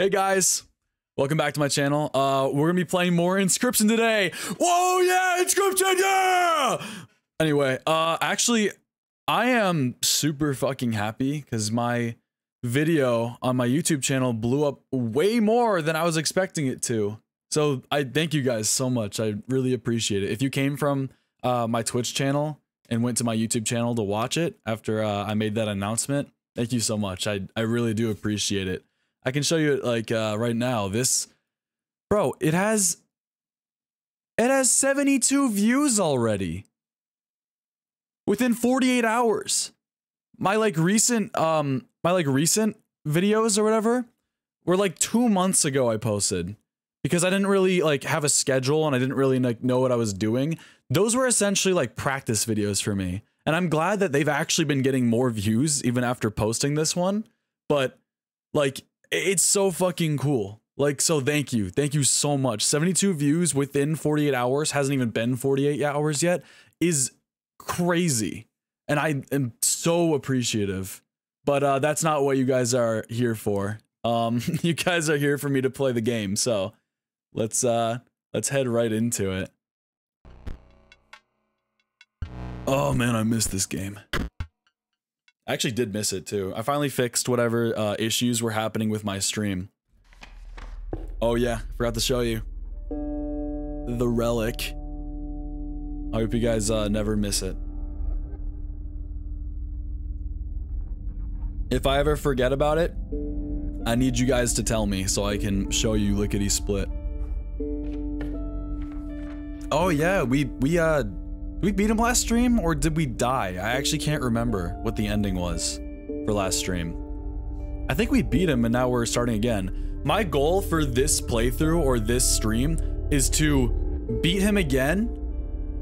Hey guys, welcome back to my channel. Uh, we're gonna be playing more Inscryption today. Whoa, yeah, Inscryption, yeah! Anyway, uh, actually, I am super fucking happy because my video on my YouTube channel blew up way more than I was expecting it to. So I thank you guys so much. I really appreciate it. If you came from uh, my Twitch channel and went to my YouTube channel to watch it after uh, I made that announcement, thank you so much. I, I really do appreciate it. I can show you it like uh, right now. This, bro, it has, it has 72 views already. Within 48 hours. My like recent, um, my like recent videos or whatever were like two months ago I posted because I didn't really like have a schedule and I didn't really like know what I was doing. Those were essentially like practice videos for me. And I'm glad that they've actually been getting more views even after posting this one. But like it's so fucking cool. Like, so thank you. Thank you so much. 72 views within 48 hours, hasn't even been 48 hours yet, is crazy. And I am so appreciative. But uh, that's not what you guys are here for. Um, you guys are here for me to play the game. So let's uh, let's head right into it. Oh man, I missed this game. I actually did miss it too. I finally fixed whatever uh, issues were happening with my stream. Oh yeah, forgot to show you. The relic. I hope you guys uh, never miss it. If I ever forget about it, I need you guys to tell me so I can show you lickety split. Oh yeah, we we uh we beat him last stream or did we die? I actually can't remember what the ending was for last stream. I think we beat him and now we're starting again. My goal for this playthrough or this stream is to beat him again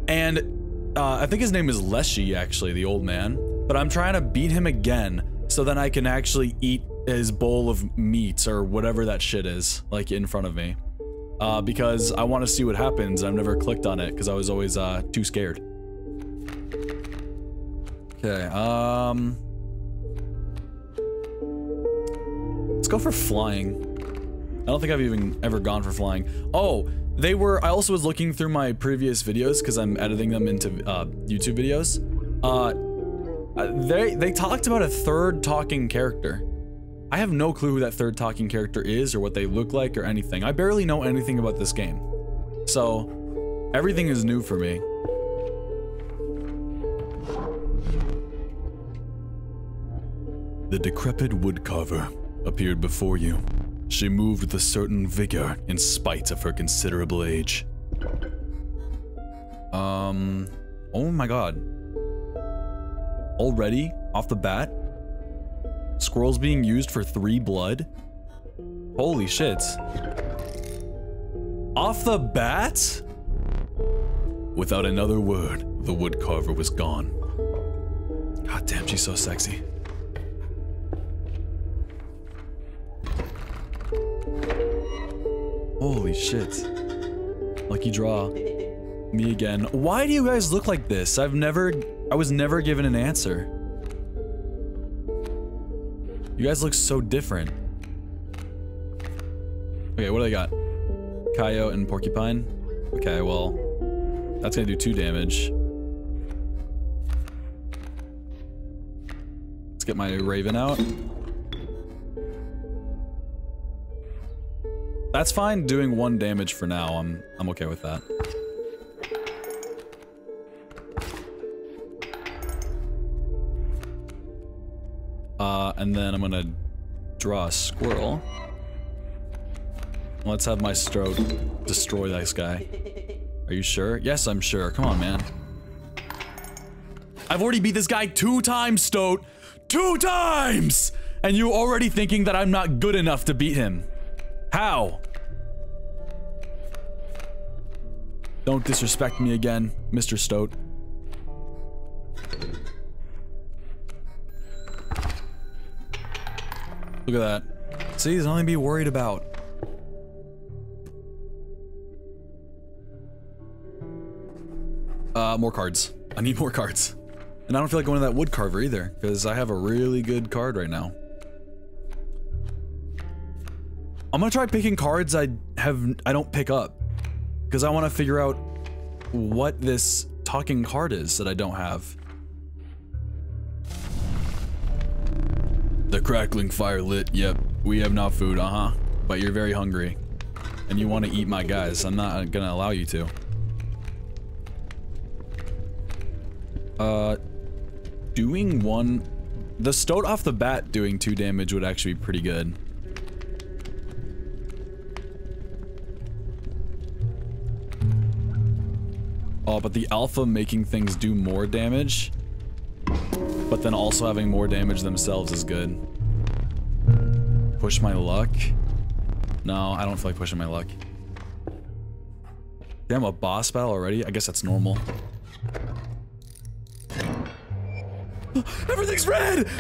and uh, I think his name is Leshy actually, the old man. But I'm trying to beat him again so then I can actually eat his bowl of meat or whatever that shit is like in front of me. Uh, because I want to see what happens. I've never clicked on it because I was always uh, too scared. Okay, um... Let's go for flying. I don't think I've even ever gone for flying. Oh, they were- I also was looking through my previous videos because I'm editing them into uh, YouTube videos. Uh, they, they talked about a third talking character. I have no clue who that third talking character is or what they look like or anything. I barely know anything about this game. So, everything is new for me. The decrepit woodcarver appeared before you. She moved with a certain vigor in spite of her considerable age. Um, oh my god. Already, off the bat? Squirrels being used for three blood? Holy shit. Off the bat? Without another word, the woodcarver was gone. God damn, she's so sexy. Holy shit. Lucky draw. Me again. Why do you guys look like this? I've never... I was never given an answer. You guys look so different. Okay, what do they got? Coyote and Porcupine? Okay, well... That's gonna do two damage. Let's get my Raven out. That's fine doing one damage for now. I'm I'm okay with that. Uh, and then I'm gonna draw a squirrel. Let's have my stroke destroy this guy. Are you sure? Yes, I'm sure. Come on, man. I've already beat this guy two times, Stoat. Two times! And you already thinking that I'm not good enough to beat him. How? Don't disrespect me again, Mr. Stoat. Look at that. See, there's nothing to be worried about. Uh, more cards. I need more cards. And I don't feel like going to that wood carver either, because I have a really good card right now. I'm gonna try picking cards I have I don't pick up because I want to figure out what this talking card is that I don't have. The crackling fire lit. Yep, we have not food. Uh huh. But you're very hungry, and you want to eat my guys. I'm not gonna allow you to. Uh, doing one, the stoat off the bat doing two damage would actually be pretty good. Oh, but the alpha making things do more damage, but then also having more damage themselves is good. Push my luck? No, I don't feel like pushing my luck. Damn, a boss battle already? I guess that's normal. Everything's red!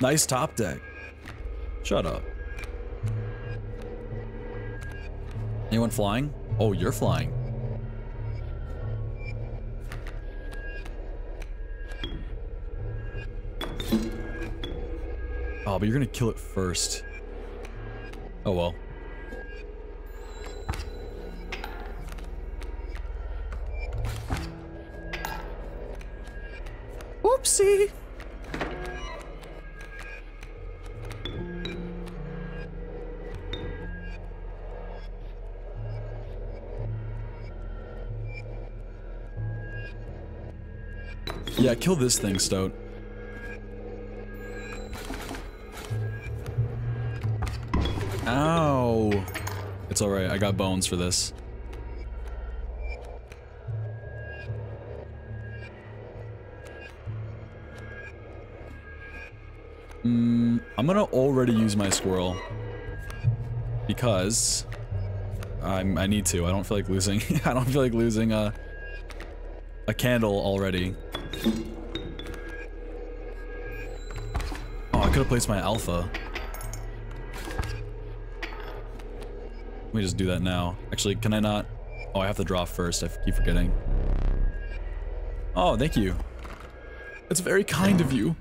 Nice top deck. Shut up. Anyone flying? Oh, you're flying. Oh, but you're gonna kill it first. Oh well. Whoopsie! Yeah, kill this thing, Stoat. Ow. It's alright, I got bones for this. Mm, I'm gonna already use my squirrel. Because... I'm, I need to. I don't feel like losing. I don't feel like losing a, a candle already. Could have placed my alpha. Let me just do that now. Actually, can I not? Oh, I have to draw first. I keep forgetting. Oh, thank you. It's very kind of you.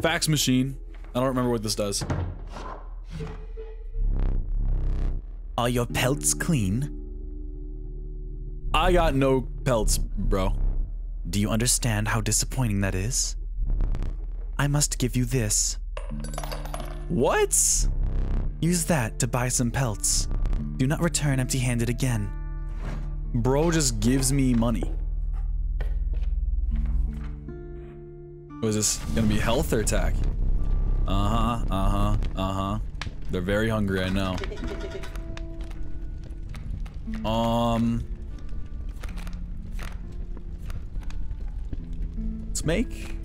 Fax machine. I don't remember what this does. Are your pelts clean? I got no pelts, bro. Do you understand how disappointing that is? I must give you this. What? Use that to buy some pelts. Do not return empty handed again. Bro just gives me money. Was this gonna be health or attack? Uh-huh, uh-huh, uh-huh. They're very hungry, I know. Um... Let's make...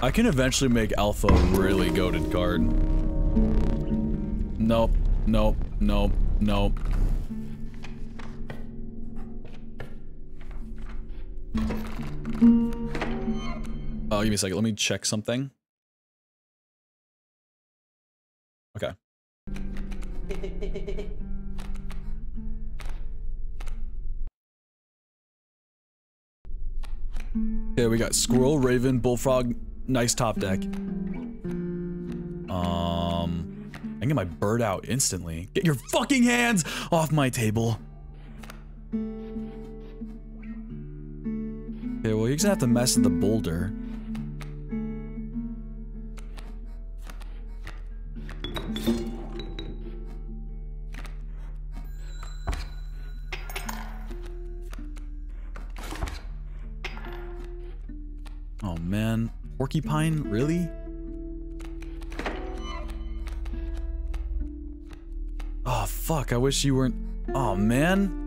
I can eventually make Alpha really goaded card. Nope, nope, nope, nope. Oh, give me a second. Let me check something. Okay. Yeah, we got Squirrel, Raven, Bullfrog, nice top deck. Um, I can get my bird out instantly. Get your fucking hands off my table. Okay, well, you're gonna have to mess with the boulder. Porcupine, really? Oh fuck, I wish you weren't. Oh man.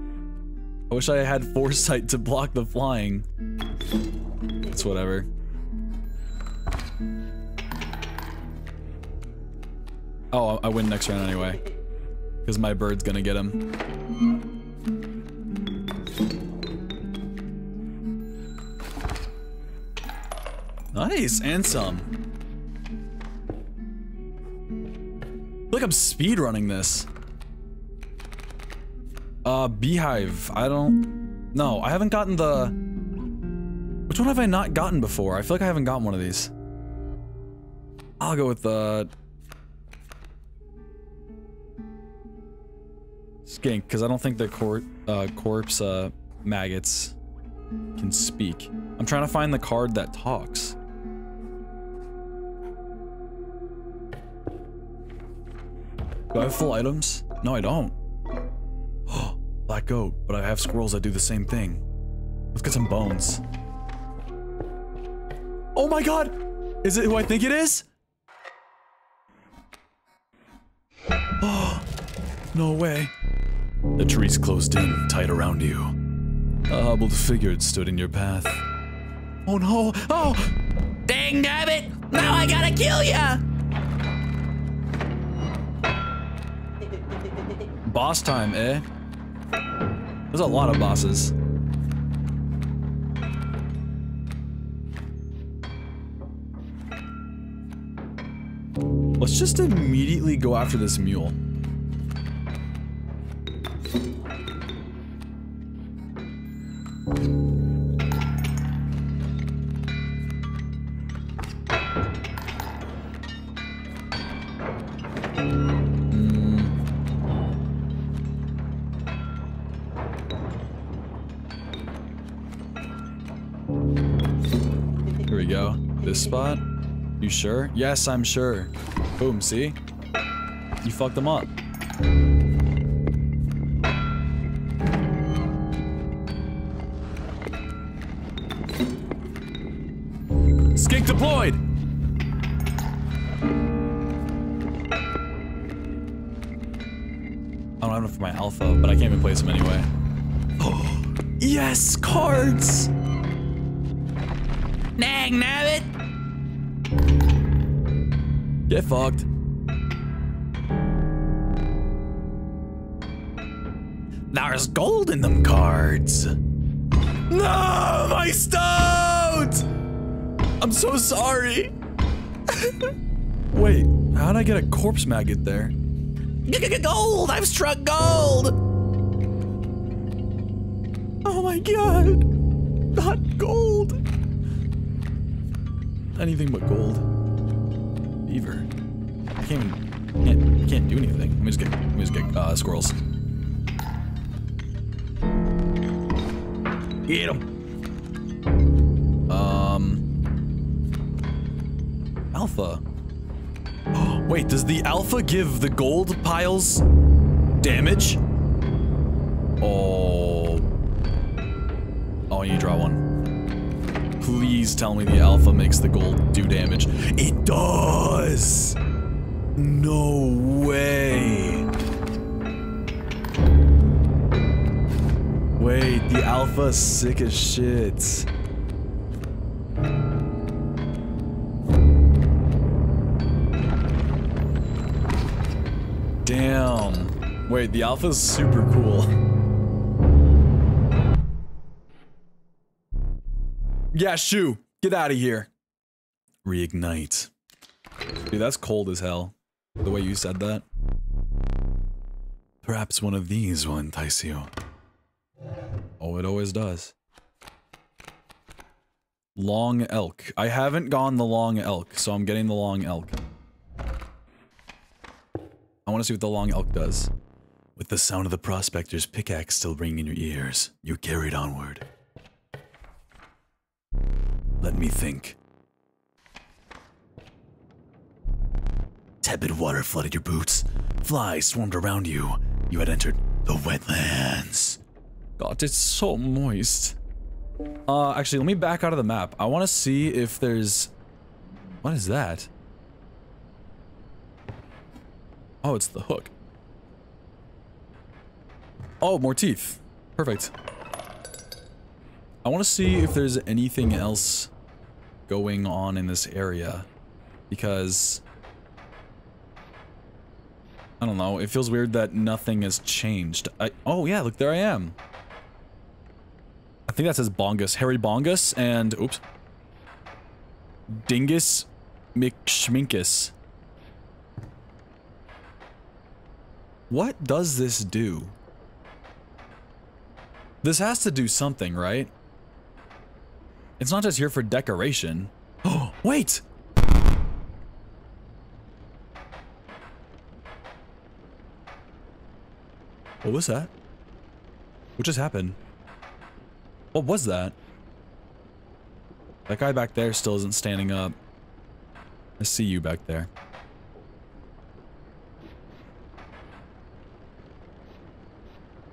I wish I had foresight to block the flying. It's whatever. Oh, I win next round anyway. Because my bird's gonna get him. Nice, and some. Look, I'm speed running this. Uh, beehive. I don't... No, I haven't gotten the... Which one have I not gotten before? I feel like I haven't gotten one of these. I'll go with the... Skink, because I don't think the cor uh, corpse uh, maggots can speak. I'm trying to find the card that talks. Do I have full items? No, I don't. Black goat, but I have squirrels that do the same thing. Let's get some bones. Oh my god! Is it who I think it is? No way. The trees closed in, tight around you. A hobbled figure stood in your path. Oh no! Oh! Dang nabbit! Now I gotta kill ya! Boss time, eh? There's a lot of bosses. Let's just immediately go after this mule. You sure? Yes, I'm sure. Boom, see? You fucked them up. Skink deployed! I don't have enough for my alpha, but I can't even place him anyway. Oh, yes, cards! Dang nabbit! Get fucked. There's gold in them cards. No, my stones! I'm so sorry. Wait, how'd I get a corpse maggot there? Gold! I've struck gold! Oh my god. Not gold. Anything but gold. Beaver. I can't even, can't, can't do anything. Let me just get, let me just get uh, squirrels. Get them. Um. Alpha. Wait, does the alpha give the gold piles damage? Oh. Oh, you draw one. Please tell me the alpha makes the gold do damage. It does! No way. Wait, the alpha's sick as shit. Damn. Wait, the alpha's super cool. Yeah, shoo. Get out of here. Reignite. Dude, that's cold as hell. The way you said that. Perhaps one of these will entice you. Oh, it always does. Long elk. I haven't gone the long elk, so I'm getting the long elk. I want to see what the long elk does. With the sound of the prospector's pickaxe still ringing in your ears, you carried onward. Let me think. Tepid water flooded your boots. Flies swarmed around you. You had entered the wetlands. God, it's so moist. Uh, actually, let me back out of the map. I want to see if there's... What is that? Oh, it's the hook. Oh, more teeth. Perfect. I want to see if there's anything else going on in this area. Because... I don't know. It feels weird that nothing has changed. I, oh, yeah, look, there I am. I think that says Bongus. Harry Bongus and... Oops. Dingus McSchminkus. What does this do? This has to do something, right? It's not just here for decoration. Oh, wait! What was that? What just happened? What was that? That guy back there still isn't standing up. I see you back there.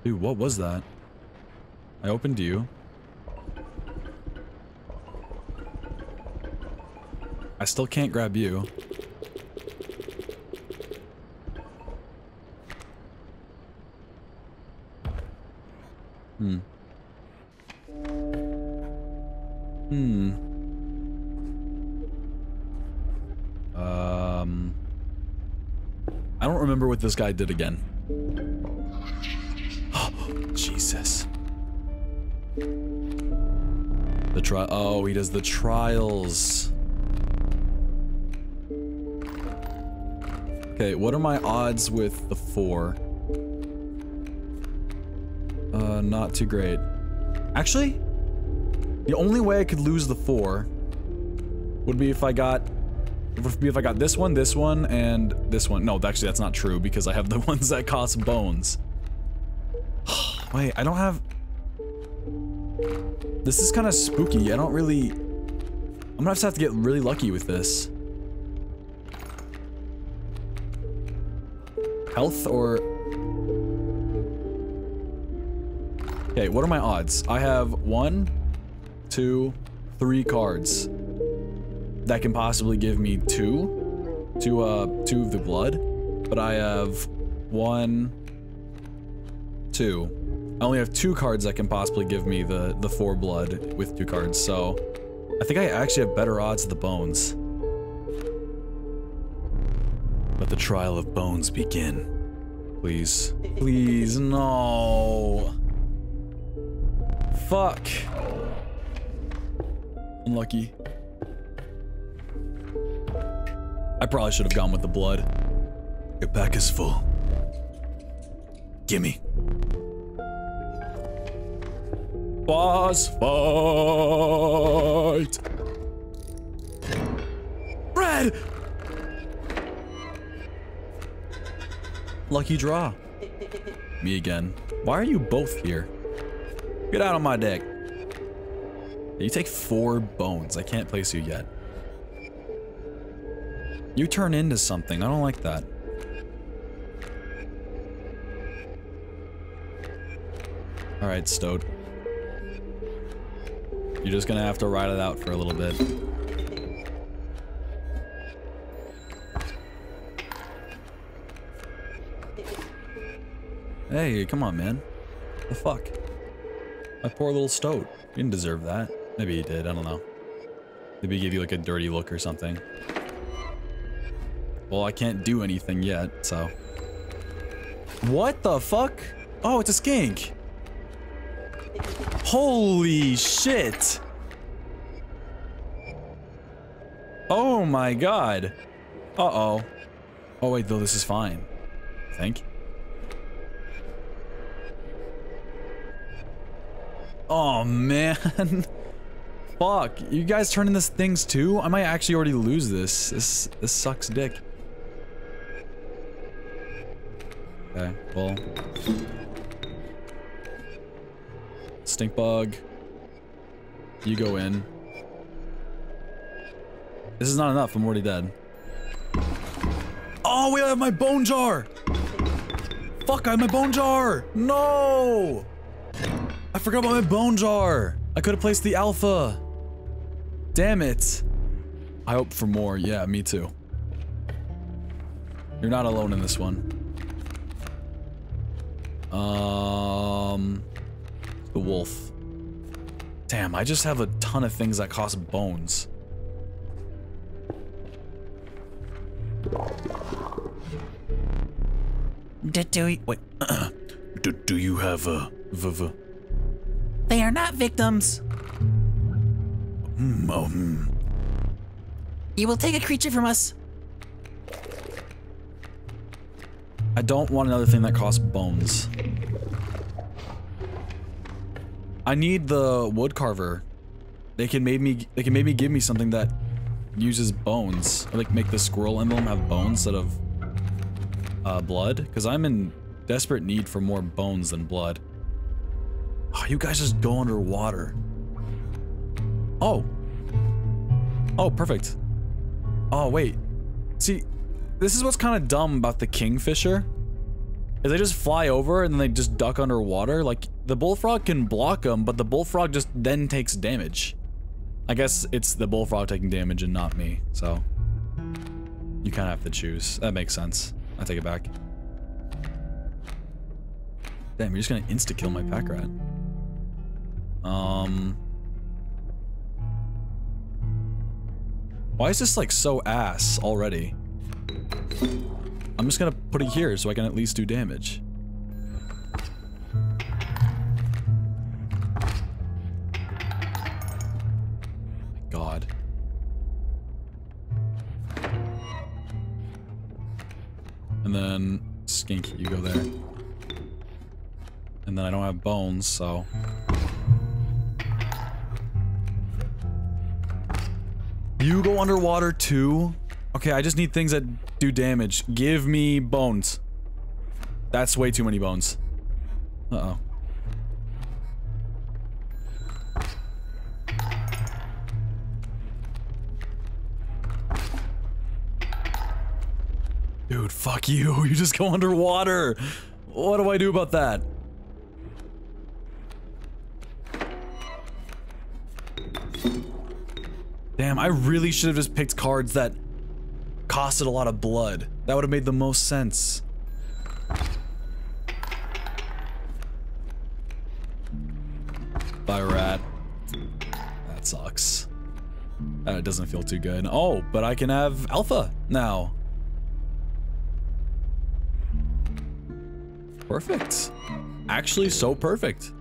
Dude, what was that? I opened you. I still can't grab you. Hmm. Hmm. Um. I don't remember what this guy did again. Oh, Jesus. The tri- oh, he does the trials. Okay, what are my odds with the four? Uh, not too great. Actually, the only way I could lose the four would be if I got would be if I got this one, this one, and this one. No, actually that's not true because I have the ones that cost bones. Wait, I don't have... This is kind of spooky. I don't really... I'm gonna have to get really lucky with this. Health or... Okay, what are my odds? I have one, two, three cards that can possibly give me two, two, uh, two of the blood, but I have one, two. I only have two cards that can possibly give me the, the four blood with two cards, so I think I actually have better odds of the bones. Let the trial of bones begin. Please. Please, no. Fuck. Unlucky. I probably should have gone with the blood. Your pack is full. Gimme. Boss fight! Red! Lucky draw. Me again. Why are you both here? Get out of my deck. You take four bones. I can't place you yet. You turn into something. I don't like that. Alright, Stoat. You're just gonna have to ride it out for a little bit. Hey, come on, man. The fuck? My poor little Stoat. You didn't deserve that. Maybe he did, I don't know. Maybe he gave you like a dirty look or something. Well, I can't do anything yet, so. What the fuck? Oh, it's a skink. Holy shit. Oh my god. Uh-oh. Oh wait, though, this is fine. I think. Oh man. Fuck. You guys turning this things too? I might actually already lose this. This this sucks dick. Okay, well. Stink bug. You go in. This is not enough. I'm already dead. Oh, we have my bone jar! Fuck, I have my bone jar! No! I forgot about my bone jar! I could have placed the alpha. Damn it. I hope for more. Yeah, me too. You're not alone in this one. Um, the wolf. Damn, I just have a ton of things that cost bones. Do, do we, wait, Do, do you have a v v? They are not victims. Hmm, oh, hmm. You will take a creature from us. I don't want another thing that costs bones. I need the wood carver. they can maybe me they can maybe give me something that uses bones. Or like make the squirrel emblem have bones instead of uh, blood. Because I'm in desperate need for more bones than blood. Oh, you guys just go underwater. Oh. Oh, perfect. Oh, wait. See, this is what's kind of dumb about the kingfisher. Is they just fly over and then they just duck underwater. Like, the bullfrog can block them, but the bullfrog just then takes damage. I guess it's the bullfrog taking damage and not me, so... You kind of have to choose. That makes sense. I take it back. Damn, you're just gonna insta-kill my pack rat. Um... Why is this like so ass already? I'm just gonna put it here so I can at least do damage. God. And then, Skink, you go there. And then I don't have bones, so... You go underwater too? Okay, I just need things that do damage. Give me bones. That's way too many bones. Uh-oh. Dude, fuck you. You just go underwater. What do I do about that? Damn, I really should have just picked cards that costed a lot of blood. That would have made the most sense. Bye, rat. That sucks. That doesn't feel too good. Oh, but I can have alpha now. Perfect. Actually, so perfect.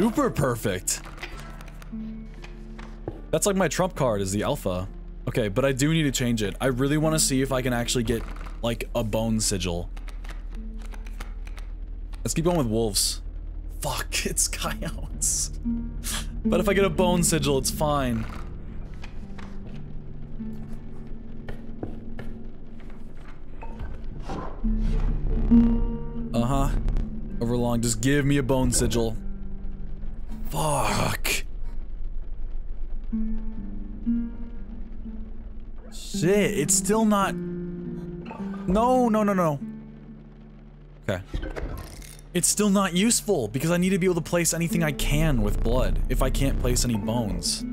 Super perfect. That's like my trump card is the alpha. Okay, but I do need to change it. I really want to see if I can actually get, like, a bone sigil. Let's keep going with wolves. Fuck, it's coyotes. but if I get a bone sigil, it's fine. Uh-huh. Overlong, just give me a bone sigil. Fuck. Shit, it's still not... No, no, no, no. Okay. It's still not useful, because I need to be able to place anything I can with blood, if I can't place any bones.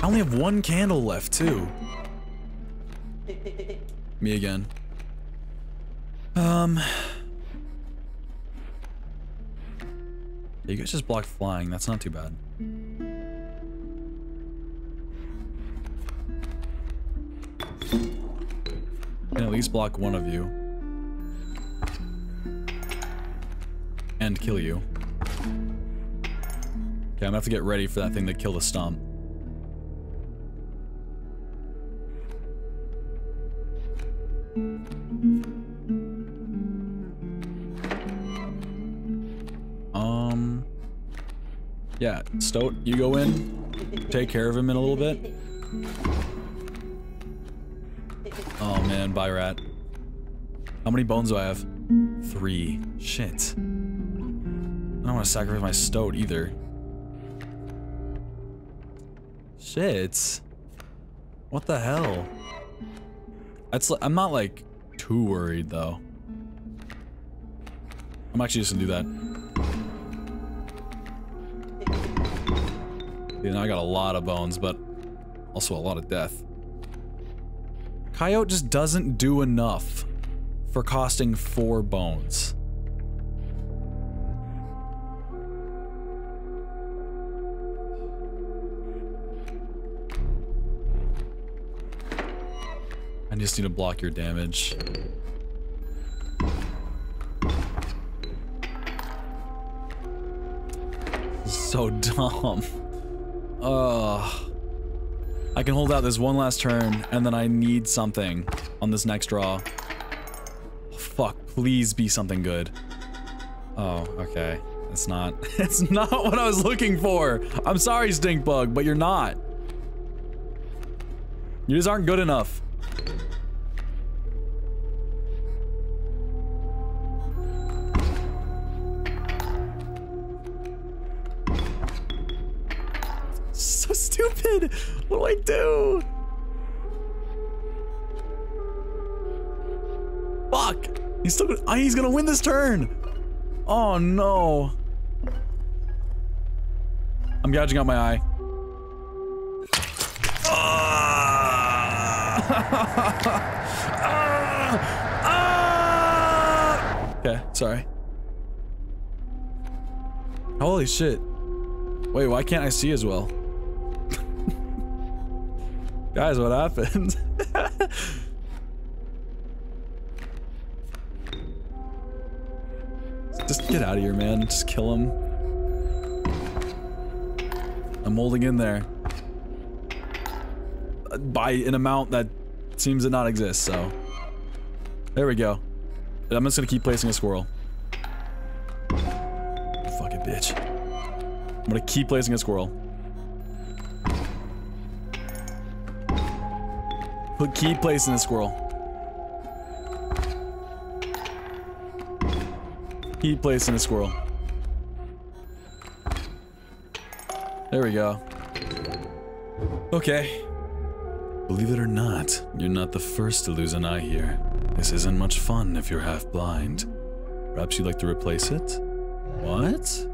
I only have one candle left, too. Me again. Um... You guys just blocked flying, that's not too bad. Can at least block one of you. And kill you. Okay, I'm gonna have to get ready for that thing to kill the stump. Yeah, Stoat, you go in, take care of him in a little bit. Oh man, bye rat. How many bones do I have? Three. Shit. I don't want to sacrifice my Stoat either. Shit. What the hell? I'm not like too worried though. I'm actually just gonna do that. You know, I got a lot of bones, but also a lot of death. Coyote just doesn't do enough for costing four bones. I just need to block your damage. So dumb. Ugh. I can hold out this one last turn, and then I need something on this next draw. Fuck, please be something good. Oh, okay. It's not. It's not what I was looking for. I'm sorry, stink bug, but you're not. You just aren't good enough. What do I do? Fuck. He's still gonna, ah, he's gonna win this turn. Oh no. I'm gouging out my eye. Ah! Ah! okay, sorry. Holy shit. Wait, why can't I see as well? Guys, what happened? Just get out of here, man. Just kill him. I'm holding in there. By an amount that seems to not exist, so. There we go. I'm just gonna keep placing a squirrel. Fucking bitch. I'm gonna keep placing a squirrel. Put keep placing the squirrel. Keep placing the squirrel. There we go. Okay. Believe it or not, you're not the first to lose an eye here. This isn't much fun if you're half blind. Perhaps you'd like to replace it? What?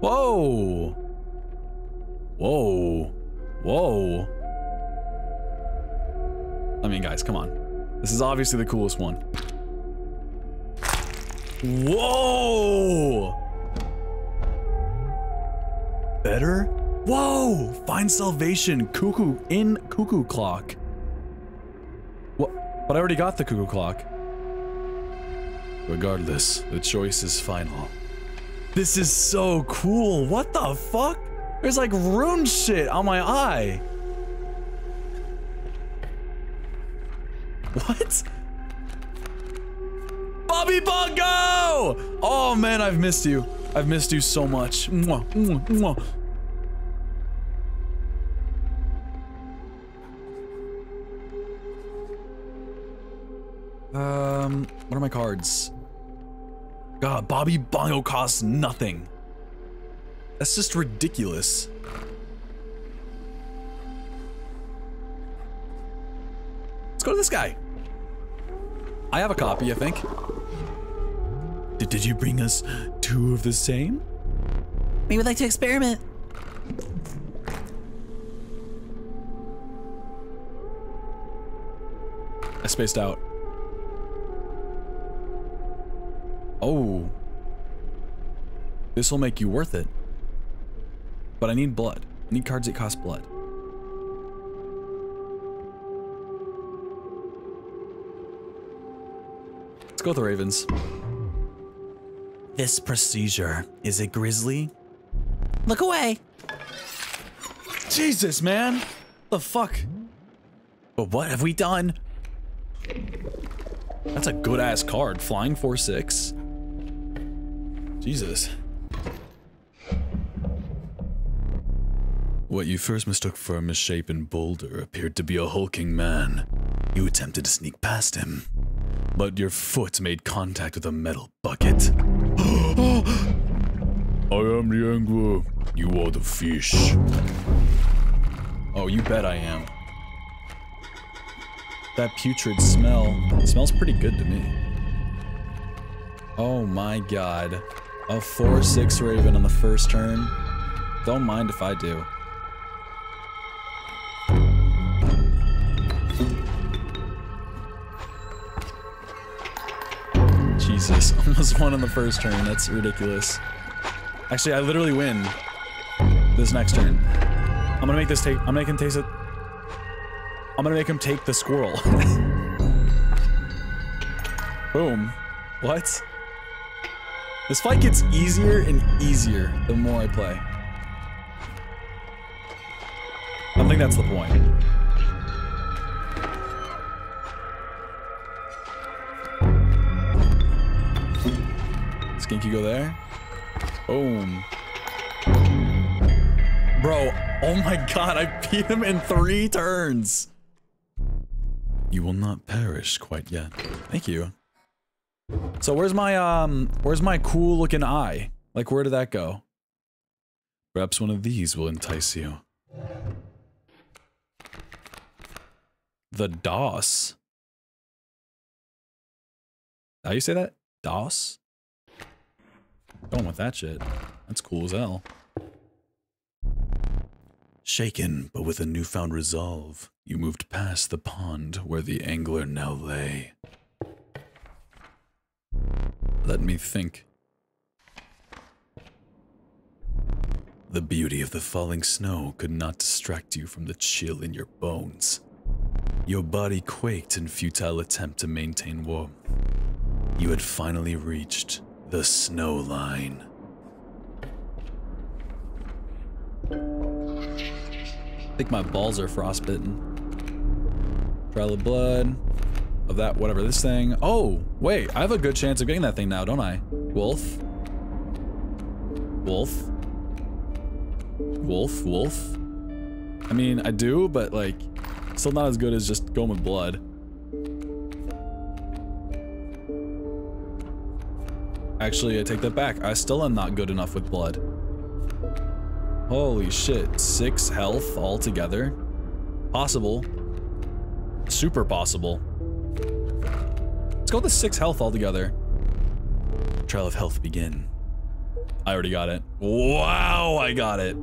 Whoa! Whoa. Whoa. I mean, guys, come on. This is obviously the coolest one. Whoa! Better? Whoa! Find salvation. Cuckoo in cuckoo clock. What? But I already got the cuckoo clock. Regardless, the choice is final. This is so cool. What the fuck? There's like rune shit on my eye. What? Bobby Bongo! Oh man, I've missed you. I've missed you so much. Mwah, mwah, mwah. Um, what are my cards? God, Bobby Bongo costs nothing. That's just ridiculous. Let's go to this guy. I have a copy, I think. Did, did you bring us two of the same? We would like to experiment. I spaced out. Oh. This will make you worth it. But I need blood. I need cards that cost blood. Let's go with the Ravens. This procedure is a grisly. Look away. Jesus, man! The fuck? But what have we done? That's a good ass card. Flying 4 6. Jesus. What you first mistook for a misshapen boulder appeared to be a hulking man. You attempted to sneak past him, but your foot made contact with a metal bucket. I am the angler. You are the fish. Oh, you bet I am. That putrid smell smells pretty good to me. Oh my god. A 4-6 Raven on the first turn. Don't mind if I do. Jesus, almost won on the first turn. That's ridiculous. Actually, I literally win this next turn. I'm gonna make this take. I'm making taste it. I'm gonna make him take the squirrel. Boom. What? This fight gets easier and easier the more I play. I think that's the point. Skinky go there. Boom. Bro, oh my god, I beat him in three turns. You will not perish quite yet. Thank you. So where's my, um, where's my cool looking eye? Like, where did that go? Perhaps one of these will entice you. The DOS. How you say that? DOS? Going with that shit. That's cool as hell. Shaken, but with a newfound resolve, you moved past the pond where the angler now lay. Let me think. The beauty of the falling snow could not distract you from the chill in your bones. Your body quaked in futile attempt to maintain warmth. You had finally reached the snow line. I think my balls are frostbitten. Trial of blood. Of that, whatever, this thing. Oh, wait, I have a good chance of getting that thing now, don't I? Wolf. Wolf. Wolf, wolf. I mean, I do, but like, still not as good as just going with blood. Actually, I take that back. I still am not good enough with blood. Holy shit. Six health altogether? Possible. Super possible. Let's go with the six health altogether. Trial of health begin. I already got it. Wow, I got it.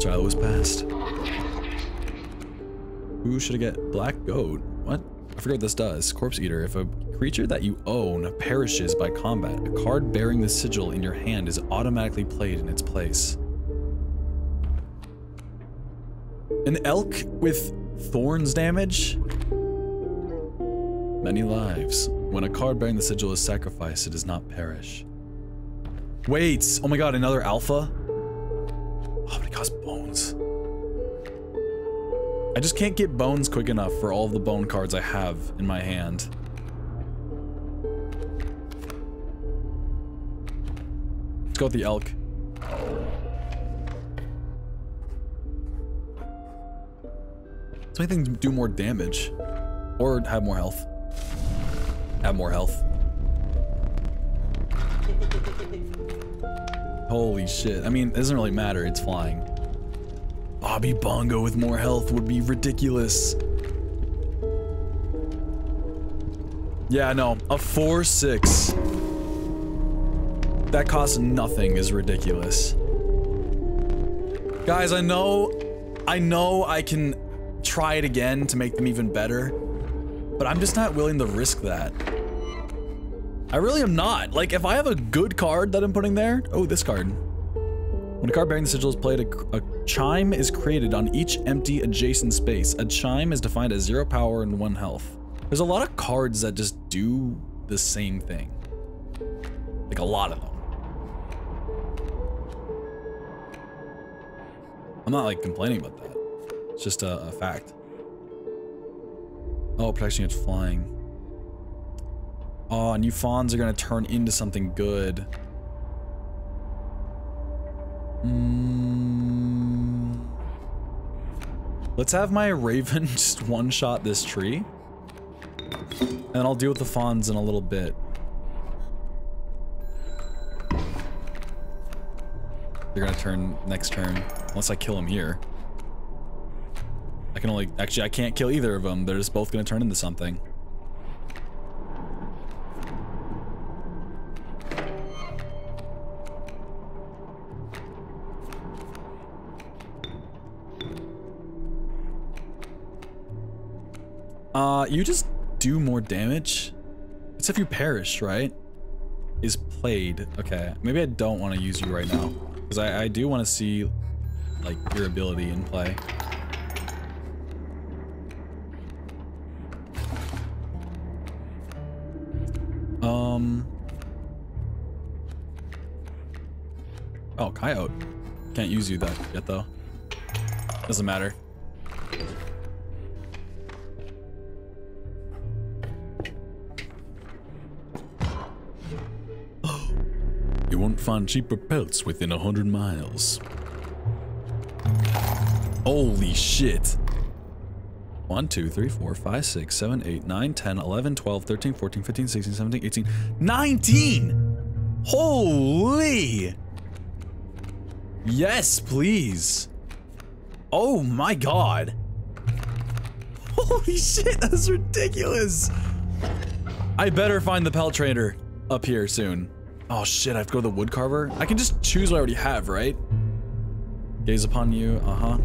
Trial was passed. Who should I get? Black goat. What? I forget what this does. Corpse eater. If a creature that you own perishes by combat, a card bearing the sigil in your hand is automatically played in its place. An elk with thorns damage? Many lives. When a card bearing the sigil is sacrificed, it does not perish. Wait! Oh my god, another alpha? Oh, but it costs bones. I just can't get bones quick enough for all the bone cards I have in my hand. Let's go with the elk. So anything do more damage. Or have more health. Have more health. Holy shit. I mean, it doesn't really matter. It's flying. Bobby Bongo with more health would be ridiculous. Yeah, no. A 4-6. That costs nothing is ridiculous. Guys, I know... I know I can try it again to make them even better. But I'm just not willing to risk that. I really am not. Like, if I have a good card that I'm putting there... Oh, this card. When a card bearing the sigil is played, a, a, chime is created on each empty adjacent space. A chime is defined as zero power and one health. There's a lot of cards that just do the same thing. Like, a lot of them. I'm not, like, complaining about that. It's just a, a fact. Oh, protection against flying. Oh, new fawns are gonna turn into something good. Mm. Let's have my raven just one-shot this tree. And I'll deal with the fawns in a little bit. They're gonna turn next turn, unless I kill him here. I can only, actually I can't kill either of them. They're just both gonna turn into something. Uh, you just do more damage. It's if you perish, right? Is played. Okay, maybe I don't want to use you right now. Because I, I do want to see, like, your ability in play. Um... Oh, coyote. Can't use you that yet, though. Doesn't matter. You won't find cheaper pelts within a hundred miles. Holy shit. 1, 2, 3, 4, 5, 6, 7, 8, 9, 10, 11, 12, 13, 14, 15, 16, 17, 18, 19! Holy! Yes, please. Oh my god. Holy shit, that's ridiculous. I better find the pelt trader up here soon. Oh shit, I have to go to the wood carver? I can just choose what I already have, right? Gaze upon you, uh-huh.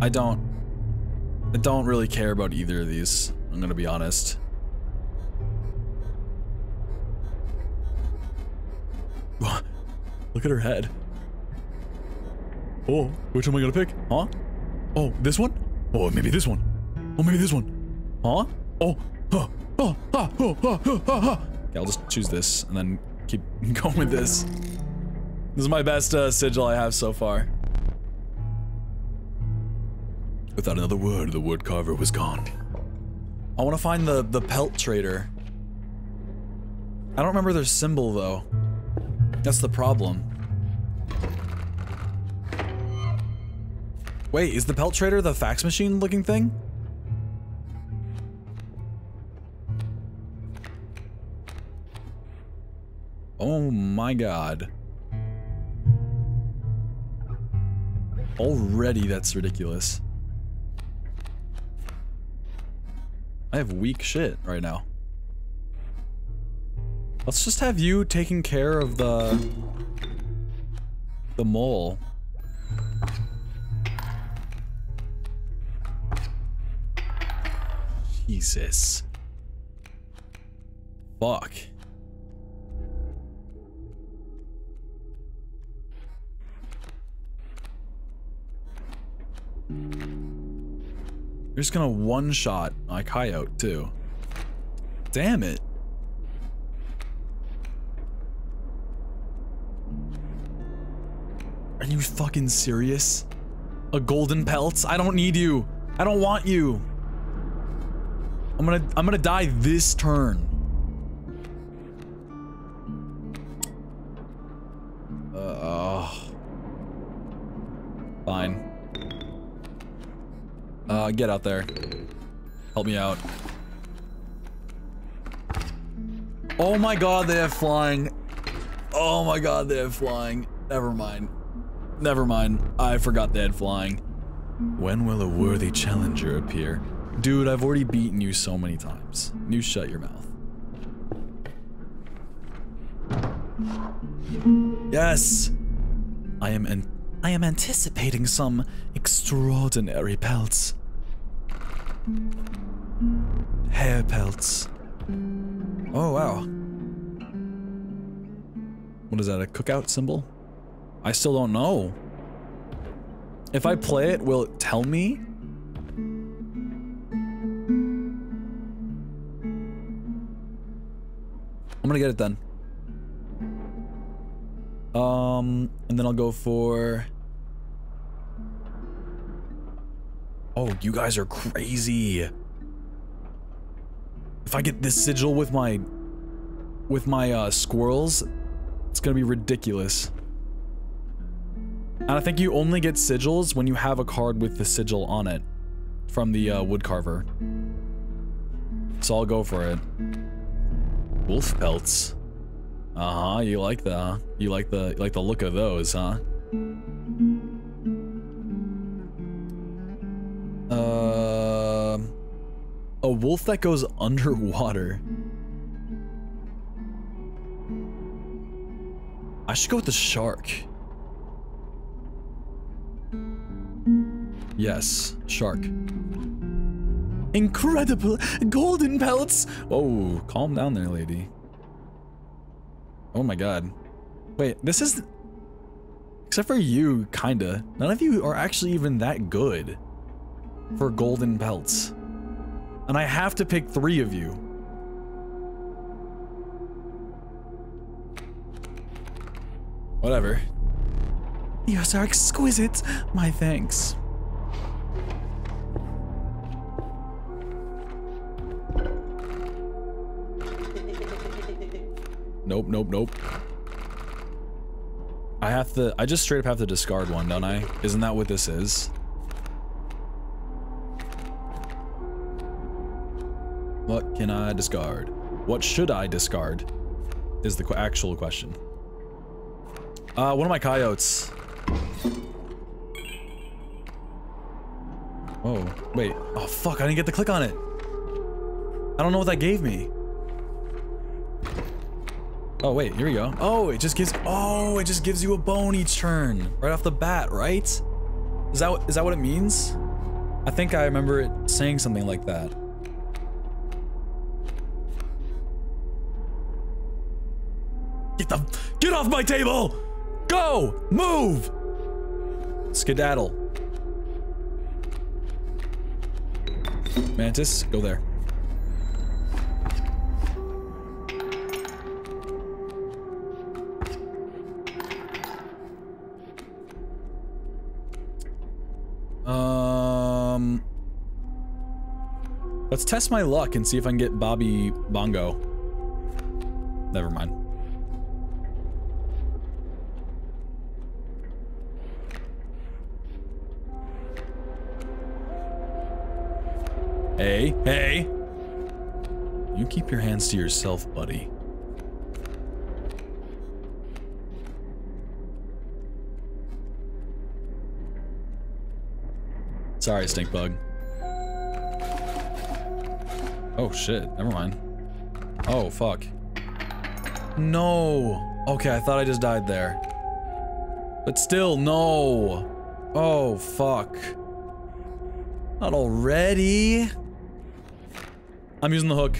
I don't... I don't really care about either of these, I'm gonna be honest. Look at her head. Oh, which one am I gonna pick? Huh? Oh, this one? Oh, maybe this one. Oh, maybe this one. Huh? Oh, oh, oh, oh, oh, oh, oh, oh. Okay, I'll just choose this and then keep going with this. This is my best uh, sigil I have so far. Without another word, the wood carver was gone. I want to find the, the pelt trader. I don't remember their symbol, though. That's the problem. Wait, is the pelt trader the fax machine looking thing? Oh my god. Already that's ridiculous. I have weak shit right now. Let's just have you taking care of the... The mole. Jesus. Fuck. You're just gonna one-shot my coyote, too. Damn it. Are you fucking serious? A golden pelt? I don't need you. I don't want you. I'm gonna I'm gonna die this turn. Uh, oh. Fine. Uh, get out there. Help me out. Oh my god, they have flying. Oh my god, they have flying. Never mind. Never mind. I forgot they had flying. When will a worthy challenger appear? Dude, I've already beaten you so many times. You shut your mouth. Yes! I am an I am anticipating some extraordinary pelts. Hare pelts. Oh, wow. What is that, a cookout symbol? I still don't know. If I play it, will it tell me? I'm gonna get it done. Um, and then I'll go for... Oh, you guys are crazy. If I get this sigil with my... With my, uh, squirrels, it's gonna be ridiculous. And I think you only get sigils when you have a card with the sigil on it. From the, uh, woodcarver. So I'll go for it. Wolf pelts. Uh-huh, you like the you like the like the look of those, huh? Wolf that goes underwater. I should go with the shark. Yes, shark. Incredible golden pelts. Oh, calm down there, lady. Oh my god. Wait, this is... Except for you, kinda. None of you are actually even that good for golden pelts. And I have to pick three of you. Whatever. Yours are exquisite. My thanks. Nope, nope, nope. I have to, I just straight up have to discard one, don't I? Isn't that what this is? What can I discard? What should I discard? Is the actual question. Uh, one of my coyotes. Oh, wait. Oh, fuck, I didn't get to click on it. I don't know what that gave me. Oh, wait, here we go. Oh, it just gives- Oh, it just gives you a bone each turn. Right off the bat, right? Is that, is that what it means? I think I remember it saying something like that. Get the- Get off my table! Go! Move! Skedaddle. Mantis, go there. Um, let's test my luck and see if I can get Bobby Bongo. Never mind. Hey, hey. You keep your hands to yourself, buddy. Sorry, stink bug. Oh shit, never mind. Oh fuck. No. Okay, I thought I just died there. But still, no. Oh fuck. Not already. I'm using the hook.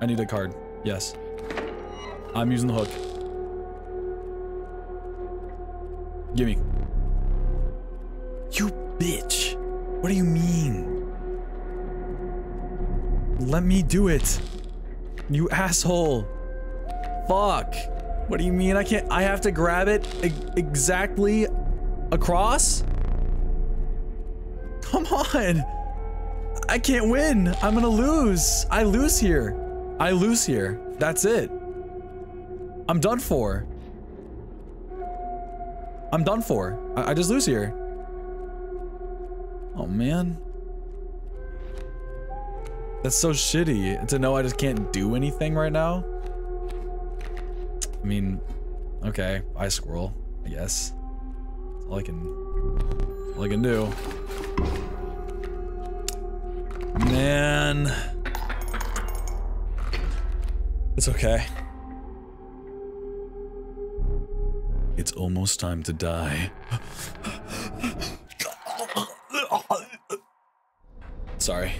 I need a card. Yes. I'm using the hook. Gimme. You bitch. What do you mean? Let me do it. You asshole. Fuck. What do you mean I can't- I have to grab it e exactly across? Come on. I can't win. I'm gonna lose. I lose here. I lose here. That's it. I'm done for. I'm done for. I, I just lose here. Oh man. That's so shitty to know I just can't do anything right now. I mean, okay, I squirrel, I guess. That's all I can, all I can do. Man. It's okay. It's almost time to die. Sorry.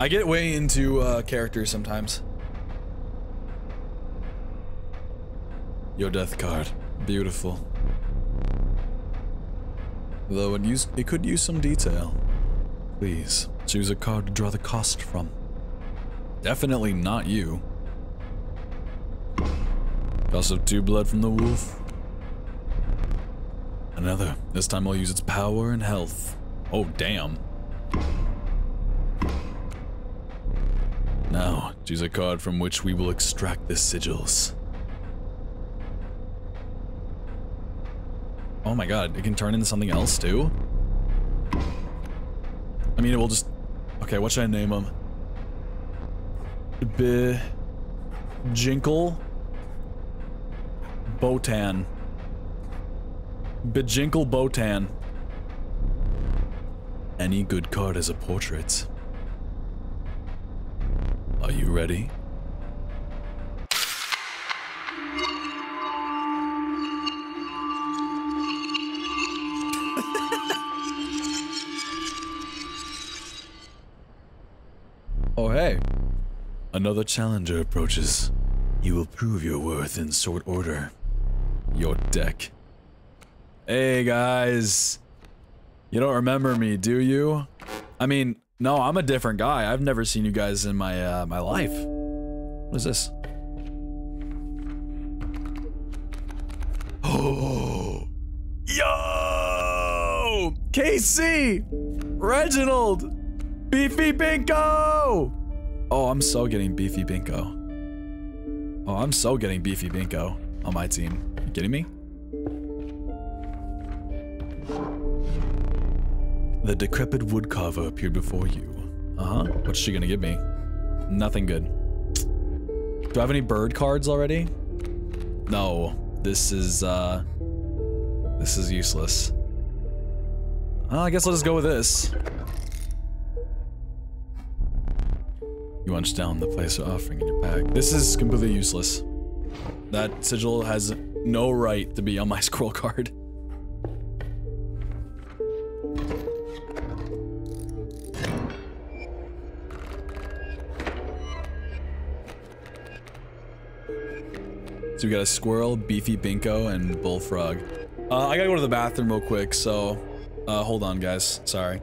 I get way into uh, characters sometimes. Your death card. Beautiful. Though it, use, it could use some detail. Please, choose a card to draw the cost from. Definitely not you. Cost of two blood from the wolf. Another. This time I'll use its power and health. Oh, damn. Now, choose a card from which we will extract the sigils. Oh my god, it can turn into something else too? I mean, it will just... Okay, what should I name him? B... Jinkle? Botan. Bejinkle Botan. Any good card is a portrait. Are you ready? Hey. Another challenger approaches. You will prove your worth in short order. Your deck. Hey, guys. You don't remember me, do you? I mean, no, I'm a different guy. I've never seen you guys in my uh, my life. What is this? Oh, yo, KC, Reginald, Beefy Binko. Oh, I'm so getting Beefy Binko. Oh, I'm so getting Beefy Binko on my team. You kidding me? The decrepit woodcarver appeared before you. Uh-huh. What's she gonna give me? Nothing good. Do I have any bird cards already? No. This is, uh... This is useless. Uh, I guess I'll just go with this. You munch down the place of offering in your pack. This is completely useless. That sigil has no right to be on my scroll card. So we got a squirrel, beefy binko, and bullfrog. Uh, I gotta go to the bathroom real quick, so uh, hold on, guys. Sorry.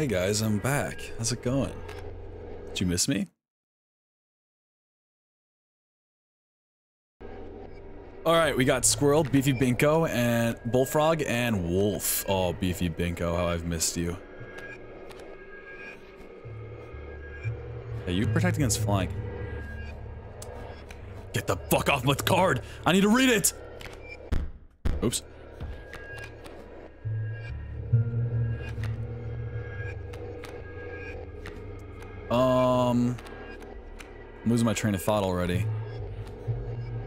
Hey guys, I'm back. How's it going? Did you miss me? Alright, we got Squirrel, Beefy Binko, and Bullfrog, and Wolf. Oh, Beefy Binko, how I've missed you. Hey, you protect against flying. Get the fuck off my card! I need to read it! I'm losing my train of thought already.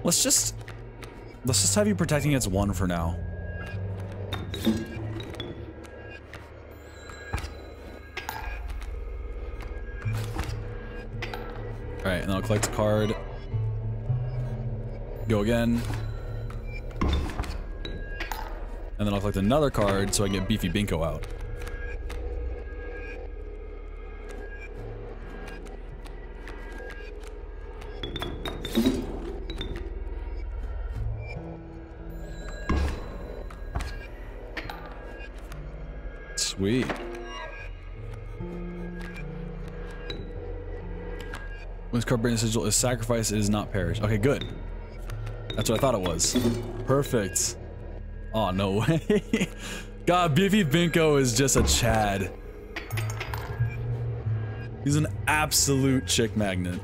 Let's just, let's just have you protecting against one for now. All right, and I'll collect a card. Go again. And then I'll collect another card so I can get Beefy Binko out. Sweet. When this card sigil is sacrificed, it is not perish. Okay, good. That's what I thought it was. Perfect. Oh, no way. God, Beefy Binko is just a Chad. He's an absolute chick magnet.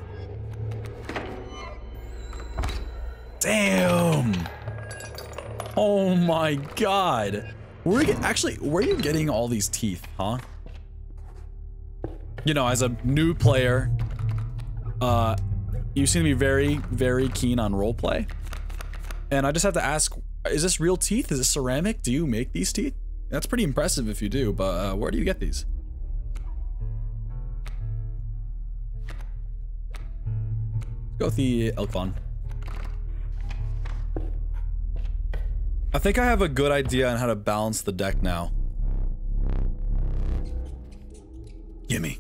Damn. Oh my god. Where are you, actually, where are you getting all these teeth, huh? You know, as a new player, uh, you seem to be very, very keen on roleplay. And I just have to ask, is this real teeth? Is this ceramic? Do you make these teeth? That's pretty impressive if you do, but uh, where do you get these? Go with the Elk Fawn. I think I have a good idea on how to balance the deck now. Gimme.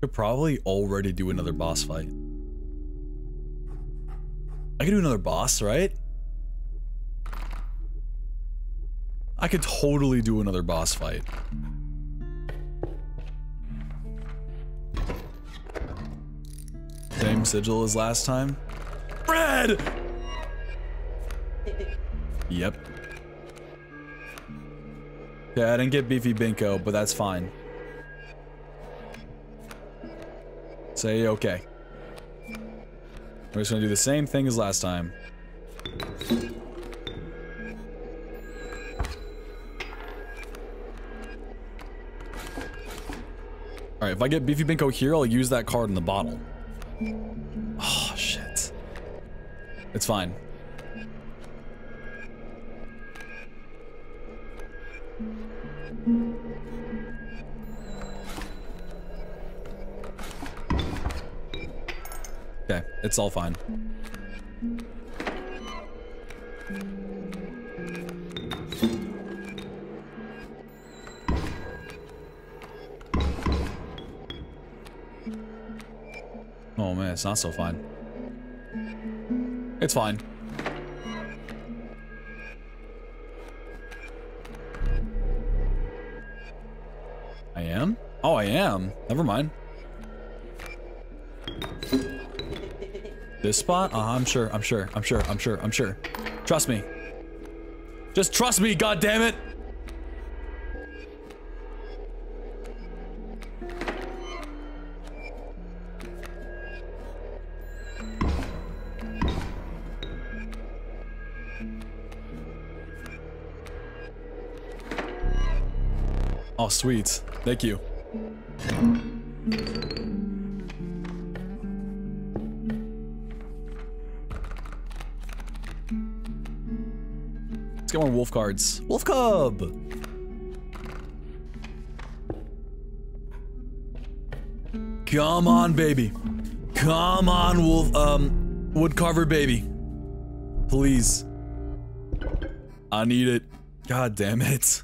Could probably already do another boss fight. I could do another boss, right? I could totally do another boss fight. Same sigil as last time. Fred! Yep. Yeah, I didn't get Beefy Binko, but that's fine. Say okay. We're just gonna do the same thing as last time. Alright, if I get Beefy Binko here, I'll use that card in the bottle. It's fine. Okay, it's all fine. Oh man, it's not so fine. It's fine. I am? Oh, I am. Never mind. This spot? Uh, I'm sure, I'm sure, I'm sure, I'm sure, I'm sure. Trust me. Just trust me, God damn it! Sweet. Thank you. Let's get more wolf cards. Wolf Cub! Come on, baby. Come on, wolf, um, woodcarver baby. Please. I need it. God damn it.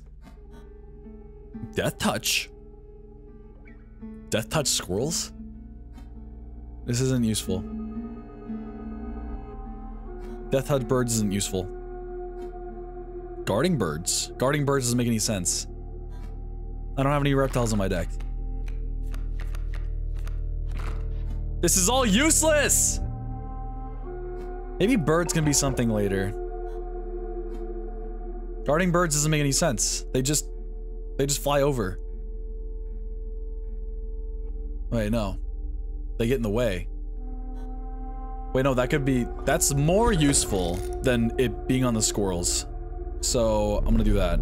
Death touch. Death touch squirrels? This isn't useful. Death touch birds isn't useful. Guarding birds? Guarding birds doesn't make any sense. I don't have any reptiles in my deck. This is all useless! Maybe birds can be something later. Guarding birds doesn't make any sense. They just they just fly over. Wait, no. They get in the way. Wait, no, that could be... That's more useful than it being on the squirrels. So, I'm gonna do that.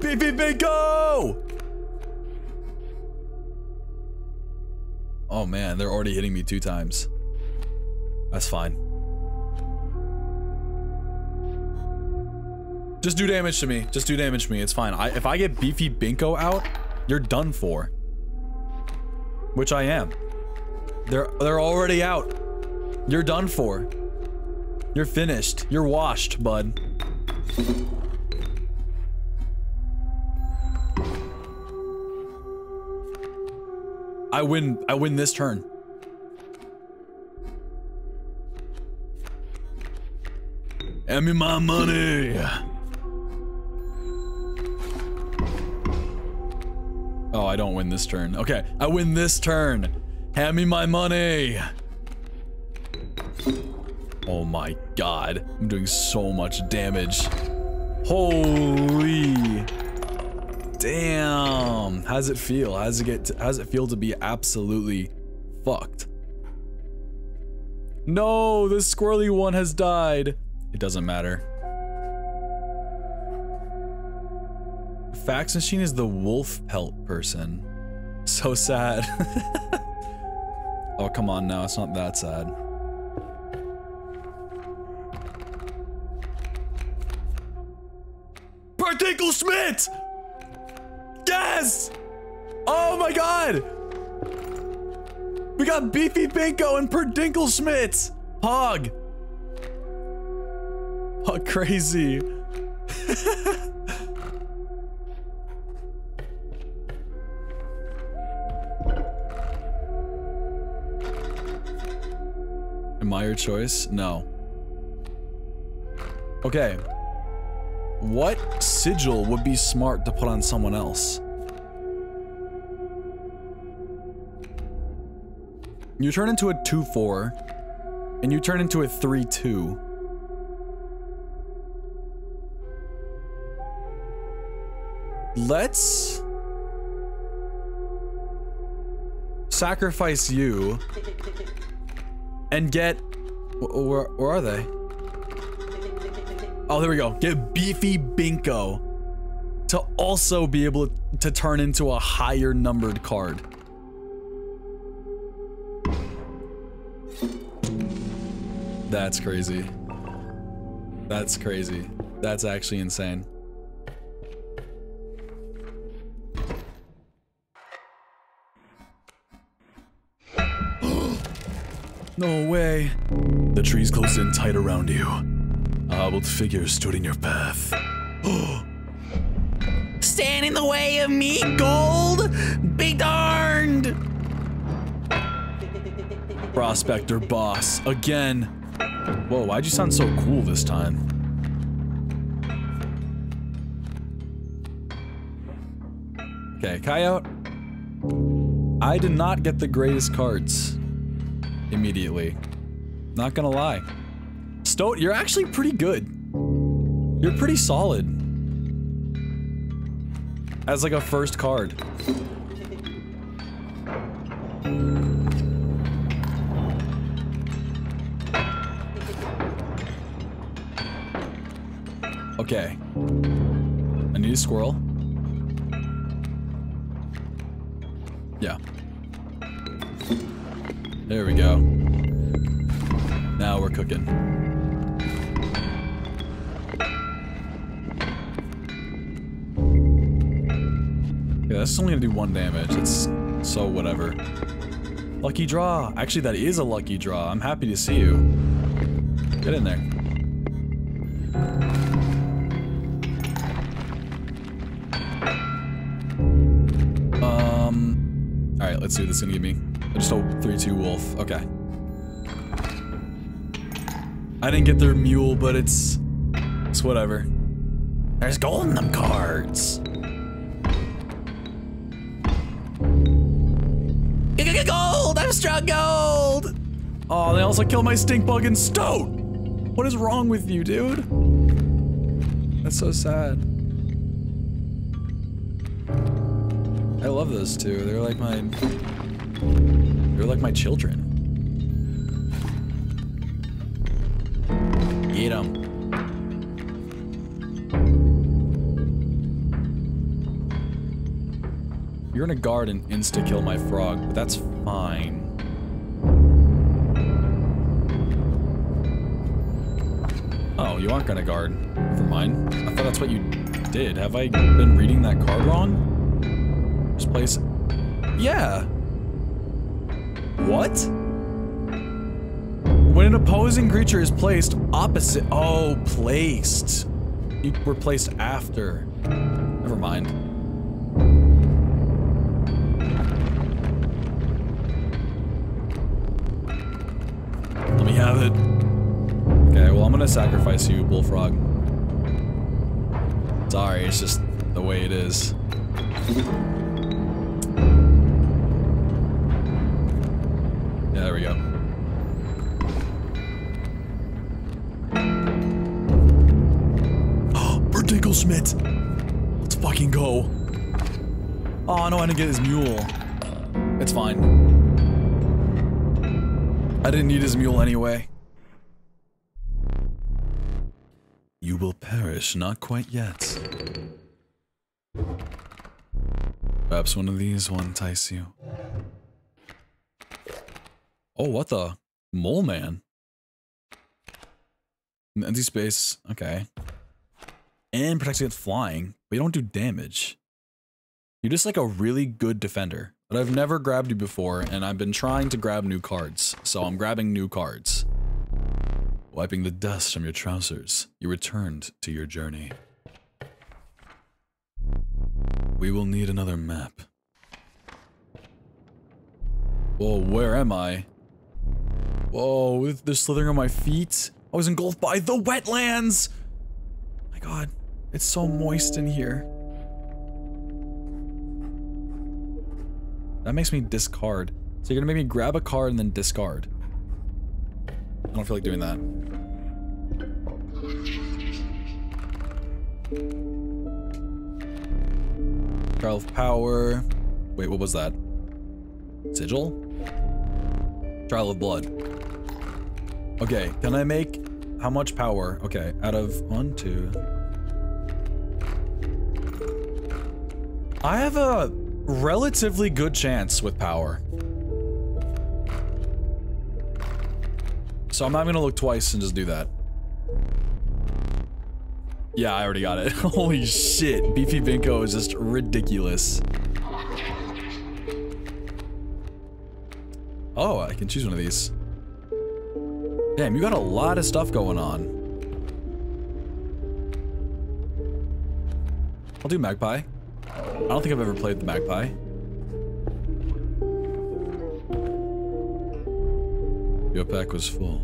Beefy Binko! Oh man, they're already hitting me two times. That's fine. Just do damage to me. Just do damage to me. It's fine. I, if I get Beefy Binko out, you're done for. Which I am. They're they're already out. You're done for. You're finished. You're washed, bud. I win, I win this turn. Hand me my money. Oh, I don't win this turn. Okay, I win this turn. Hand me my money. Oh my god. I'm doing so much damage. Holy... Damn. How's it feel? How's it get to, how's it feel to be absolutely fucked? No, the squirrely one has died. It doesn't matter. Fax machine is the wolf pelt person. So sad. oh, come on now. It's not that sad. Particle Schmidt! Yes! Oh my god! We got Beefy Binko and Perdinkle Schmidt! Hog! Oh, crazy. Am I your choice? No. Okay. What sigil would be smart to put on someone else? You turn into a 2-4, and you turn into a 3-2. Let's sacrifice you and get where, where are they? Oh, there we go. Get Beefy Binko to also be able to turn into a higher numbered card. That's crazy. That's crazy. That's actually insane. no way. The trees closed in tight around you. A hobbled figure stood in your path. Stand in the way of me, gold! Be darned! Prospector boss, again. Whoa, why'd you sound so cool this time? Okay, Coyote. I did not get the greatest cards immediately. Not gonna lie. Stoat, you're actually pretty good. You're pretty solid. As like a first card. Okay. I need a squirrel. Yeah. There we go. Now we're cooking. Yeah, that's only gonna do one damage. It's so whatever. Lucky draw. Actually, that is a lucky draw. I'm happy to see you. Get in there. See what this is gonna give me. I Just a three-two wolf. Okay. I didn't get their mule, but it's it's whatever. There's gold in them cards. Gold! I've struck gold! Oh, they also killed my stink bug and stoat. What is wrong with you, dude? That's so sad. I love those two. They're like my they're like my children. Eat them. You're gonna guard and insta-kill my frog, but that's fine. Oh, you aren't gonna guard. Never mind. I thought that's what you did. Have I been reading that card wrong? Just place... Yeah. What? When an opposing creature is placed opposite... Oh, placed. You were placed after. Never mind. Let me have it. Okay, well, I'm gonna sacrifice you, Bullfrog. Sorry, it's just the way it is. Schmidt. Let's fucking go. Oh no, I didn't get his mule. It's fine. I didn't need his mule anyway. You will perish, not quite yet. Perhaps one of these will entice you. Oh, what the? Mole man. Empty space. Okay. And protects against flying, but you don't do damage. You're just like a really good defender. But I've never grabbed you before, and I've been trying to grab new cards, so I'm grabbing new cards. Wiping the dust from your trousers, you returned to your journey. We will need another map. Whoa, where am I? Whoa, they're slithering on my feet. I was engulfed by the wetlands! my god, it's so moist in here. That makes me discard. So you're gonna make me grab a card and then discard. I don't feel like doing that. Trial of Power. Wait, what was that? Sigil? Trial of Blood. Okay, can I make how much power? Okay, out of one, two. I have a relatively good chance with power. So I'm not gonna look twice and just do that. Yeah, I already got it. Holy shit, Beefy Binko is just ridiculous. Oh, I can choose one of these. Damn, you got a lot of stuff going on. I'll do Magpie. I don't think I've ever played the Magpie. Your pack was full,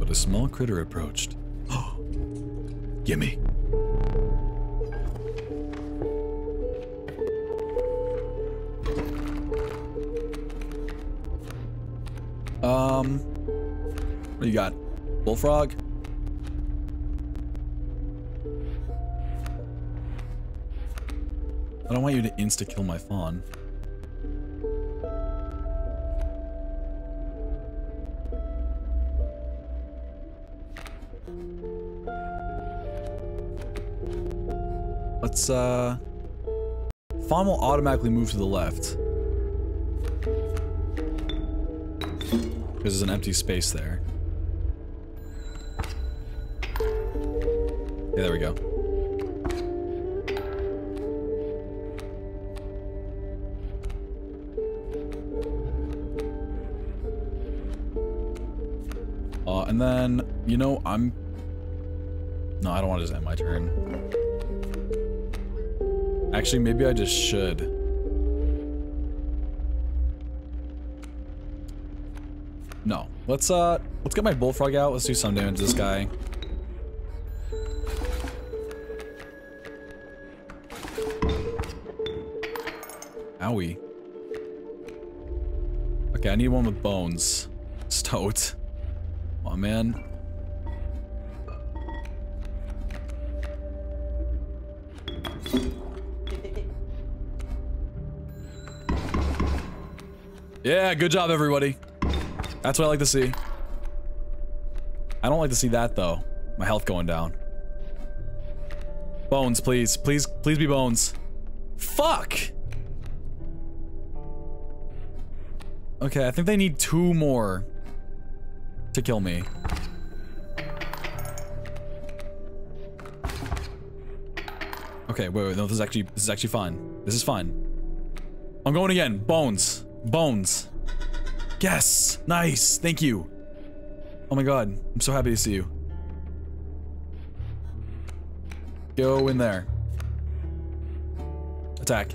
but a small critter approached. Oh. Gimme. Um, what do you got? Bullfrog? Don't want you to insta-kill my fawn. Let's, uh... Fawn will automatically move to the left. Because there's an empty space there. Yeah, there we go. And then, you know, I'm... No, I don't want to just end my turn. Actually, maybe I just should. No. Let's, uh, let's get my bullfrog out. Let's do some damage to this guy. Owie. Okay, I need one with bones. Stoat. Man. Yeah, good job, everybody. That's what I like to see. I don't like to see that, though. My health going down. Bones, please. Please, please be bones. Fuck! Okay, I think they need two more to kill me. Okay, wait, wait, no, this is actually, this is actually fine. This is fine. I'm going again. Bones. Bones. Yes! Nice! Thank you! Oh my god, I'm so happy to see you. Go in there. Attack.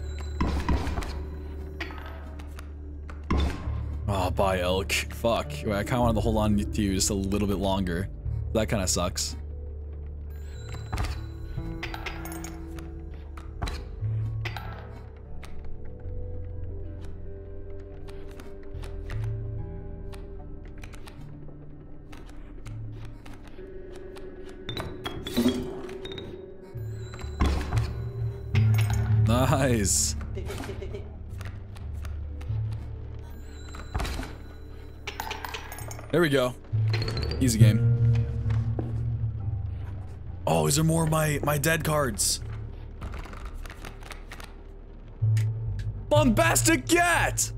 Bye, elk. Fuck. I kind of wanted to hold on to you just a little bit longer. That kind of sucks. We go. Easy game. Oh, is there more of my, my dead cards? Bombastic Gat!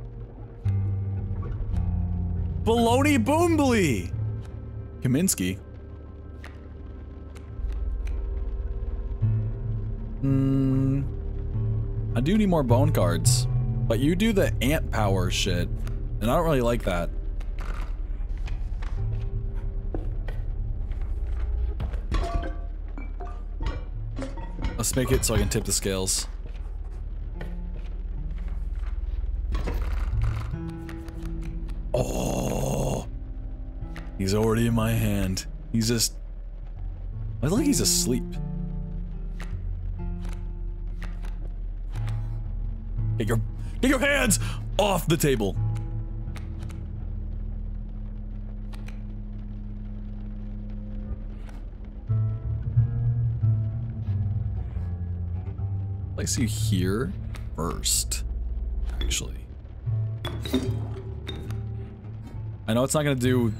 Baloney Boombly! Kaminsky. Hmm. I do need more bone cards. But you do the ant power shit. And I don't really like that. Let's make it so I can tip the scales. Oh. He's already in my hand. He's just... I like he's asleep. Get your... Get your hands off the table. Place you here first, actually. I know it's not gonna do...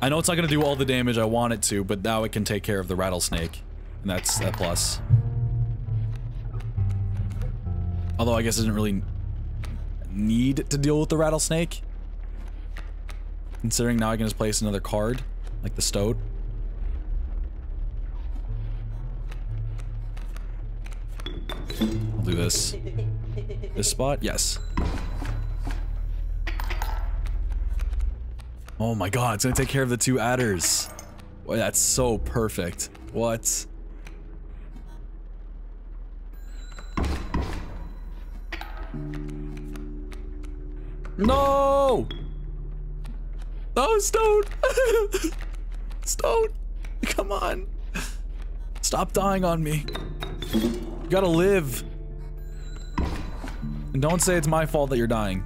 I know it's not gonna do all the damage I want it to, but now it can take care of the rattlesnake. And that's a plus. Although I guess it didn't really need to deal with the rattlesnake. Considering now I can just place another card, like the Stoat. This. This spot? Yes. Oh my god, it's gonna take care of the two adders. Boy, that's so perfect. What? No! No, Stone! Stone! Come on! Stop dying on me. You gotta live. And don't say it's my fault that you're dying.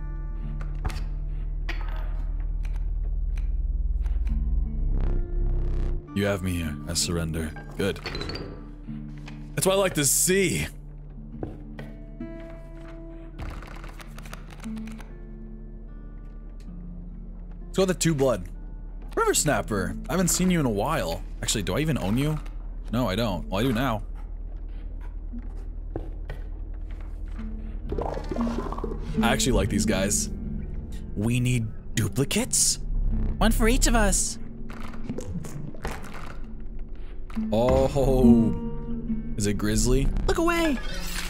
You have me here. I surrender. Good. That's what I like to see. Let's go with the two blood. River Snapper. I haven't seen you in a while. Actually, do I even own you? No, I don't. Well, I do now. I actually like these guys. We need duplicates? One for each of us. Oh. Is it Grizzly? Look away.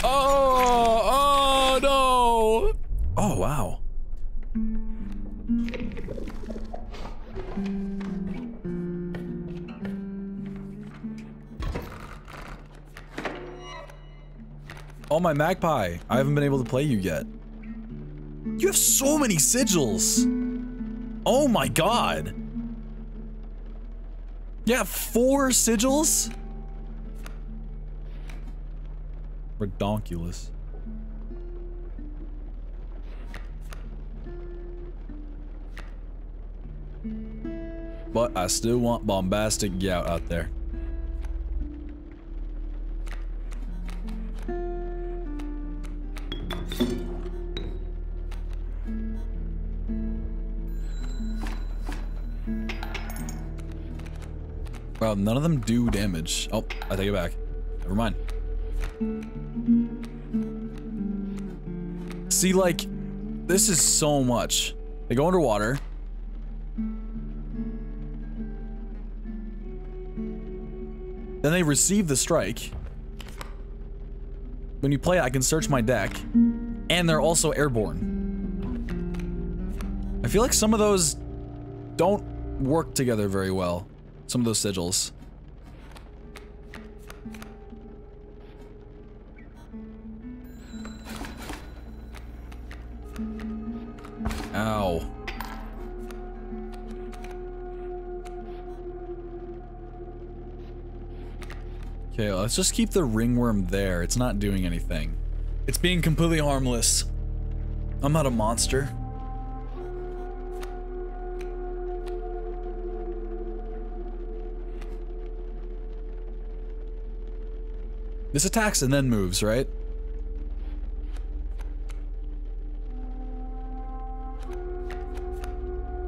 Oh, oh no. Oh, wow. Oh, my magpie. I haven't been able to play you yet. You have so many sigils. Oh my god. Yeah, four sigils? Redonkulous. But I still want bombastic gout out there. Wow, none of them do damage. Oh, I take it back. Never mind. See, like, this is so much. They go underwater. Then they receive the strike. When you play I can search my deck. And they're also airborne. I feel like some of those don't work together very well. Some of those sigils. Ow. Okay, let's just keep the ringworm there. It's not doing anything. It's being completely harmless. I'm not a monster. This attacks and then moves, right?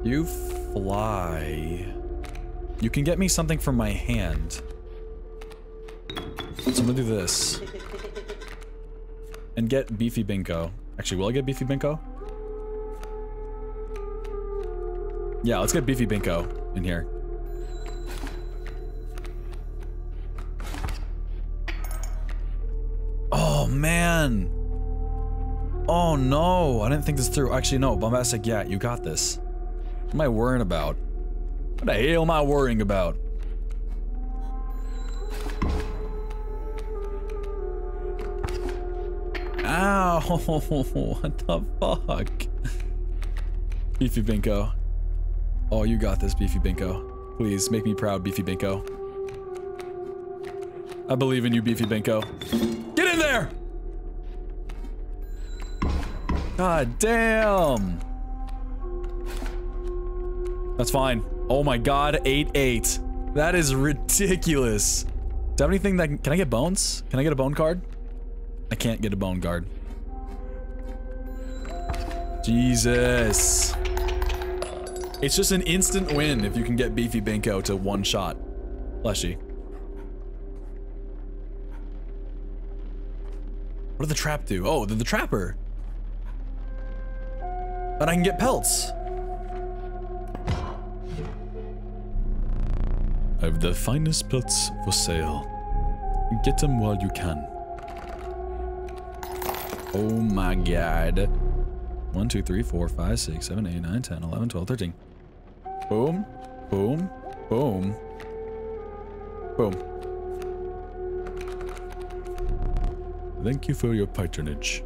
You fly. You can get me something from my hand. So I'm gonna do this. And get Beefy Binko. Actually, will I get Beefy Binko? Yeah, let's get Beefy Binko in here. Man. Oh, no. I didn't think this through. Actually, no. Bombastic, yeah, you got this. What am I worrying about? What the hell am I worrying about? Ow! What the fuck? Beefy Binko. Oh, you got this, Beefy Binko. Please, make me proud, Beefy Binko. I believe in you, Beefy Binko. Get in there! God damn! That's fine. Oh my god, 8-8. That is ridiculous. Do I have anything that- can I get bones? Can I get a bone card? I can't get a bone guard. Jesus. It's just an instant win if you can get Beefy Binko to one shot. Fleshy. What did the trap do? Oh, the, the trapper. And I can get pelts. I have the finest pelts for sale. Get them while you can. Oh my god. 1, 2, 3, 4, 5, 6, 7, 8, 9, 10, 11, 12, 13. Boom. Boom. Boom. Boom. Thank you for your patronage.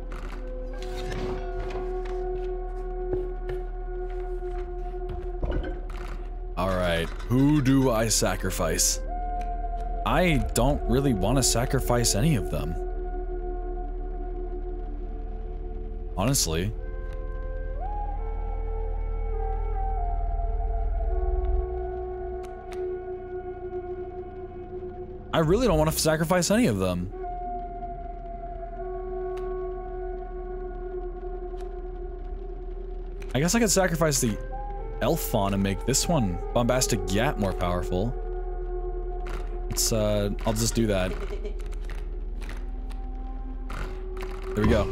Who do I sacrifice? I don't really want to sacrifice any of them. Honestly. I really don't want to sacrifice any of them. I guess I could sacrifice the Elk Fawn and make this one, Bombastic Gat, more powerful. It's, uh, I'll just do that. There we go.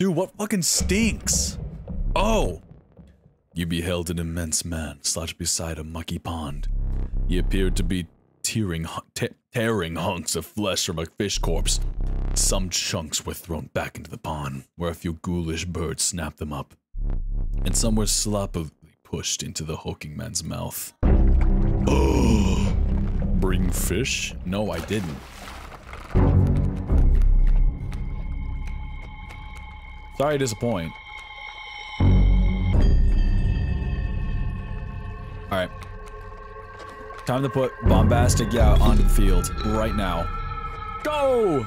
Dude, what fucking stinks? Oh! You beheld an immense man slouched beside a mucky pond. He appeared to be tearing, te tearing hunks of flesh from a fish corpse. Some chunks were thrown back into the pond, where a few ghoulish birds snapped them up. And some were sloppily pushed into the hulking man's mouth. Bring fish? No, I didn't. Sorry to disappoint. Alright. Time to put Bombastic Gout onto the field right now. Go!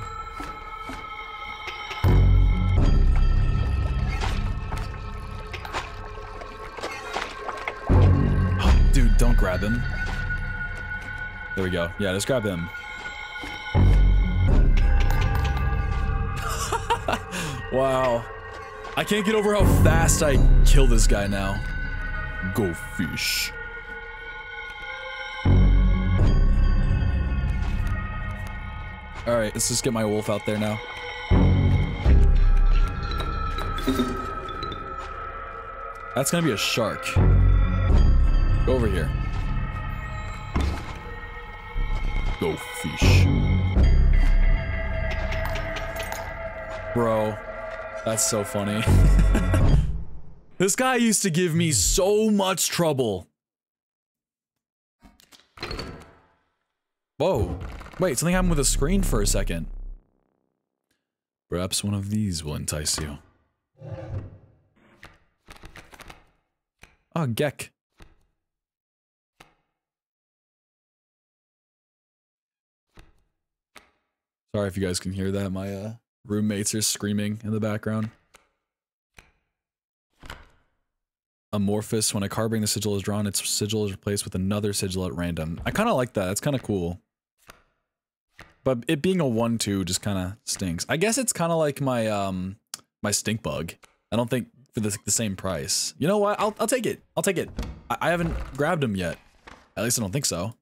Dude, don't grab him. There we go. Yeah, just grab him. wow. I can't get over how fast I kill this guy now. Go fish. Alright, let's just get my wolf out there now. That's gonna be a shark. Go over here. Go fish. Bro, that's so funny. this guy used to give me so much trouble. Whoa. Wait, something happened with the screen for a second. Perhaps one of these will entice you. Oh, Gek. Sorry if you guys can hear that. My uh, roommates are screaming in the background. amorphous. When a card bring the sigil is drawn, its sigil is replaced with another sigil at random. I kind of like that. That's kind of cool. But it being a 1-2 just kind of stinks. I guess it's kind of like my um my stink bug. I don't think for the, the same price. You know what? I'll, I'll take it. I'll take it. I, I haven't grabbed him yet. At least I don't think so.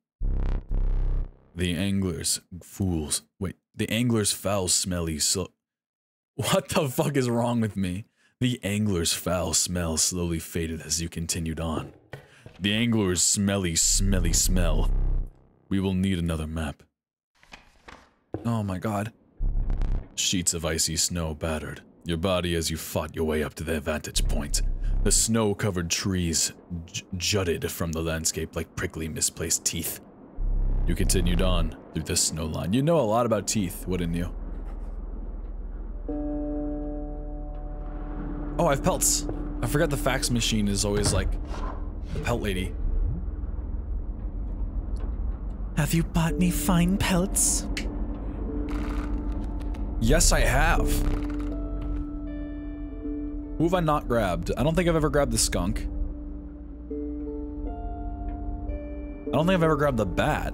The anglers, fools. Wait, the anglers foul smelly so... What the fuck is wrong with me? The angler's foul smell slowly faded as you continued on. The angler's smelly, smelly smell. We will need another map. Oh my god. Sheets of icy snow battered your body as you fought your way up to their vantage point. The snow-covered trees jutted from the landscape like prickly misplaced teeth. You continued on through the snow line. You know a lot about teeth, wouldn't you? Oh, I have pelts. I forgot the fax machine is always like the pelt lady. Have you bought me fine pelts? Yes, I have. Who have I not grabbed? I don't think I've ever grabbed the skunk. I don't think I've ever grabbed the bat.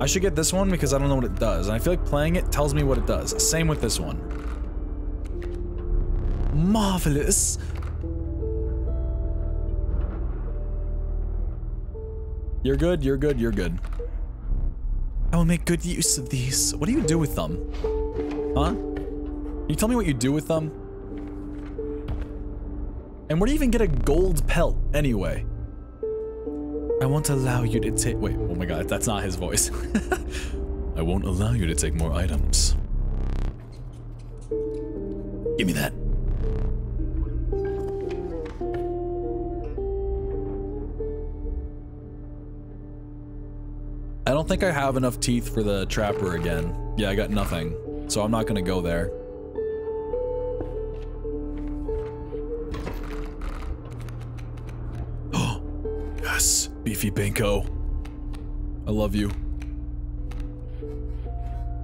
I should get this one because I don't know what it does. And I feel like playing it tells me what it does. Same with this one. Marvelous. You're good, you're good, you're good. I will make good use of these. What do you do with them? Huh? Can you tell me what you do with them? And where do you even get a gold pelt, anyway? I won't allow you to take- wait, oh my god, that's not his voice. I won't allow you to take more items. Give me that. I don't think I have enough teeth for the trapper again. Yeah, I got nothing, so I'm not gonna go there. Yes, Beefy Binko. I love you.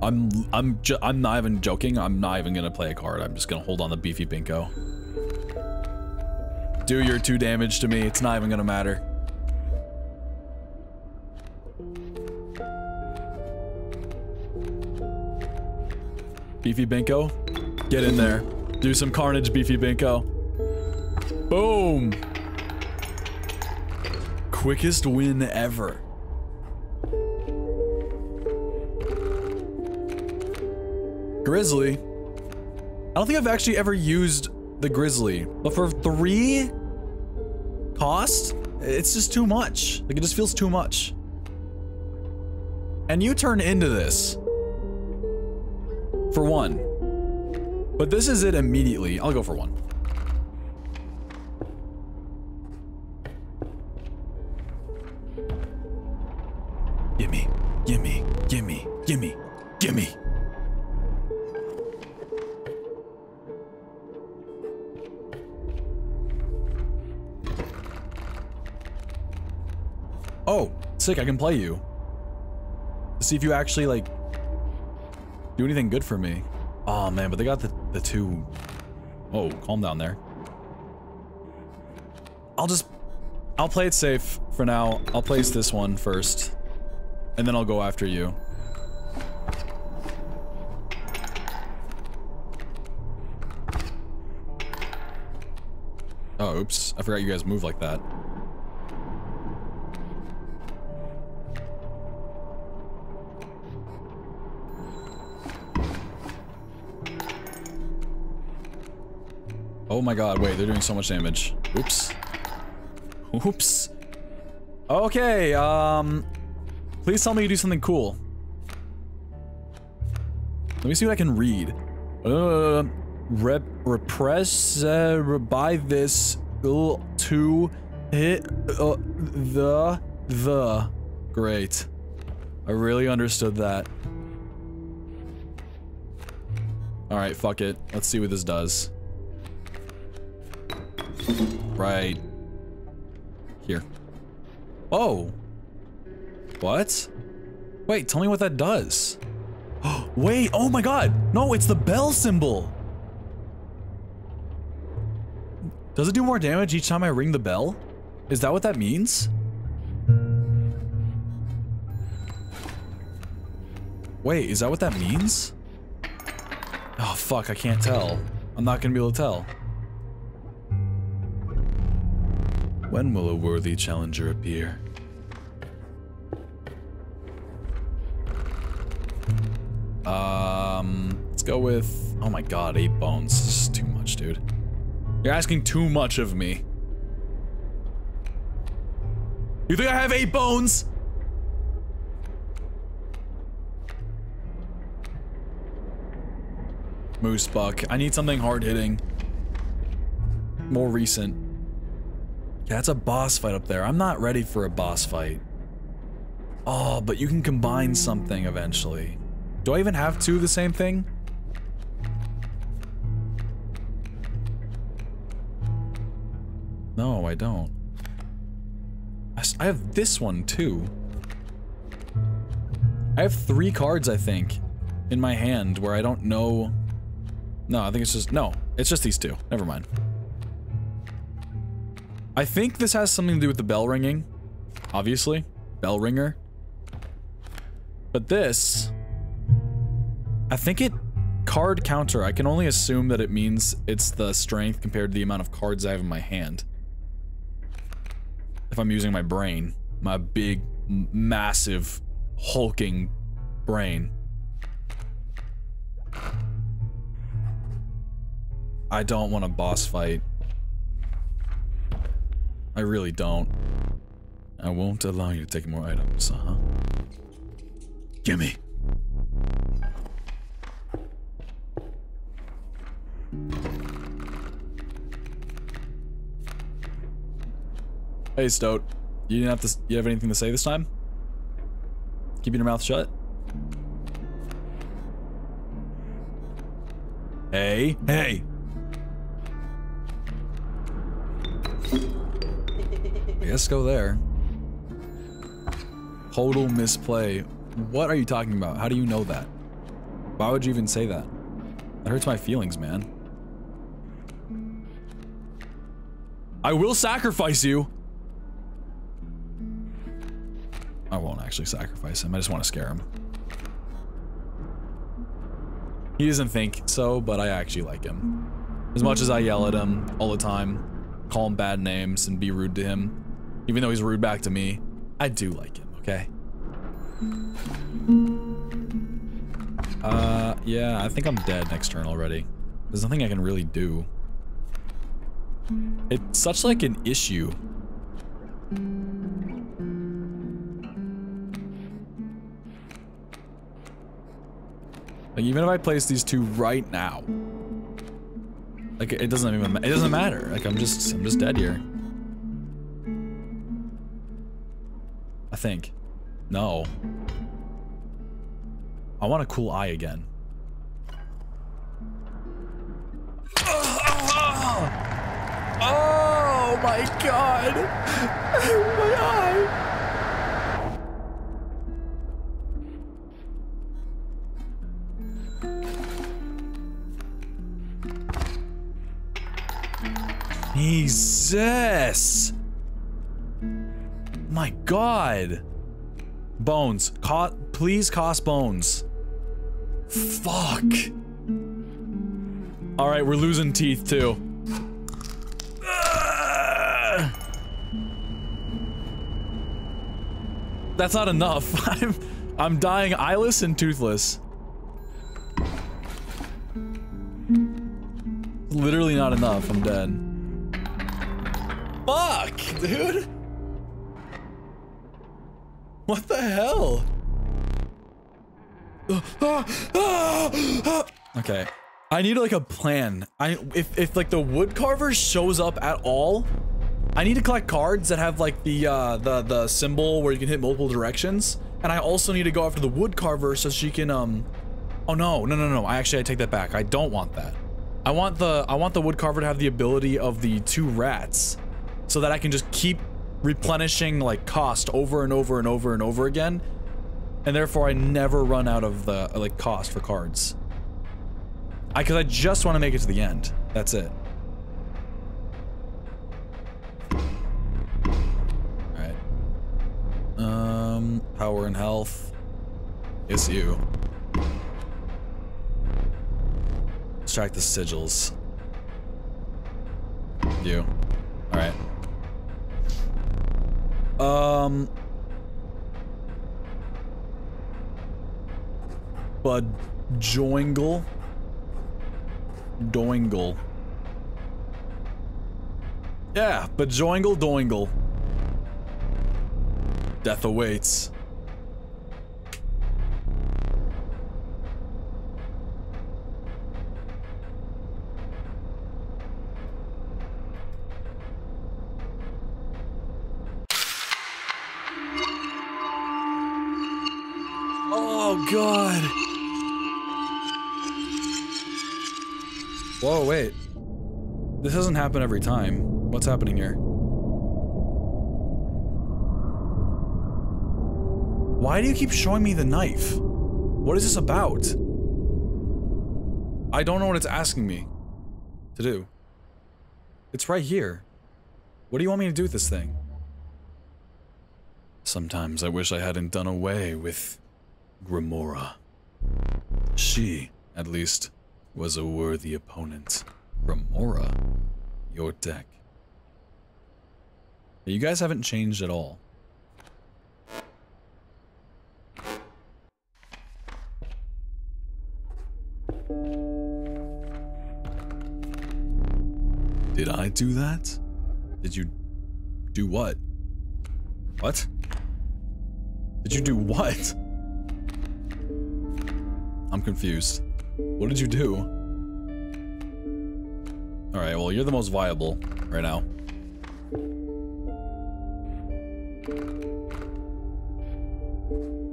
I'm I'm I'm not even joking. I'm not even gonna play a card. I'm just gonna hold on the Beefy Binko. Do your two damage to me. It's not even gonna matter. Beefy Binko, get in there. Do some carnage, Beefy Binko. Boom quickest win ever. Grizzly. I don't think I've actually ever used the Grizzly, but for three cost, it's just too much. Like, it just feels too much. And you turn into this. For one. But this is it immediately. I'll go for one. Gimme, gimme, gimme, gimme, gimme. Oh, sick, I can play you. See if you actually, like, do anything good for me. Oh, man, but they got the, the two... Oh, calm down there. I'll just... I'll play it safe for now. I'll place this one first. And then I'll go after you. Oh, oops. I forgot you guys move like that. Oh my god, wait, they're doing so much damage. Oops. Oops. Okay, um... Please tell me you do something cool. Let me see what I can read. Uh, rep repress uh, by this uh, to hit uh, the the. Great. I really understood that. Alright, fuck it. Let's see what this does. Right. Here. Oh! What? Wait, tell me what that does. Wait, oh my god! No, it's the bell symbol! Does it do more damage each time I ring the bell? Is that what that means? Wait, is that what that means? Oh fuck, I can't tell. I'm not gonna be able to tell. When will a worthy challenger appear? Um, let's go with, oh my god, eight bones. This is too much, dude. You're asking too much of me. You think I have eight bones? Moose Buck. I need something hard hitting. More recent. That's a boss fight up there. I'm not ready for a boss fight. Oh, but you can combine something eventually. Do I even have two of the same thing? No, I don't. I have this one too. I have three cards, I think, in my hand where I don't know. No, I think it's just, no, it's just these two. Never mind. I think this has something to do with the bell ringing. Obviously. Bell ringer. But this, I think it card counter. I can only assume that it means it's the strength compared to the amount of cards I have in my hand. If I'm using my brain, my big, massive, hulking brain. I don't want a boss fight. I really don't. I won't allow you to take more items, uh-huh. Gimme. Hey, Stoat. You didn't have to. You have anything to say this time? Keeping your mouth shut. Hey, hey. Guess go there. Total misplay. What are you talking about? How do you know that? Why would you even say that? That hurts my feelings, man. I will sacrifice you. I won't actually sacrifice him. I just want to scare him. He doesn't think so, but I actually like him. As much as I yell at him all the time, call him bad names, and be rude to him, even though he's rude back to me, I do like him, okay? Uh, yeah, I think I'm dead next turn already. There's nothing I can really do. It's such like an issue. Like even if I place these two right now, like it doesn't even it doesn't matter. Like I'm just I'm just dead here. Think. No. I want a cool eye again. Oh my god! my eye! Jesus! My god! Bones. Co please cost bones. Fuck. Alright, we're losing teeth too. That's not enough. I'm I'm dying eyeless and toothless. Literally not enough. I'm dead. Fuck, dude. What the hell? Okay. I need like a plan. I if if like the wood carver shows up at all, I need to collect cards that have like the uh the the symbol where you can hit multiple directions. And I also need to go after the wood carver so she can um Oh no, no no no. I actually I take that back. I don't want that. I want the I want the wood carver to have the ability of the two rats so that I can just keep replenishing like cost over and over and over and over again. And therefore I never run out of the like cost for cards. I cause I just want to make it to the end. That's it. Alright. Um power and health. It's you. Extract the sigils. You. Alright. Um. Bud Joingle. Doingle. Yeah, but Joingle Doingle. Death awaits. God. Whoa, wait. This doesn't happen every time. What's happening here? Why do you keep showing me the knife? What is this about? I don't know what it's asking me to do. It's right here. What do you want me to do with this thing? Sometimes I wish I hadn't done away with Grimora. She, at least, was a worthy opponent. Grimora? Your deck. You guys haven't changed at all. Did I do that? Did you do what? What? Did you do what? I'm confused. What did you do? Alright, well, you're the most viable right now.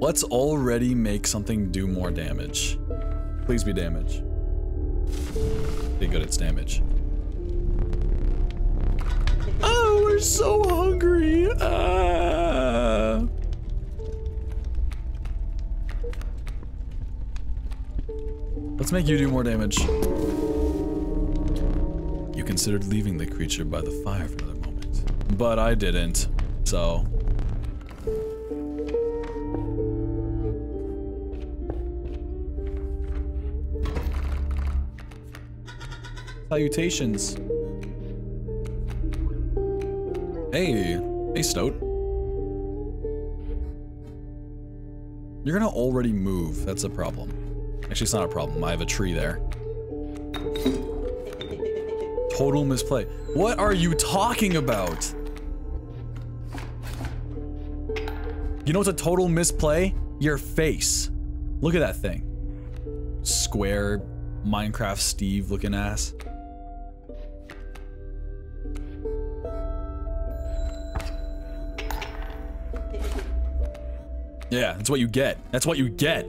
Let's already make something do more damage. Please be damage. Be good, it's damage. Oh, we're so hungry. Ah. Let's make you do more damage. You considered leaving the creature by the fire for another moment. But I didn't, so... Salutations. Hey, hey Stoat. You're gonna already move, that's a problem. Actually, it's not a problem, I have a tree there. Total misplay. What are you talking about? You know what's a total misplay? Your face. Look at that thing. Square, Minecraft Steve looking ass. Yeah, that's what you get. That's what you get.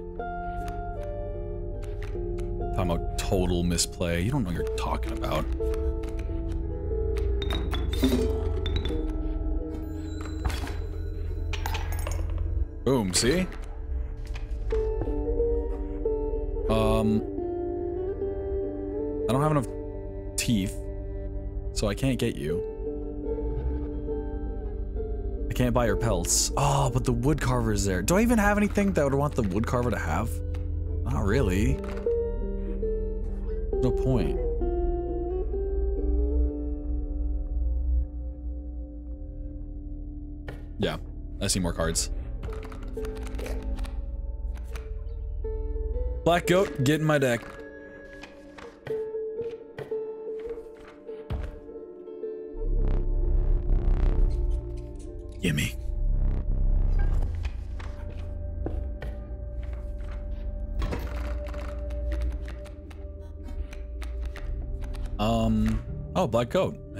Talking about total misplay. You don't know what you're talking about. Boom, see? Um... I don't have enough teeth, so I can't get you. I can't buy your pelts. Oh, but the wood carver's there. Do I even have anything that I would want the wood carver to have? Not really. No point. Yeah, I see more cards. Black goat, get in my deck.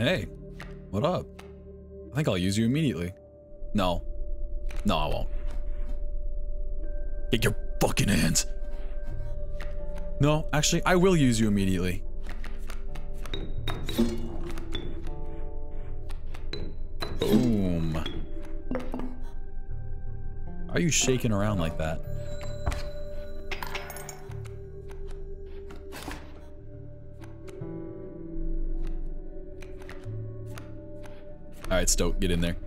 Hey, what up? I think I'll use you immediately. No. No, I won't. Get your fucking hands. No, actually, I will use you immediately. Boom. Are you shaking around like that? Alright, Stoat, get in there.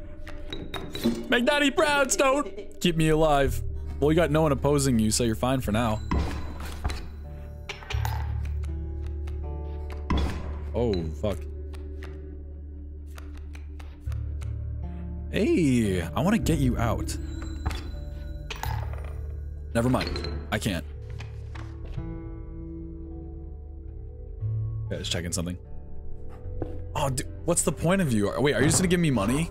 Make daddy proud, Stoat. Keep me alive. Well, you got no one opposing you, so you're fine for now. Oh, fuck. Hey, I want to get you out. Never mind. I can't. Okay, just checking something. Oh, dude, what's the point of you? Wait, are you just gonna give me money?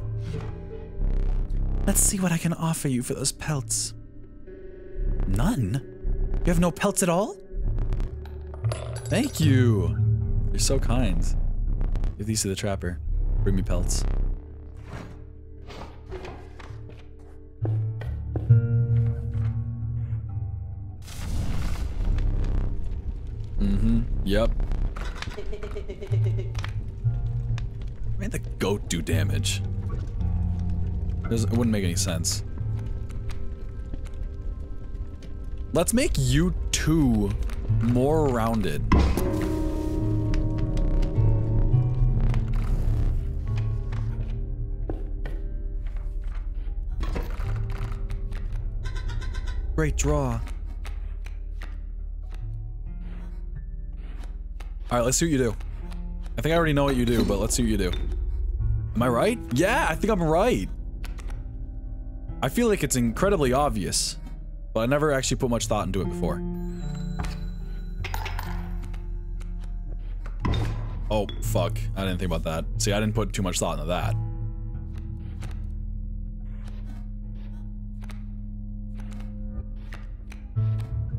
Let's see what I can offer you for those pelts. None? You have no pelts at all? Thank you. You're so kind. Give these to the trapper. Bring me pelts. Mm-hmm. Yep. Damage. It wouldn't make any sense. Let's make you two more rounded. Great draw. All right, let's see what you do. I think I already know what you do, but let's see what you do. Am I right? Yeah, I think I'm right. I feel like it's incredibly obvious, but I never actually put much thought into it before. Oh, fuck. I didn't think about that. See, I didn't put too much thought into that.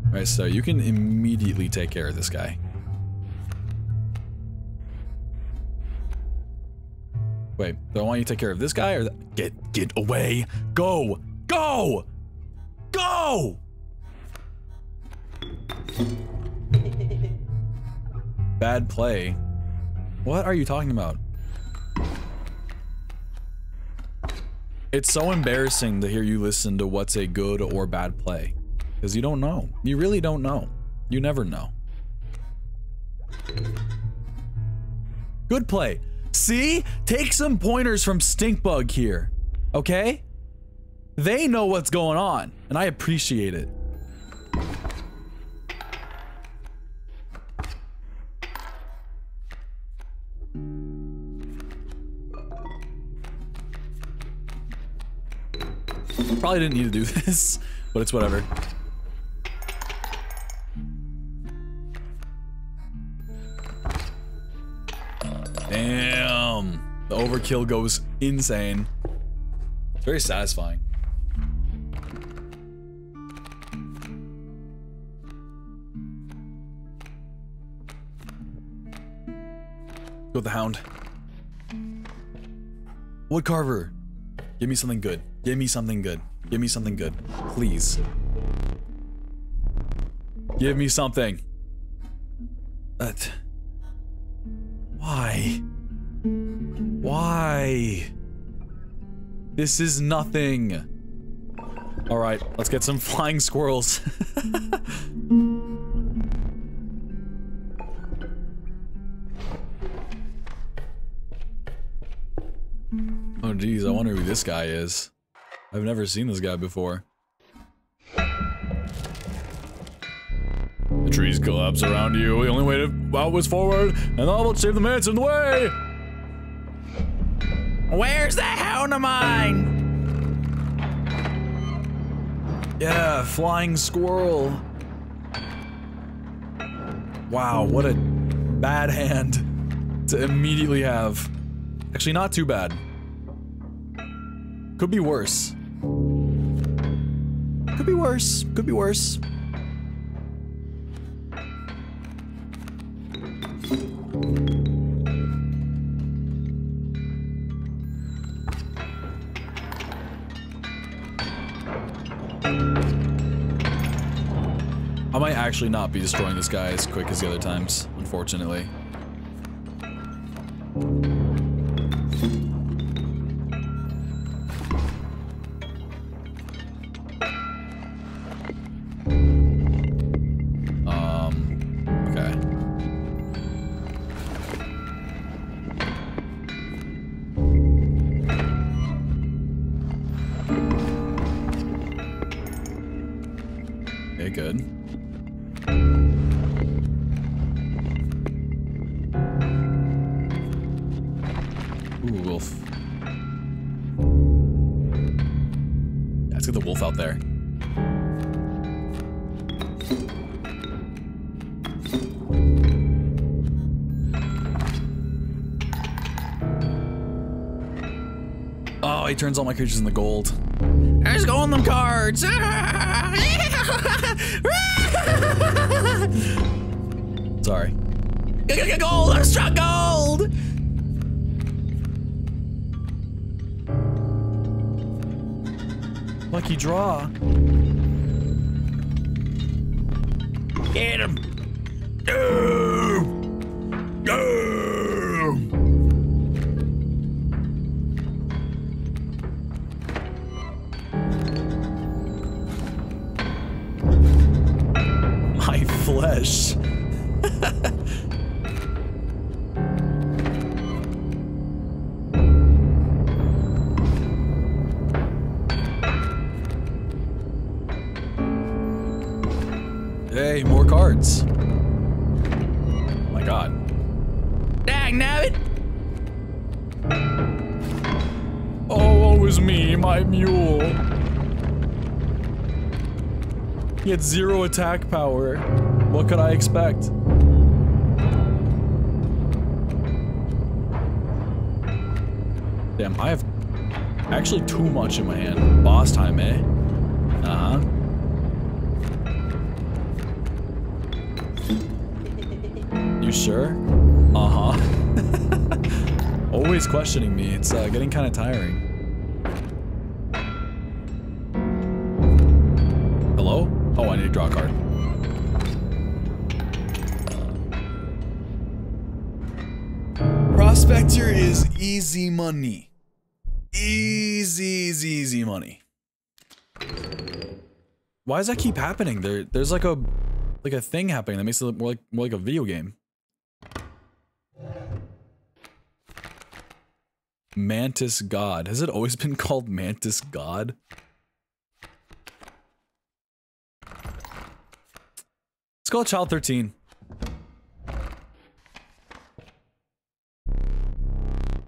Alright, so you can immediately take care of this guy. Wait, do I want you to take care of this guy or get get away? Go! Go! Go! Bad play. What are you talking about? It's so embarrassing to hear you listen to what's a good or bad play. Because you don't know. You really don't know. You never know. Good play. See? Take some pointers from Stinkbug here. Okay? They know what's going on, and I appreciate it. Probably didn't need to do this, but it's whatever. The overkill goes insane. It's very satisfying. Go with the hound. Woodcarver. Give me something good. Give me something good. Give me something good. Please. Give me something. That. Why? Why? This is nothing. All right, let's get some flying squirrels. oh geez, I wonder who this guy is. I've never seen this guy before. The trees collapse around you. The only way to out was forward, and I will save the man in the way. Where's the hound of mine? Yeah, flying squirrel. Wow, what a bad hand to immediately have. Actually, not too bad. Could be worse. Could be worse. Could be worse. Actually not be destroying this guy as quick as the other times, unfortunately. He turns all my creatures into gold. There's gold in them cards. Sorry. gold. I'm struck gold. Lucky draw. Attack power. What could I expect? Damn, I have actually too much in my hand. Boss time, eh? Uh-huh. You sure? Uh-huh. Always questioning me. It's uh, getting kind of tiring. Money. Easy, easy, easy money. Why does that keep happening? There, there's like a, like a thing happening that makes it look more like more like a video game. Mantis God. Has it always been called Mantis God? Let's call Child 13.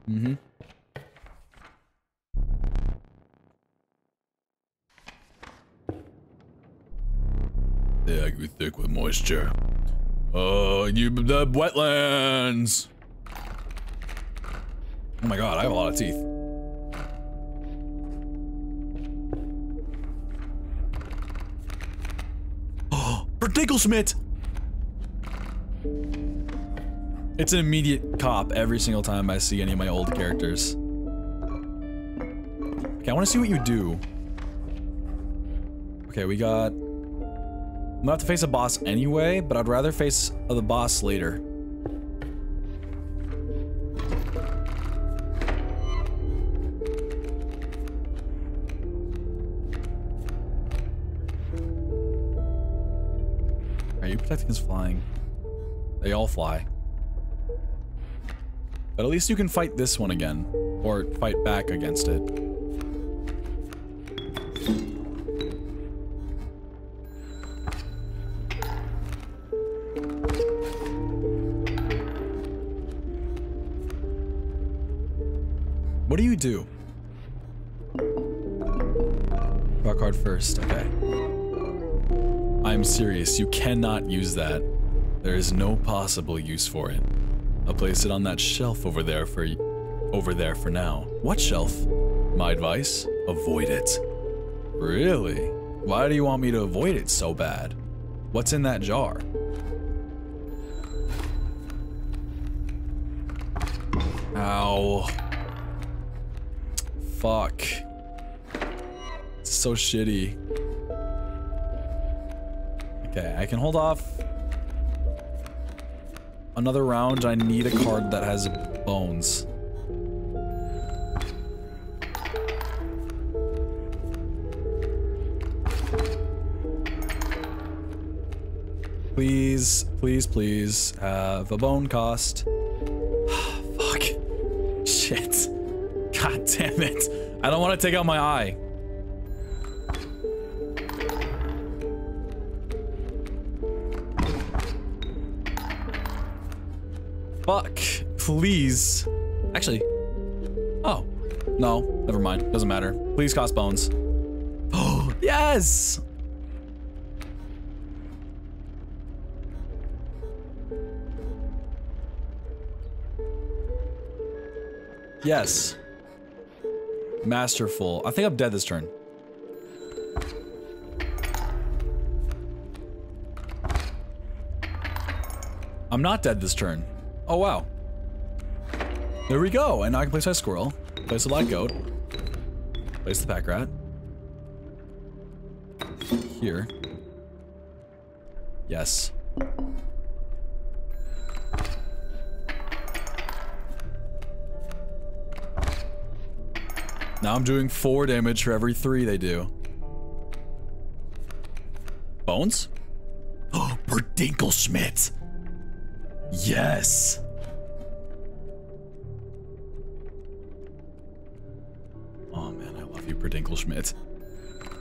Mm-hmm. Yeah, I can be thick with moisture. Oh, you the wetlands. Oh my god, I have a lot of teeth. Oh, for Smith. It's an immediate cop every single time I see any of my old characters. Okay, I want to see what you do. Okay, we got... I'm gonna have to face a boss anyway, but I'd rather face the boss later. Are you protecting his flying? They all fly. But at least you can fight this one again. Or fight back against it. Do a card first, okay. I'm serious, you cannot use that. There is no possible use for it. I'll place it on that shelf over there for over there for now. What shelf? My advice? Avoid it. Really? Why do you want me to avoid it so bad? What's in that jar? Ow. Fuck. It's so shitty. Okay, I can hold off another round. I need a card that has bones. Please, please, please have a bone cost. Damn it. I don't want to take out my eye. Fuck. Please. Actually. Oh. No. Never mind. Doesn't matter. Please cost bones. Oh, yes! Yes. Masterful. I think I'm dead this turn. I'm not dead this turn. Oh, wow. There we go. And now I can place my squirrel. Place the black goat. Place the pack rat. Here. Yes. Now I'm doing four damage for every three they do. Bones? Oh, Schmidt. Yes. Oh man, I love you, Schmidt.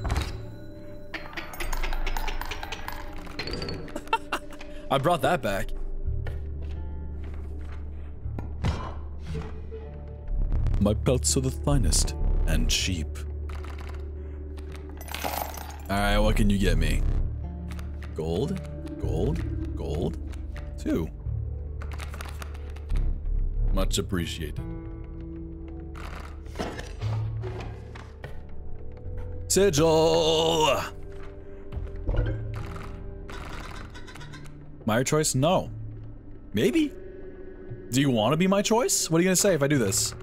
I brought that back. My pelts are the finest and cheap. Alright, what can you get me? Gold, gold, gold, two. Much appreciated. Sigil! My choice? No. Maybe. Do you want to be my choice? What are you going to say if I do this?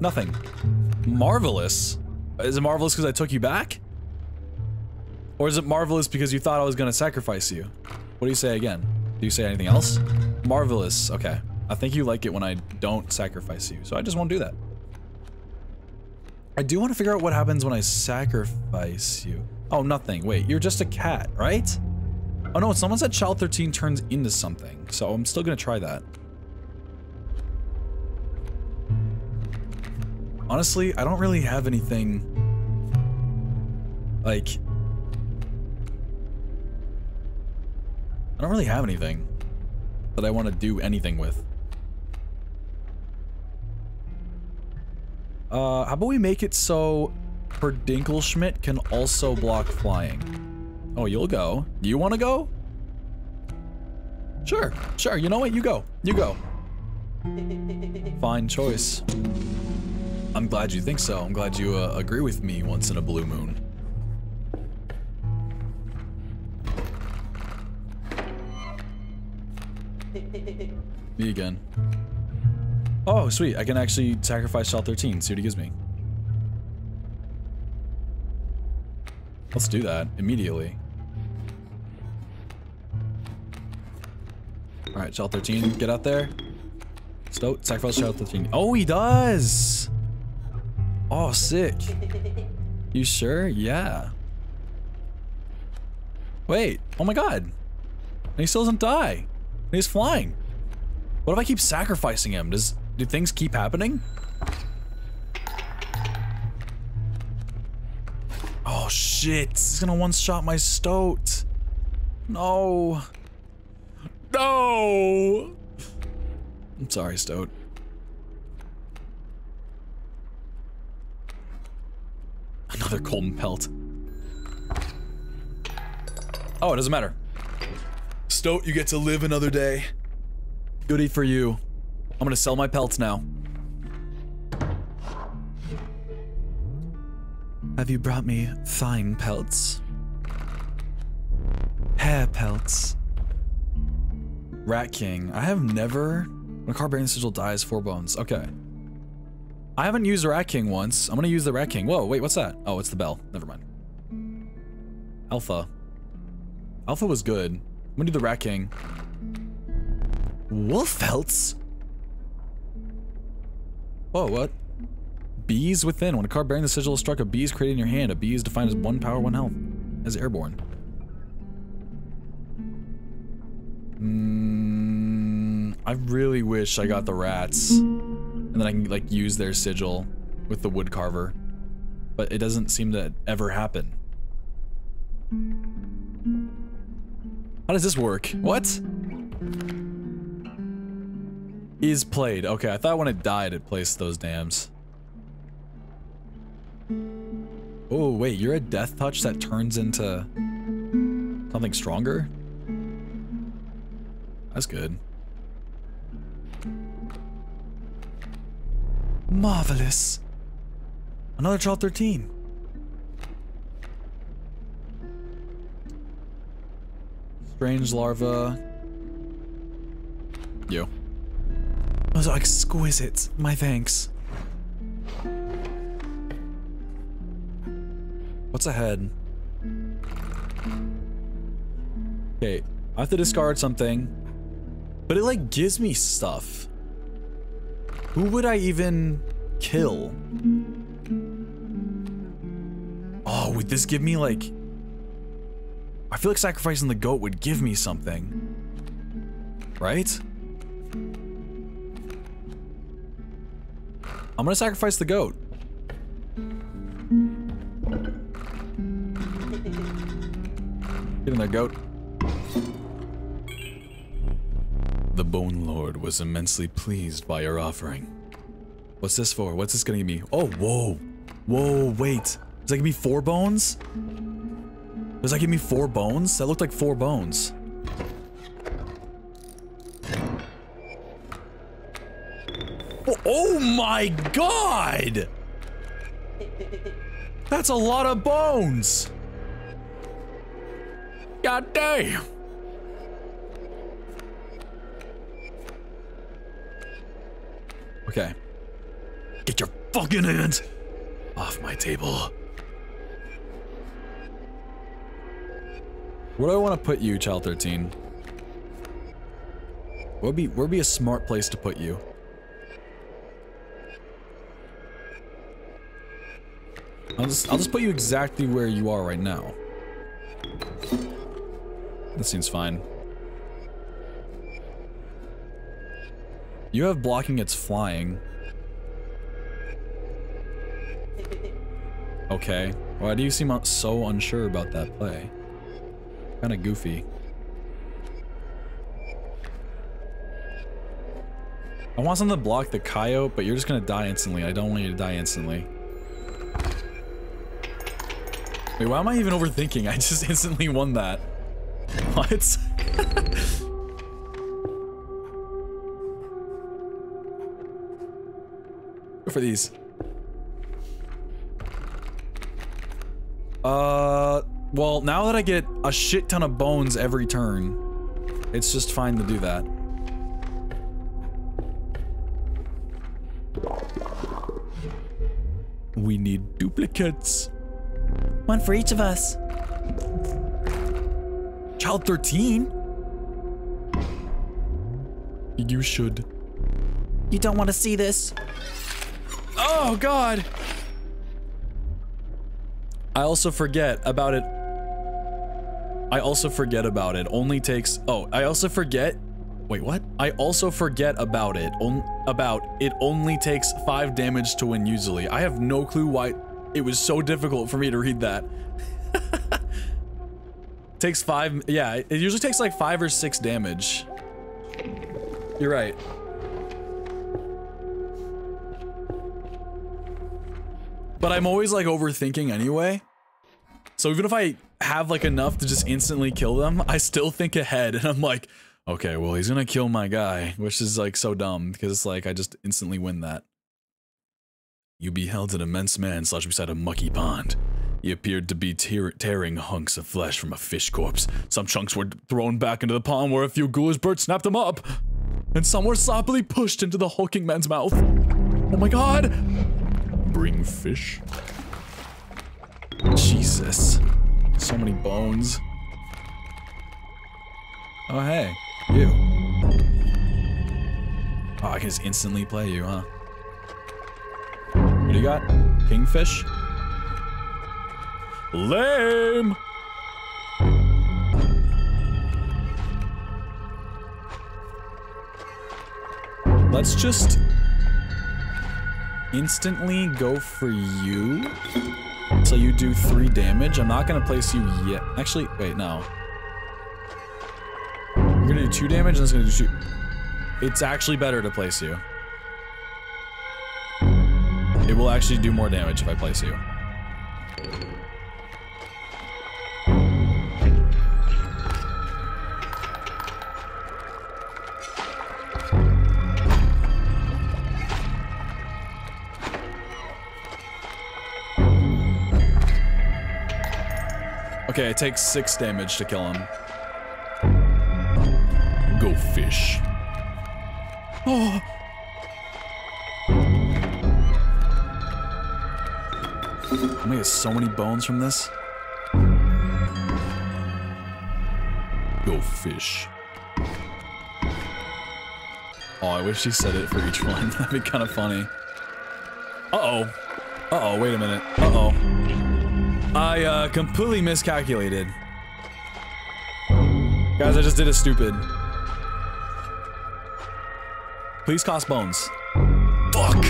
Nothing. Marvelous? Is it marvelous because I took you back? Or is it marvelous because you thought I was going to sacrifice you? What do you say again? Do you say anything else? Marvelous. Okay. I think you like it when I don't sacrifice you, so I just won't do that. I do want to figure out what happens when I sacrifice you. Oh, nothing. Wait, you're just a cat, right? Oh no, someone said Child 13 turns into something, so I'm still gonna try that. Honestly, I don't really have anything... Like... I don't really have anything that I want to do anything with. Uh, how about we make it so Schmidt can also block flying? Oh, you'll go. You want to go? Sure, sure. You know what? You go. You go. Fine choice. I'm glad you think so. I'm glad you uh, agree with me once in a blue moon. Me again. Oh, sweet. I can actually sacrifice Shell 13. See what he gives me. Let's do that immediately. Alright, Shell 13, get out there. Stoat, sacrifice Shell 13. Oh, he does! Oh, sick. You sure? Yeah. Wait. Oh my god. And he still doesn't die. And he's flying. What if I keep sacrificing him? Does do things keep happening? Oh shit. He's gonna one-shot my stoat. No. No. I'm sorry, Stoat. Another golden pelt. Oh, it doesn't matter. Stoat, you get to live another day. Goody for you. I'm gonna sell my pelts now. Have you brought me fine pelts? Hare pelts. Rat King. I have never... When a card bearing sigil dies, four bones. Okay. I haven't used Rat King once. I'm gonna use the Rat King. Whoa, wait, what's that? Oh, it's the bell. Never mind. Alpha. Alpha was good. I'm gonna do the Rat King. Wolf pelts? Whoa, what? Bees within. When a card bearing the sigil is struck, a bee is created in your hand. A bee is defined as one power, one health. As airborne. Mm, I really wish I got the rats. And then I can like use their sigil with the wood carver. But it doesn't seem to ever happen. How does this work? What? is played. Okay, I thought when it died, it placed those dams. Oh, wait, you're a death touch that turns into something stronger? That's good. Marvelous. Another Child 13. Strange larva. You. Those are exquisite. My thanks. What's ahead? Okay, I have to discard something. But it like gives me stuff. Who would I even kill? Oh, would this give me like... I feel like sacrificing the goat would give me something. Right? I'm gonna sacrifice the goat. Get in there, goat. The Bone Lord was immensely pleased by your offering. What's this for? What's this gonna give me? Oh, whoa. Whoa, wait. Does that give me four bones? Does that give me four bones? That looked like four bones. Oh, oh my god! That's a lot of bones! God damn! Okay. Get your fucking hands off my table. Where do I want to put you, Child 13? What would be, where would be a smart place to put you? I'll just, I'll just put you exactly where you are right now. That seems fine. You have blocking its flying. Okay. Why do you seem so unsure about that play? Kinda goofy. I want something to block the coyote, but you're just gonna die instantly. I don't want you to die instantly. Wait, why am I even overthinking? I just instantly won that. What? for these. Uh, well, now that I get a shit ton of bones every turn, it's just fine to do that. We need duplicates. One for each of us. Child 13? You should. You don't want to see this. Oh, God. I also forget about it. I also forget about it. Only takes... Oh, I also forget... Wait, what? I also forget about it. On, about it only takes 5 damage to win usually. I have no clue why it was so difficult for me to read that. takes 5... Yeah, it usually takes like 5 or 6 damage. You're right. But I'm always like overthinking anyway. So even if I have like enough to just instantly kill them, I still think ahead and I'm like, okay, well, he's gonna kill my guy, which is like so dumb because it's like I just instantly win that. You beheld an immense man slouched beside a mucky pond. He appeared to be tear tearing hunks of flesh from a fish corpse. Some chunks were thrown back into the pond where a few ghoulish birds snapped them up. And some were sloppily pushed into the hulking man's mouth. Oh my god! Bring fish. Jesus. So many bones. Oh, hey. You. Oh, I can just instantly play you, huh? What do you got? Kingfish? Lame! Let's just instantly go for you. So you do three damage. I'm not gonna place you yet. Actually, wait, no. You're gonna do two damage and it's gonna do two. It's actually better to place you. It will actually do more damage if I place you. Okay, it takes six damage to kill him. Go fish. Oh. I'm gonna get so many bones from this. Go fish. Oh, I wish he said it for each one. That'd be kind of funny. Uh-oh. Uh-oh, wait a minute. Uh-oh. I, uh, completely miscalculated. Guys, I just did a stupid. Please cost bones. Fuck!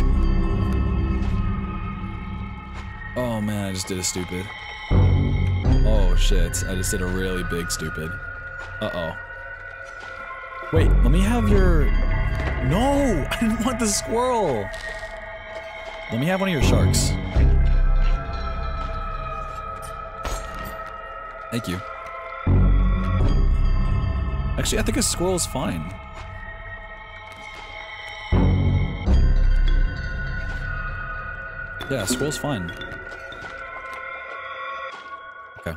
Oh man, I just did a stupid. Oh shit, I just did a really big stupid. Uh-oh. Wait, let me have your... No! I didn't want the squirrel! Let me have one of your sharks. Thank you. Actually, I think a squirrel is fine. Yeah, squirrel's fine. Okay.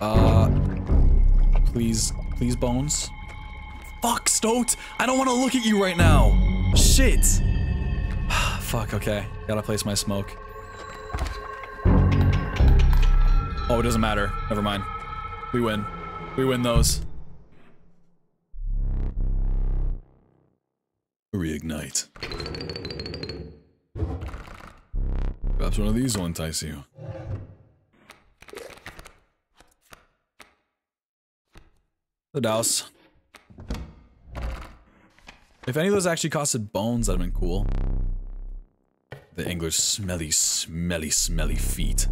Uh, please, please, bones. Stoat! I don't want to look at you right now! Shit! Fuck, okay. Gotta place my smoke. Oh, it doesn't matter. Never mind. We win. We win those. Reignite. Perhaps one of these will entice you. The douse. If any of those actually costed bones, that'd have been cool. The angler's smelly, smelly, smelly feet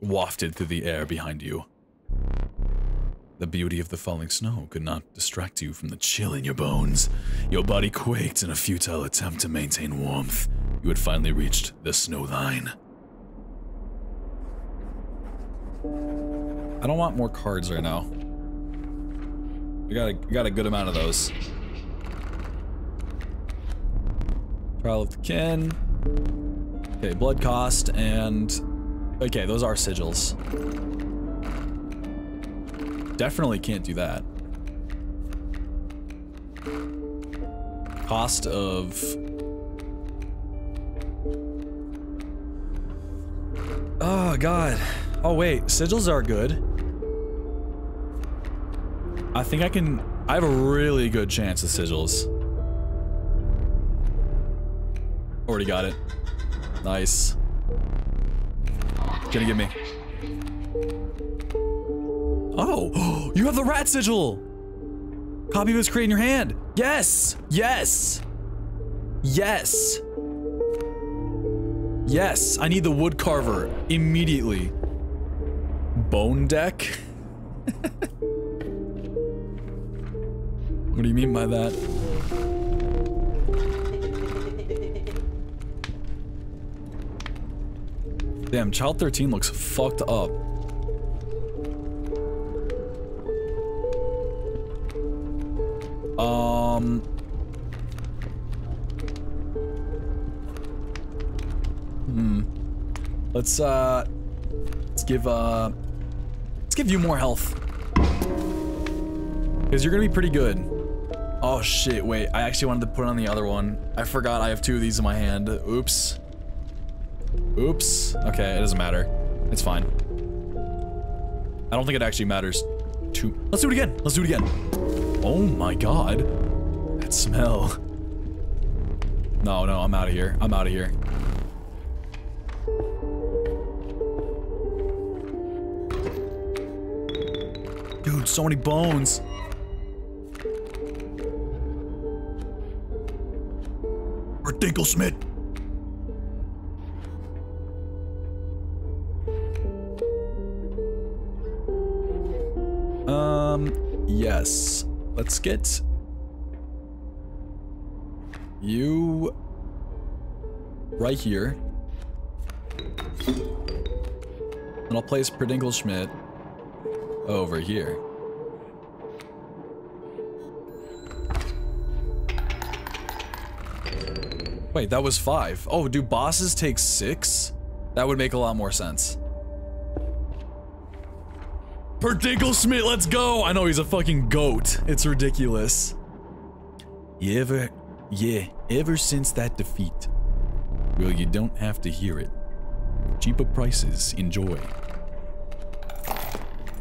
wafted through the air behind you. The beauty of the falling snow could not distract you from the chill in your bones. Your body quaked in a futile attempt to maintain warmth. You had finally reached the snow line. I don't want more cards right now. We got a, we got a good amount of those. Trial of the Kin. Okay, blood cost and... Okay, those are sigils. Definitely can't do that. Cost of... Oh, God. Oh, wait. Sigils are good. I think I can... I have a really good chance of sigils. Already got it. Nice. Gonna give me. Oh, you have the rat sigil! Copy was created in your hand. Yes! Yes! Yes! Yes, I need the wood carver immediately. Bone deck? what do you mean by that? Damn, Child 13 looks fucked up. Um... Hmm. Let's, uh... Let's give, uh... Let's give you more health. Because you're gonna be pretty good. Oh shit, wait, I actually wanted to put on the other one. I forgot I have two of these in my hand. Oops. Oops. Okay, it doesn't matter. It's fine. I don't think it actually matters too- Let's do it again! Let's do it again! Oh my god. That smell. No, no, I'm out of here. I'm out of here. Dude, so many bones. Or Dinklesmith. Yes. Let's get you right here. And I'll place Schmidt over here. Wait, that was five. Oh, do bosses take six? That would make a lot more sense. Schmidt, let's go! I know he's a fucking goat. It's ridiculous. You ever, yeah, ever since that defeat. Well, you don't have to hear it. Cheaper prices, enjoy.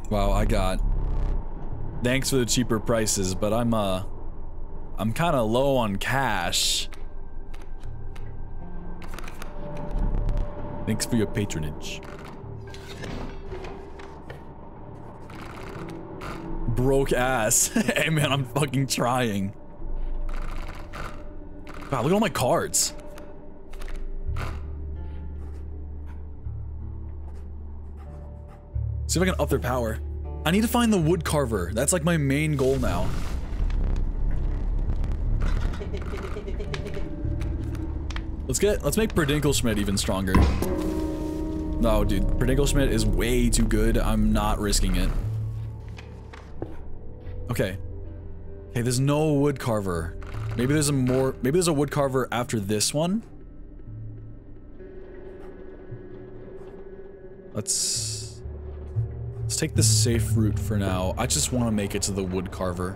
Wow, I got... Thanks for the cheaper prices, but I'm, uh... I'm kind of low on cash. Thanks for your patronage. Broke ass. hey man, I'm fucking trying. Wow, look at all my cards. See if I can up their power. I need to find the wood carver. That's like my main goal now. Let's get, let's make Schmidt even stronger. No, dude, Schmidt is way too good. I'm not risking it. Okay. Okay, there's no wood carver. Maybe there's a more, maybe there's a wood carver after this one. Let's, let's take the safe route for now. I just want to make it to the wood carver.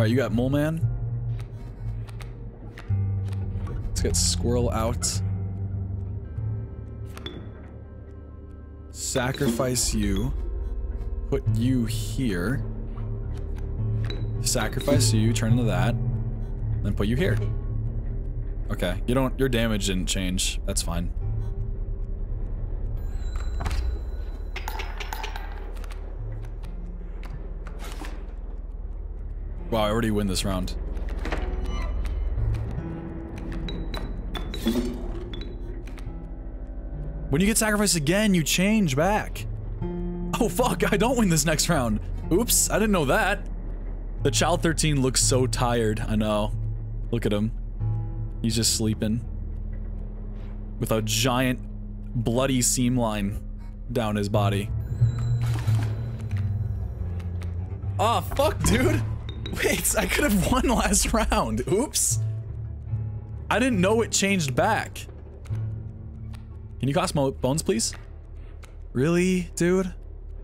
Alright, you got Mole Man. Let's get Squirrel out. Sacrifice you. Put you here. Sacrifice you, turn into that. Then put you here. Okay, you don't- your damage didn't change. That's fine. Wow, I already win this round. When you get sacrificed again, you change back. Oh fuck, I don't win this next round. Oops, I didn't know that. The child 13 looks so tired, I know. Look at him. He's just sleeping. With a giant bloody seam line down his body. Oh, fuck, dude. Wait, I could have won last round. Oops. I didn't know it changed back. Can you cost my bones, please? Really, dude?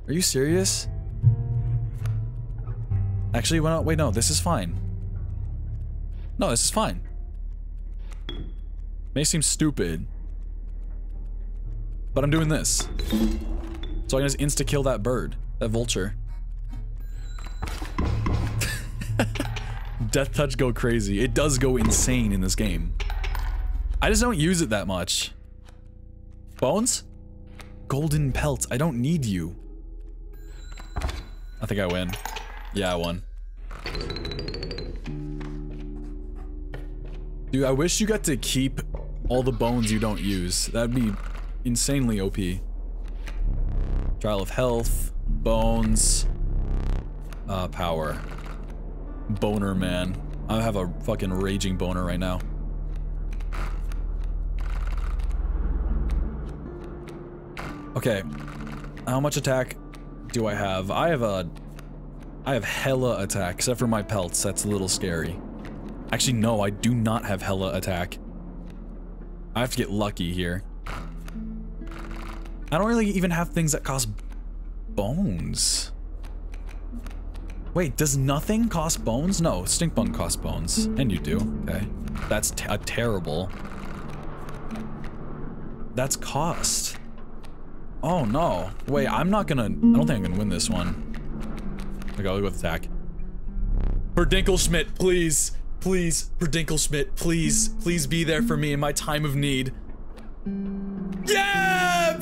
Are you serious? Actually, wait, no, wait, no, this is fine. No, this is fine. May seem stupid. But I'm doing this. So I can just insta-kill that bird, that vulture. Death Touch go crazy. It does go insane in this game. I just don't use it that much. Bones? Golden pelt. I don't need you. I think I win. Yeah, I won. Dude, I wish you got to keep all the bones you don't use. That'd be insanely OP. Trial of health, bones, uh, power. Boner man. I have a fucking raging boner right now. Okay. How much attack do I have? I have a... I have hella attack, except for my pelts. That's a little scary. Actually, no, I do not have hella attack. I have to get lucky here. I don't really even have things that cost bones. Wait, does nothing cost bones? No, stink costs bones. And you do. Okay. That's a terrible. That's cost. Oh no. Wait, I'm not gonna... I don't think I'm gonna win this one. Okay, I'll go with attack. Schmidt, please. Please. Schmidt, please. Please be there for me in my time of need. Yeah!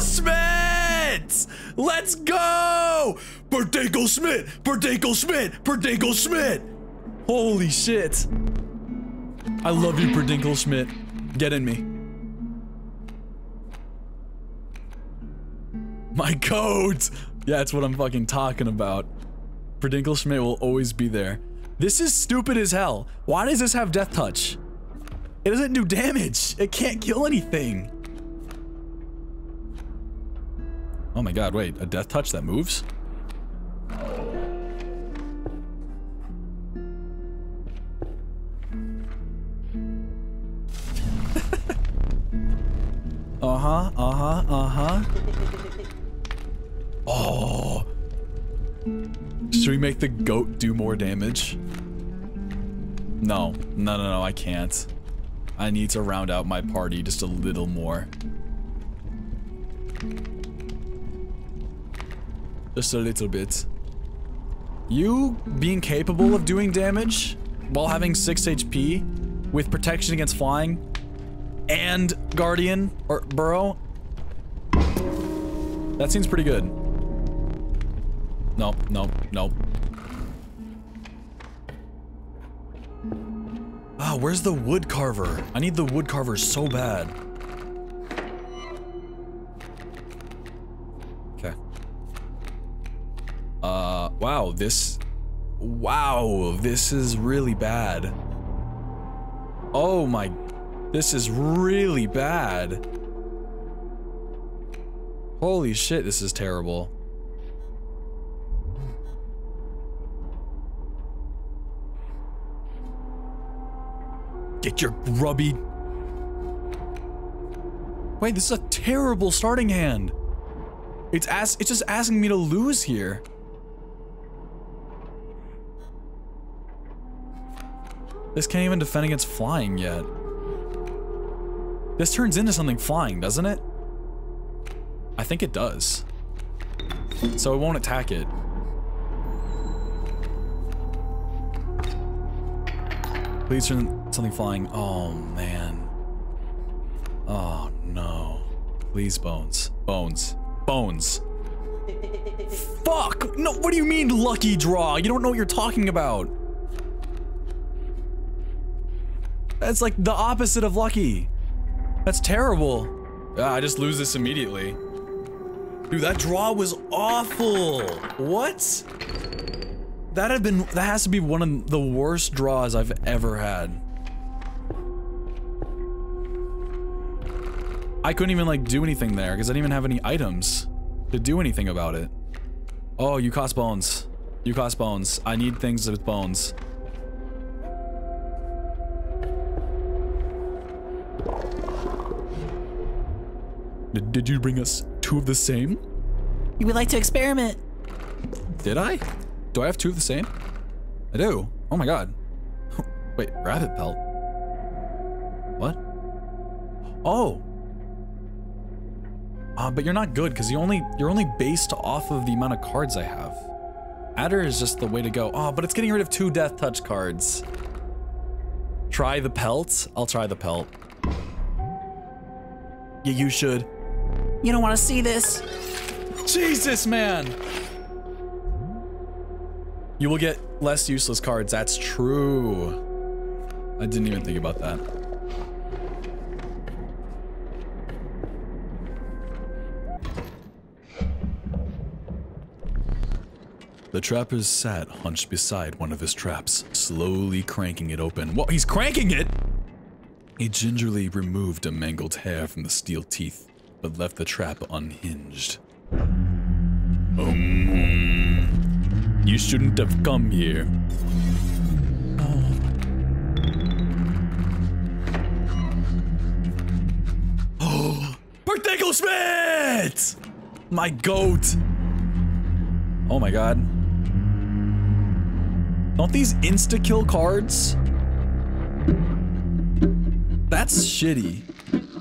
Schmidt! Schmidt! Let's go! Berdinkle Schmidt! Berdinkle Schmidt! Berdinkle Schmidt! Holy shit. I love you, Berdinkle Schmidt. Get in me. My coat! Yeah, that's what I'm fucking talking about. Berdinkle Schmidt will always be there. This is stupid as hell. Why does this have death touch? It doesn't do damage. It can't kill anything. Oh my god, wait. A death touch that moves? uh-huh, uh-huh, uh-huh. Oh. Should we make the goat do more damage? No. No, no, no, I can't. I need to round out my party just a little more. Just a little bit. You being capable of doing damage while having 6 HP with protection against flying and guardian or burrow that seems pretty good. Nope, nope, nope. Ah, where's the wood carver? I need the wood carver so bad. Wow, this... Wow, this is really bad. Oh my... This is really bad. Holy shit, this is terrible. Get your grubby... Wait, this is a terrible starting hand. It's ask it's just asking me to lose here. This can't even defend against flying yet. This turns into something flying, doesn't it? I think it does. So it won't attack it. Please turn something flying. Oh, man. Oh, no. Please, Bones. Bones. Bones. Fuck! No, what do you mean lucky draw? You don't know what you're talking about. That's like the opposite of lucky. That's terrible. Ah, I just lose this immediately. Dude, that draw was awful. What? That had been, that has to be one of the worst draws I've ever had. I couldn't even like do anything there because I didn't even have any items to do anything about it. Oh, you cost bones. You cost bones. I need things with bones. Did, did you bring us two of the same? You would like to experiment? Did I? Do I have two of the same? I do. Oh my god. Wait, rabbit pelt. What? Oh. Uh, but you're not good because you only you're only based off of the amount of cards I have. Adder is just the way to go. Oh, but it's getting rid of two death touch cards. Try the pelt? I'll try the pelt. Yeah, you should. You don't want to see this? Jesus, man! You will get less useless cards. That's true. I didn't even think about that. The trapper sat hunched beside one of his traps, slowly cranking it open. What? He's cranking it? He gingerly removed a mangled hare from the steel teeth, but left the trap unhinged. Um, you shouldn't have come here. Oh. Schmidt! My goat! Oh my god. Don't these insta-kill cards? That's shitty.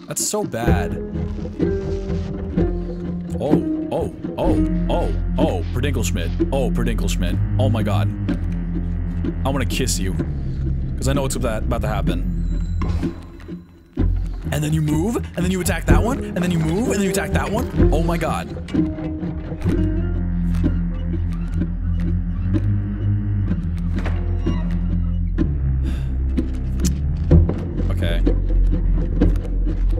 That's so bad. Oh, oh, oh, oh, oh, Perdinkelschmidt. Oh, Perdinkelschmidt. Oh my god. I want to kiss you. Because I know what's about, to happen. and then you move, and then you attack that one, and then you move, and then you attack that one. Oh my god. Okay.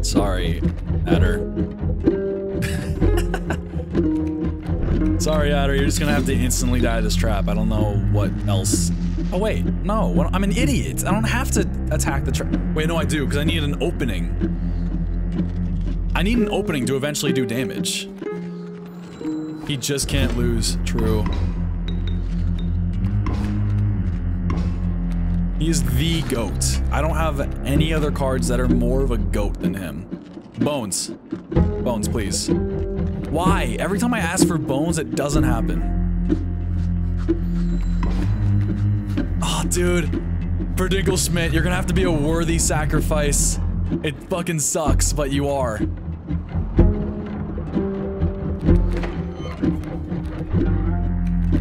Sorry, Adder. Sorry, Otter, you're just gonna have to instantly die this trap. I don't know what else. Oh, wait, no, I'm an idiot. I don't have to attack the trap. Wait, no, I do, because I need an opening. I need an opening to eventually do damage. He just can't lose. True. He is the goat. I don't have any other cards that are more of a goat than him. Bones. Bones, please. Why? Every time I ask for bones, it doesn't happen. Oh, dude. Verdinkle Schmidt, you're gonna have to be a worthy sacrifice. It fucking sucks, but you are.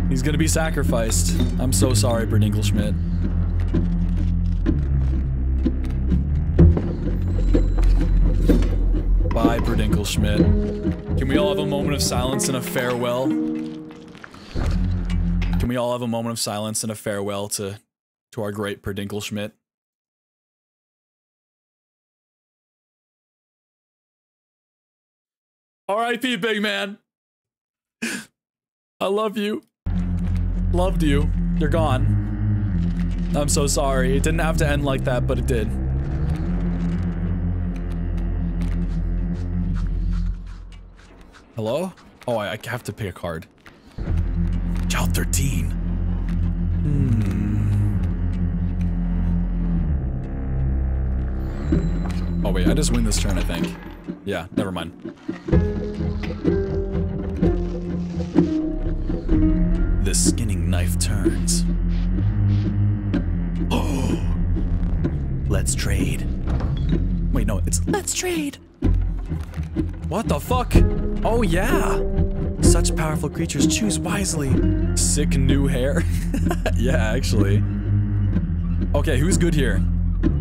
He's gonna be sacrificed. I'm so sorry, Berdinkle Schmidt. Bye, Berdinkle Schmidt. Can we all have a moment of silence and a farewell? Can we all have a moment of silence and a farewell to to our great Perdinkle Schmidt? R.I.P. Big Man. I love you. Loved you. You're gone. I'm so sorry. It didn't have to end like that, but it did. Hello? Oh, I, I have to pick a card. Child 13. Hmm. Oh wait, I just win this turn, I think. Yeah, never mind. The skinning knife turns. Oh! Let's trade. Wait, no, it's let's trade. What the fuck? Oh yeah. Such powerful creatures choose wisely. Sick new hair. yeah, actually. Okay, who's good here?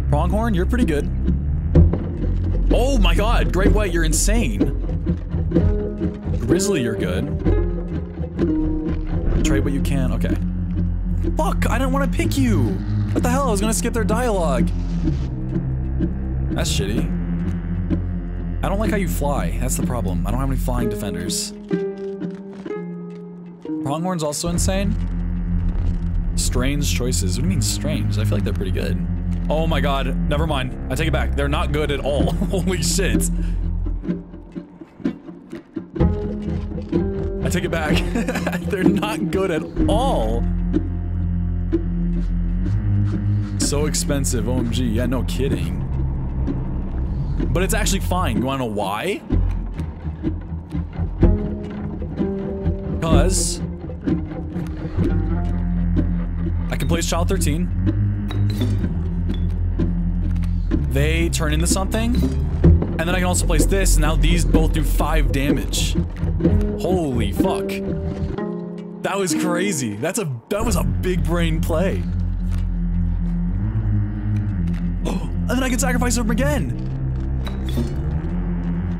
Pronghorn, you're pretty good. Oh my god, Great White, you're insane. Grizzly, you're good. Trade what you can, okay. Fuck, I didn't want to pick you. What the hell, I was gonna skip their dialogue. That's shitty. I don't like how you fly. That's the problem. I don't have any flying defenders. Pronghorn's also insane. Strange choices. What do you mean strange? I feel like they're pretty good. Oh my god. Never mind. I take it back. They're not good at all. Holy shit. I take it back. they're not good at all. So expensive. OMG. Yeah, no kidding. But it's actually fine. You wanna know why? Because I can place Child 13. They turn into something. And then I can also place this, and now these both do 5 damage. Holy fuck. That was crazy. That's a that was a big brain play. And then I can sacrifice him again.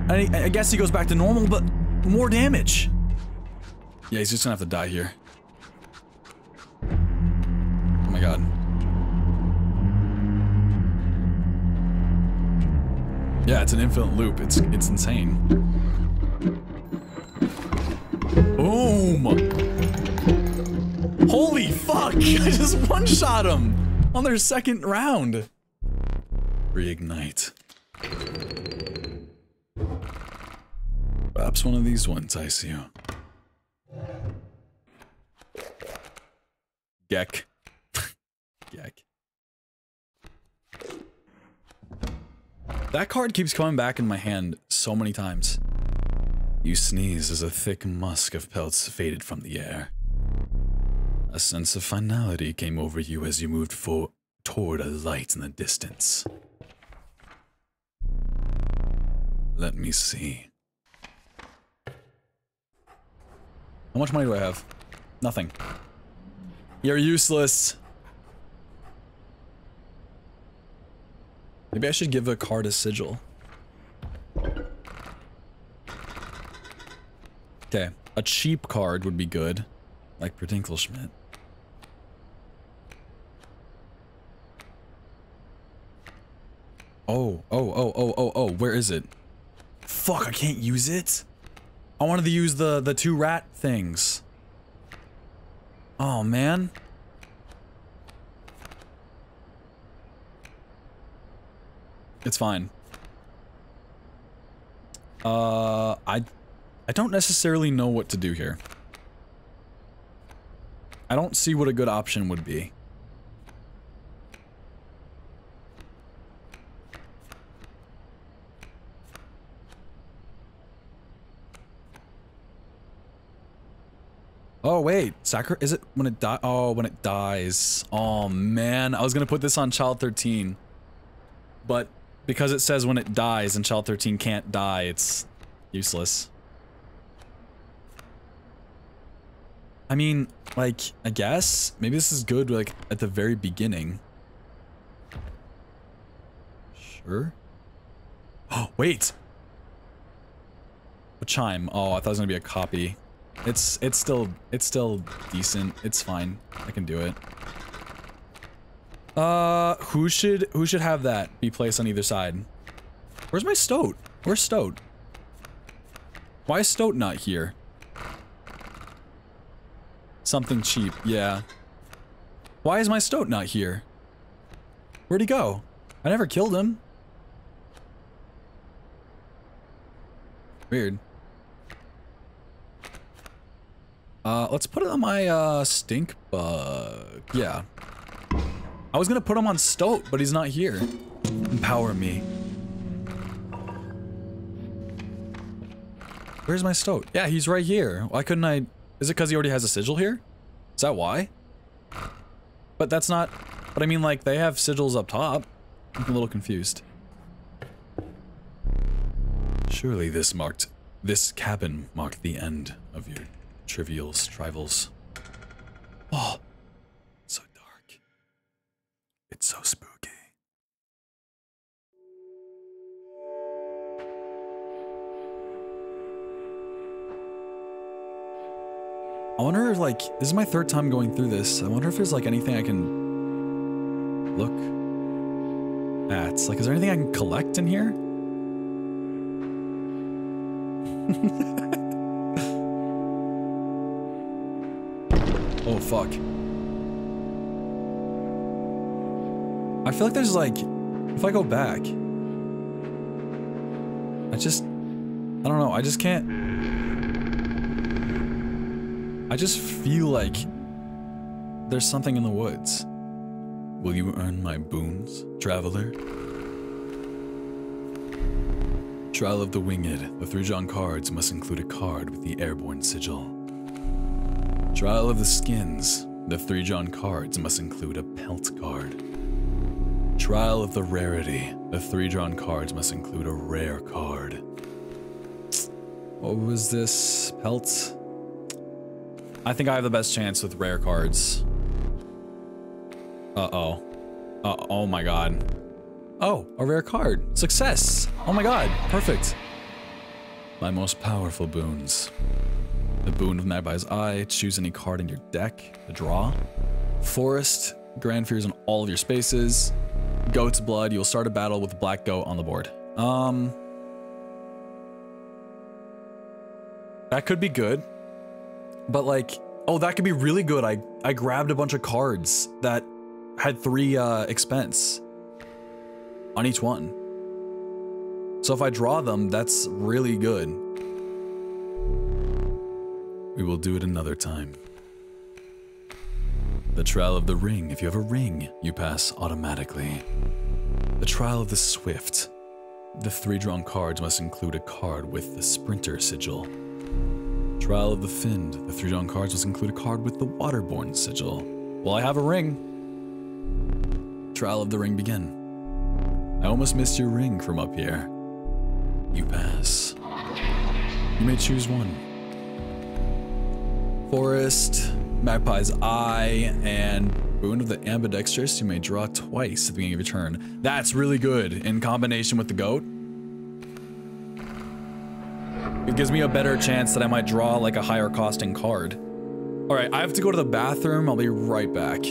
I, I guess he goes back to normal, but more damage. Yeah, he's just gonna have to die here. Oh my god. Yeah, it's an infinite loop. It's it's insane. Boom! Holy fuck! I just one-shot him on their second round. Reignite. Perhaps one of these will entice you. Geck. Geck. That card keeps coming back in my hand so many times. You sneeze as a thick musk of pelts faded from the air. A sense of finality came over you as you moved for toward a light in the distance. Let me see. How much money do I have? Nothing. You're useless. Maybe I should give a card a sigil. Okay, a cheap card would be good, like Schmidt. Oh, oh, oh, oh, oh, oh, where is it? Fuck, I can't use it. I wanted to use the, the two rat things. Oh, man. It's fine. Uh, I, I don't necessarily know what to do here. I don't see what a good option would be. Oh, wait. Sacri- is it when it die? Oh, when it dies. Oh, man. I was going to put this on Child 13. But because it says when it dies and Child 13 can't die, it's useless. I mean, like, I guess. Maybe this is good, like, at the very beginning. Sure. Oh, wait! A chime. Oh, I thought it was gonna be a copy. It's it's still it's still decent. It's fine. I can do it. Uh, who should who should have that be placed on either side? Where's my stoat? Where's stoat? Why is stoat not here? Something cheap, yeah. Why is my stoat not here? Where'd he go? I never killed him. Weird. Uh, let's put it on my, uh, stink bug. Yeah. I was gonna put him on Stoat, but he's not here. Empower me. Where's my Stoat? Yeah, he's right here. Why couldn't I... Is it because he already has a sigil here? Is that why? But that's not... But I mean, like, they have sigils up top. I'm a little confused. Surely this marked... This cabin marked the end of your trivials, trivals. Oh, so dark. It's so spooky. I wonder if, like, this is my third time going through this. I wonder if there's, like, anything I can look at. Like, is there anything I can collect in here? Fuck. I feel like there's like, if I go back, I just, I don't know, I just can't, I just feel like there's something in the woods. Will you earn my boons, traveler? Trial of the Winged. The three drawn cards must include a card with the airborne sigil. Trial of the Skins. The three drawn cards must include a pelt card. Trial of the Rarity. The three drawn cards must include a rare card. What was this? Pelt? I think I have the best chance with rare cards. Uh-oh. Uh, oh my god. Oh, a rare card. Success! Oh my god, perfect. My most powerful boons. The boon of Magpie's Eye, choose any card in your deck to draw. Forest, Grand Firs in all of your spaces. Goat's Blood, you'll start a battle with black goat on the board. Um, That could be good. But like, oh, that could be really good. I, I grabbed a bunch of cards that had three uh, expense on each one. So if I draw them, that's really good. We will do it another time. The Trial of the Ring. If you have a ring, you pass automatically. The Trial of the Swift. The three drawn cards must include a card with the Sprinter sigil. Trial of the Fins. The three drawn cards must include a card with the Waterborne sigil. Well, I have a ring. Trial of the Ring begin. I almost missed your ring from up here. You pass. You may choose one. Forest, Magpie's Eye, and Boon of the Ambidextrous. You may draw twice at the beginning of your turn. That's really good in combination with the goat. It gives me a better chance that I might draw like a higher costing card. All right, I have to go to the bathroom. I'll be right back.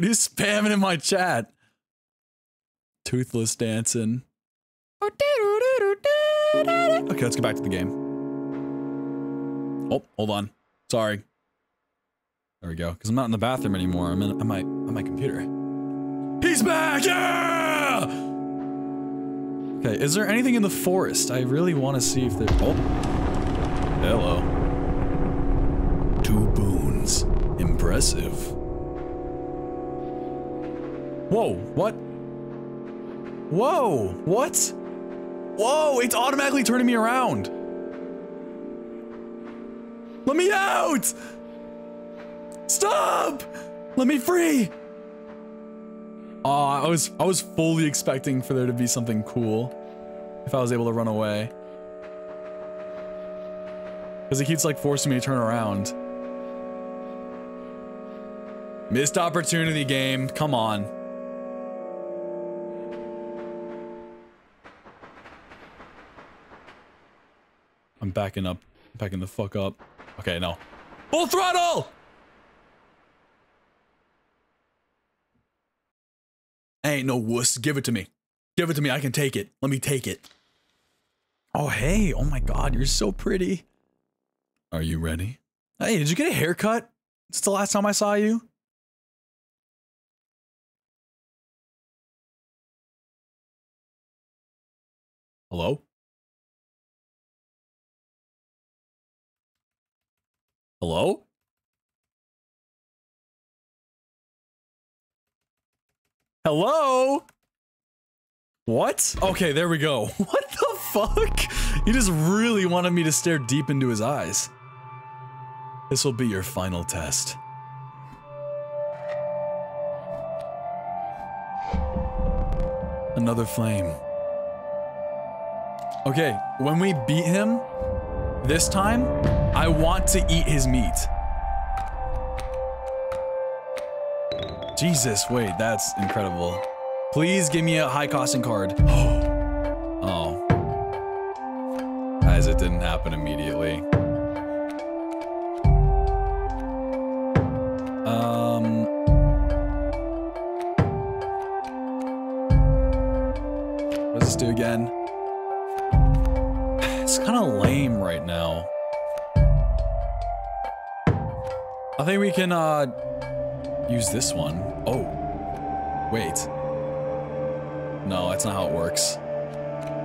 What are you spamming in my chat? Toothless dancing. Okay, let's get back to the game. Oh, hold on. Sorry. There we go. Because I'm not in the bathroom anymore. I'm in on my on my computer. He's back! Yeah! Okay, is there anything in the forest? I really want to see if there. Oh. Hello. Two boons. Impressive. Whoa, what? Whoa, what? Whoa, it's automatically turning me around. Let me out! Stop! Let me free! Aw, I was I was fully expecting for there to be something cool if I was able to run away. Because it keeps like forcing me to turn around. Missed opportunity game, come on. I'm backing up, backing the fuck up. Okay, no. Full throttle! I ain't no wuss. Give it to me. Give it to me. I can take it. Let me take it. Oh, hey. Oh my god, you're so pretty. Are you ready? Hey, did you get a haircut? It's the last time I saw you. Hello? Hello? Hello? What? Okay, there we go. What the fuck? He just really wanted me to stare deep into his eyes. This will be your final test. Another flame. Okay, when we beat him, this time, I want to eat his meat. Jesus, wait, that's incredible. Please give me a high costing card. oh. As it didn't happen immediately. Um. What does this do again? It's kind of lame right now. I think we can, uh, use this one. Oh. Wait. No, that's not how it works.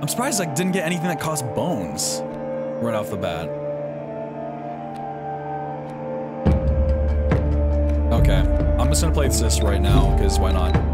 I'm surprised I didn't get anything that cost bones right off the bat. Okay. I'm just gonna play this right now, because why not?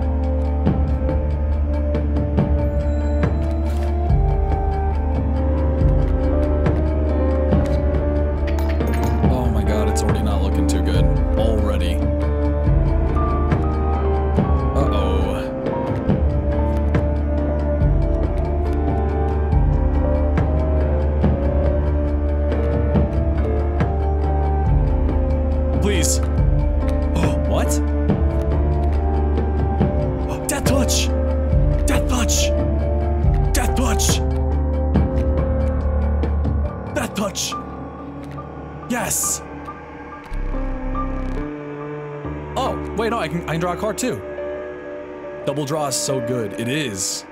Double draw is so good. It is.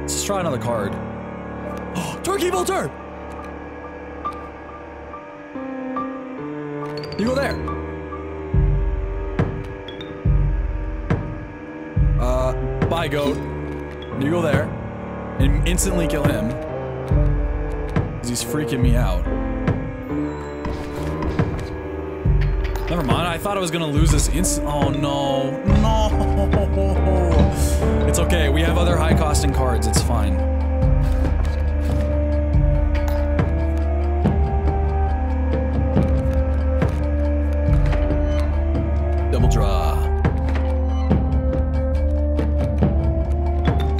Let's try another card. Oh, Turkey Vulture! You go there. Uh, bye, goat. You go there. And instantly kill him. Because he's freaking me out. Never mind, I thought I was gonna lose this instant- Oh no. No! It's okay, we have other high costing cards, it's fine. Double draw.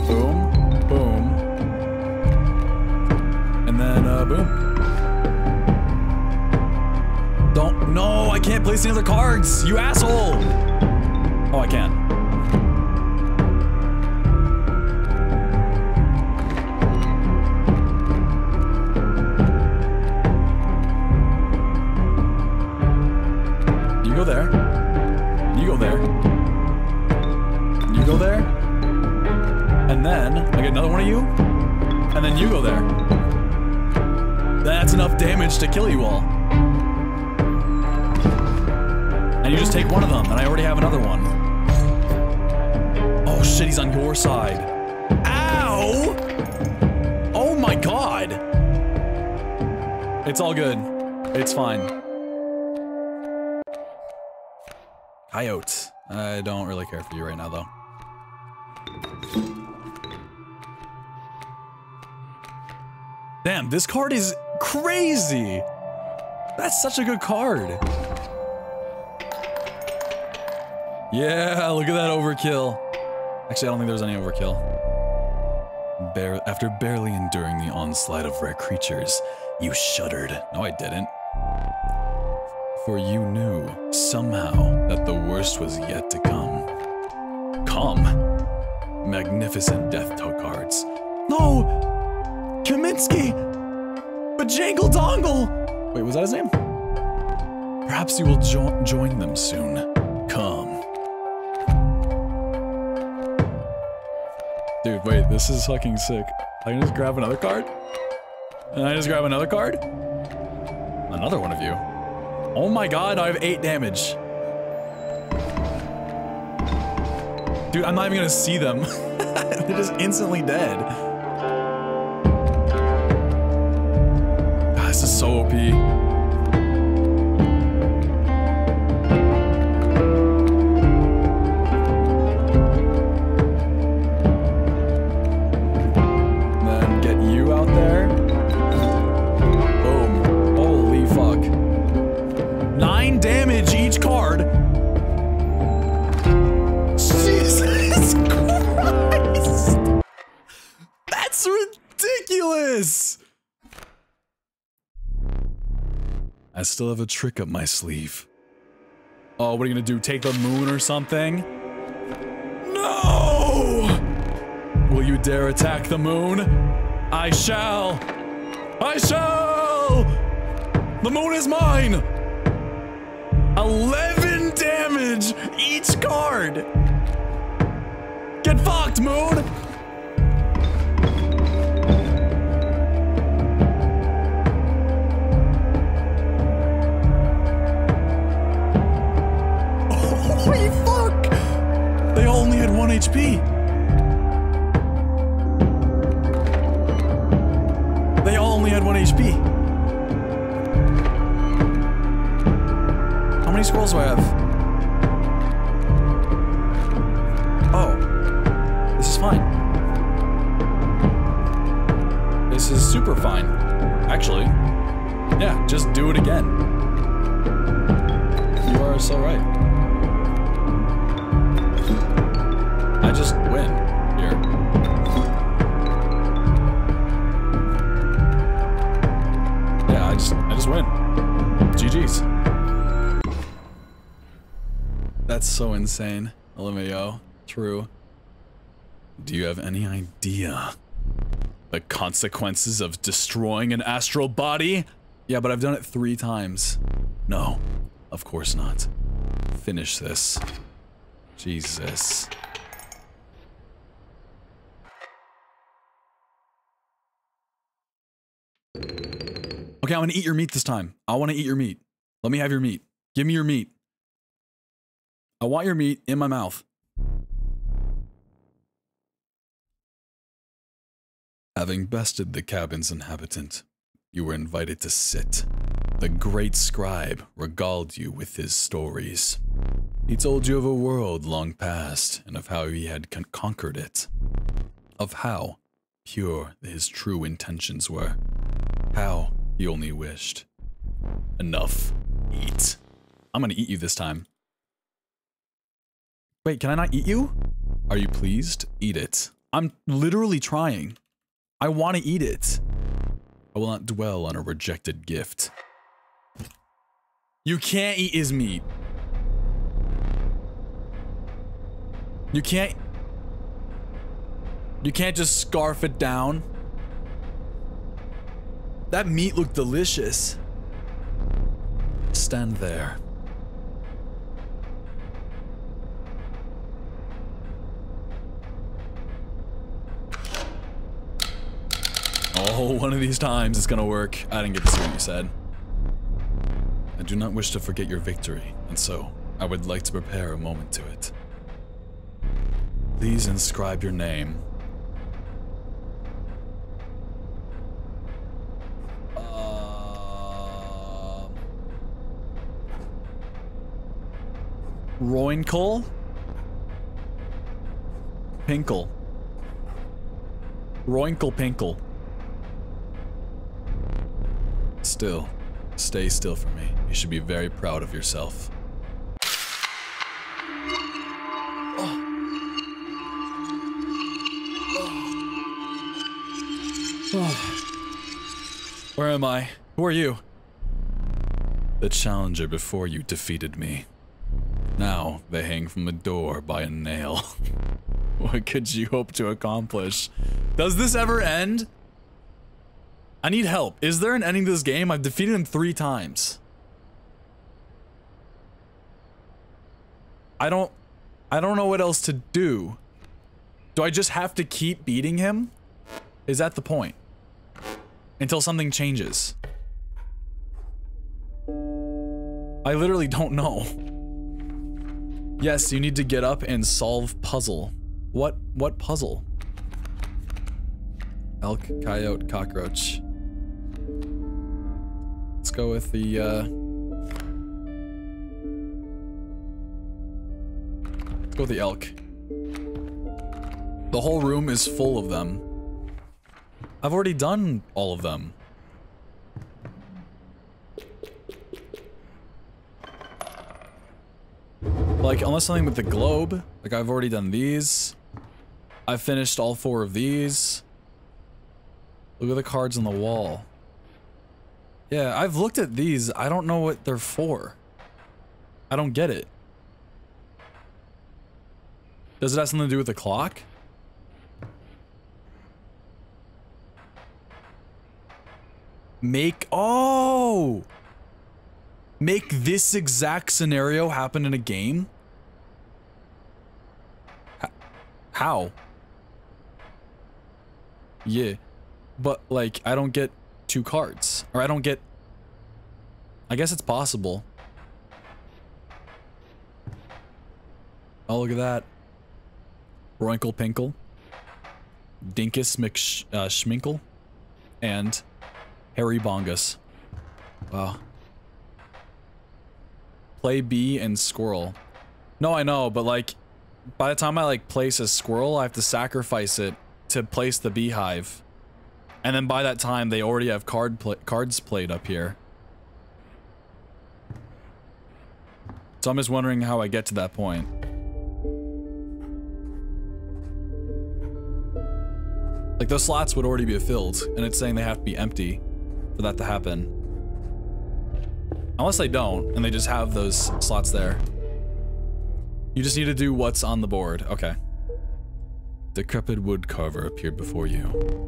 Boom, boom. And then, uh, boom. Don't, no, I can't place any other cards, you asshole! This card is crazy! That's such a good card. Yeah, look at that overkill. Actually, I don't think there's any overkill. Bare after barely enduring the onslaught of rare creatures, you shuddered. No, I didn't. For you knew, somehow, that the worst was yet to come. Come. Magnificent death toe cards. No! Kaminsky! But Jangle Dongle! Wait, was that his name? Perhaps you will jo join them soon. Come. Dude, wait, this is fucking sick. I can just grab another card? And I just grab another card? Another one of you. Oh my god, I have eight damage. Dude, I'm not even gonna see them. They're just instantly dead. So OP. still have a trick up my sleeve. Oh, what are you gonna do? Take the moon or something? No! Will you dare attack the moon? I shall! I shall! The moon is mine! 11 damage each card! Get fucked, moon! 1 HP. They all only had 1 HP. How many scrolls do I have? Oh. This is fine. This is super fine. Actually. Yeah, just do it again. You are so right. I just win here. Yeah, I just I just win. GG's. That's so insane. LMAO. True. Do you have any idea the consequences of destroying an astral body? Yeah, but I've done it three times. No, of course not. Finish this. Jesus. Okay, I'm gonna eat your meat this time. I wanna eat your meat. Let me have your meat. Give me your meat. I want your meat in my mouth. Having bested the cabin's inhabitant, you were invited to sit. The great scribe regaled you with his stories. He told you of a world long past and of how he had con conquered it. Of how pure his true intentions were. How he only wished. Enough. Eat. I'm gonna eat you this time. Wait, can I not eat you? Are you pleased? Eat it. I'm literally trying. I want to eat it. I will not dwell on a rejected gift. You can't eat his meat. You can't... You can't just scarf it down. That meat looked delicious. Stand there. Oh, one of these times it's gonna work. I didn't get to see what you said. I do not wish to forget your victory, and so I would like to prepare a moment to it. Please inscribe your name. Roinkle? Pinkle. Roinkle Pinkle. Still, stay still for me. You should be very proud of yourself. Where am I? Who are you? The challenger before you defeated me. Now they hang from the door by a nail. what could you hope to accomplish? Does this ever end? I need help. Is there an ending to this game? I've defeated him three times. I don't... I don't know what else to do. Do I just have to keep beating him? Is that the point? Until something changes. I literally don't know. Yes, you need to get up and solve puzzle. What, what puzzle? Elk, coyote, cockroach. Let's go with the, uh... Let's go with the elk. The whole room is full of them. I've already done all of them. Like, unless something with the globe. Like, I've already done these. I've finished all four of these. Look at the cards on the wall. Yeah, I've looked at these. I don't know what they're for. I don't get it. Does it have something to do with the clock? Make... Oh! Make this exact scenario happen in a game? How? Yeah. But, like, I don't get two cards. Or I don't get... I guess it's possible. Oh, look at that. Roinkle Pinkle. Dinkus McSchminkle. Uh, Schminkle, and Harry Bongus. Wow. Play bee and squirrel. No, I know, but like, by the time I like place a squirrel, I have to sacrifice it to place the beehive. And then by that time, they already have card pl cards played up here. So I'm just wondering how I get to that point. Like, those slots would already be filled, and it's saying they have to be empty for that to happen. Unless they don't, and they just have those slots there. You just need to do what's on the board. Okay. Decrepit wood carver appeared before you.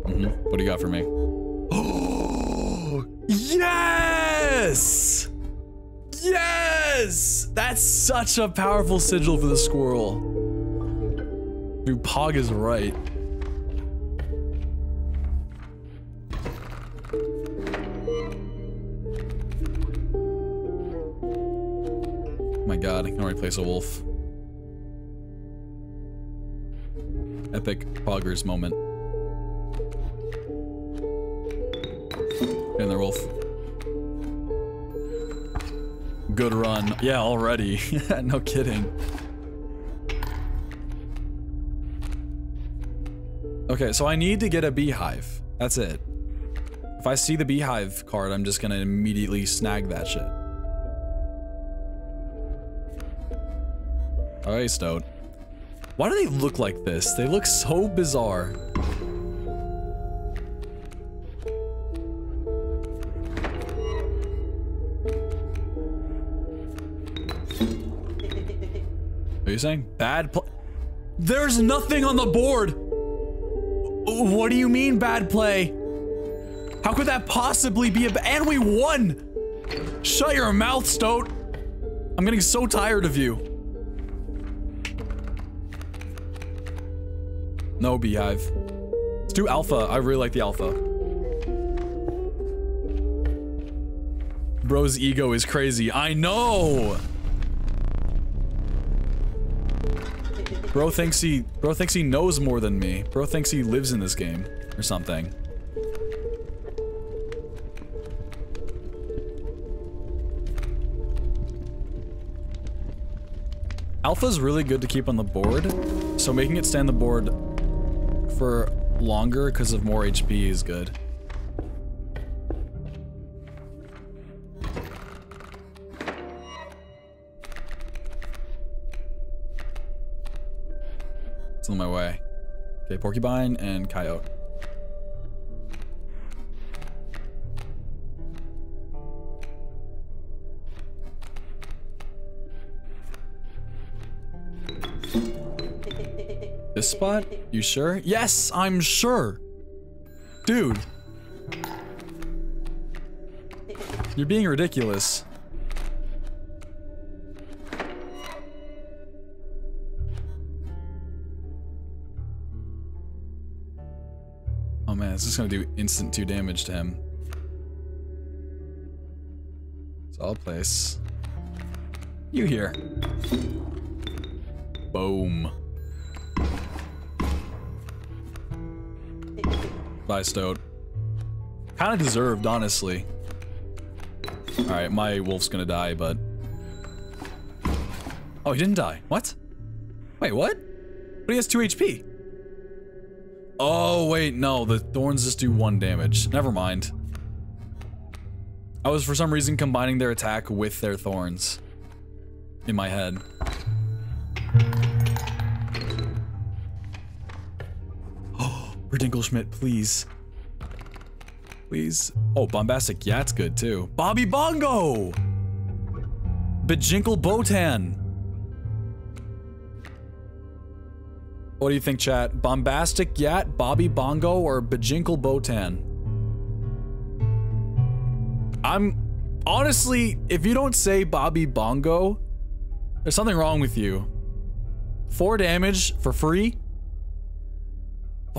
Mm-hmm. What do you got for me? Oh, yes! Yes! That's such a powerful sigil for the squirrel. Dude, Pog is right. my god, I can already place a wolf. Epic poggers moment. And the wolf. Good run. Yeah, already. no kidding. Okay, so I need to get a beehive. That's it. If I see the beehive card, I'm just gonna immediately snag that shit. Alright, Stoat. Why do they look like this? They look so bizarre. Are you saying bad play? There's nothing on the board. What do you mean bad play? How could that possibly be a and we won? Shut your mouth, Stoat. I'm getting so tired of you. No beehive. Let's do alpha. I really like the alpha. Bro's ego is crazy. I know. Bro thinks he bro thinks he knows more than me. Bro thinks he lives in this game or something. Alpha's really good to keep on the board, so making it stay on the board for longer because of more HP is good. It's on my way. Okay, Porcupine and Coyote. This spot? You sure? Yes, I'm sure. Dude. You're being ridiculous. Oh man, this is gonna do instant 2 damage to him. It's I'll place you here. Boom. Bye, Stoat. Kind of deserved, honestly. Alright, my wolf's gonna die, but... Oh, he didn't die. What? Wait, what? But he has 2 HP. Oh, wait, no. The thorns just do 1 damage. Never mind. I was, for some reason, combining their attack with their thorns. In my head. Dinkelschmidt, please. Please. Oh, Bombastic Yeah, it's good too. Bobby Bongo! Bajinkle Botan. What do you think, chat? Bombastic Yat, Bobby Bongo, or Bajinkle Botan? I'm... Honestly, if you don't say Bobby Bongo, there's something wrong with you. Four damage for free?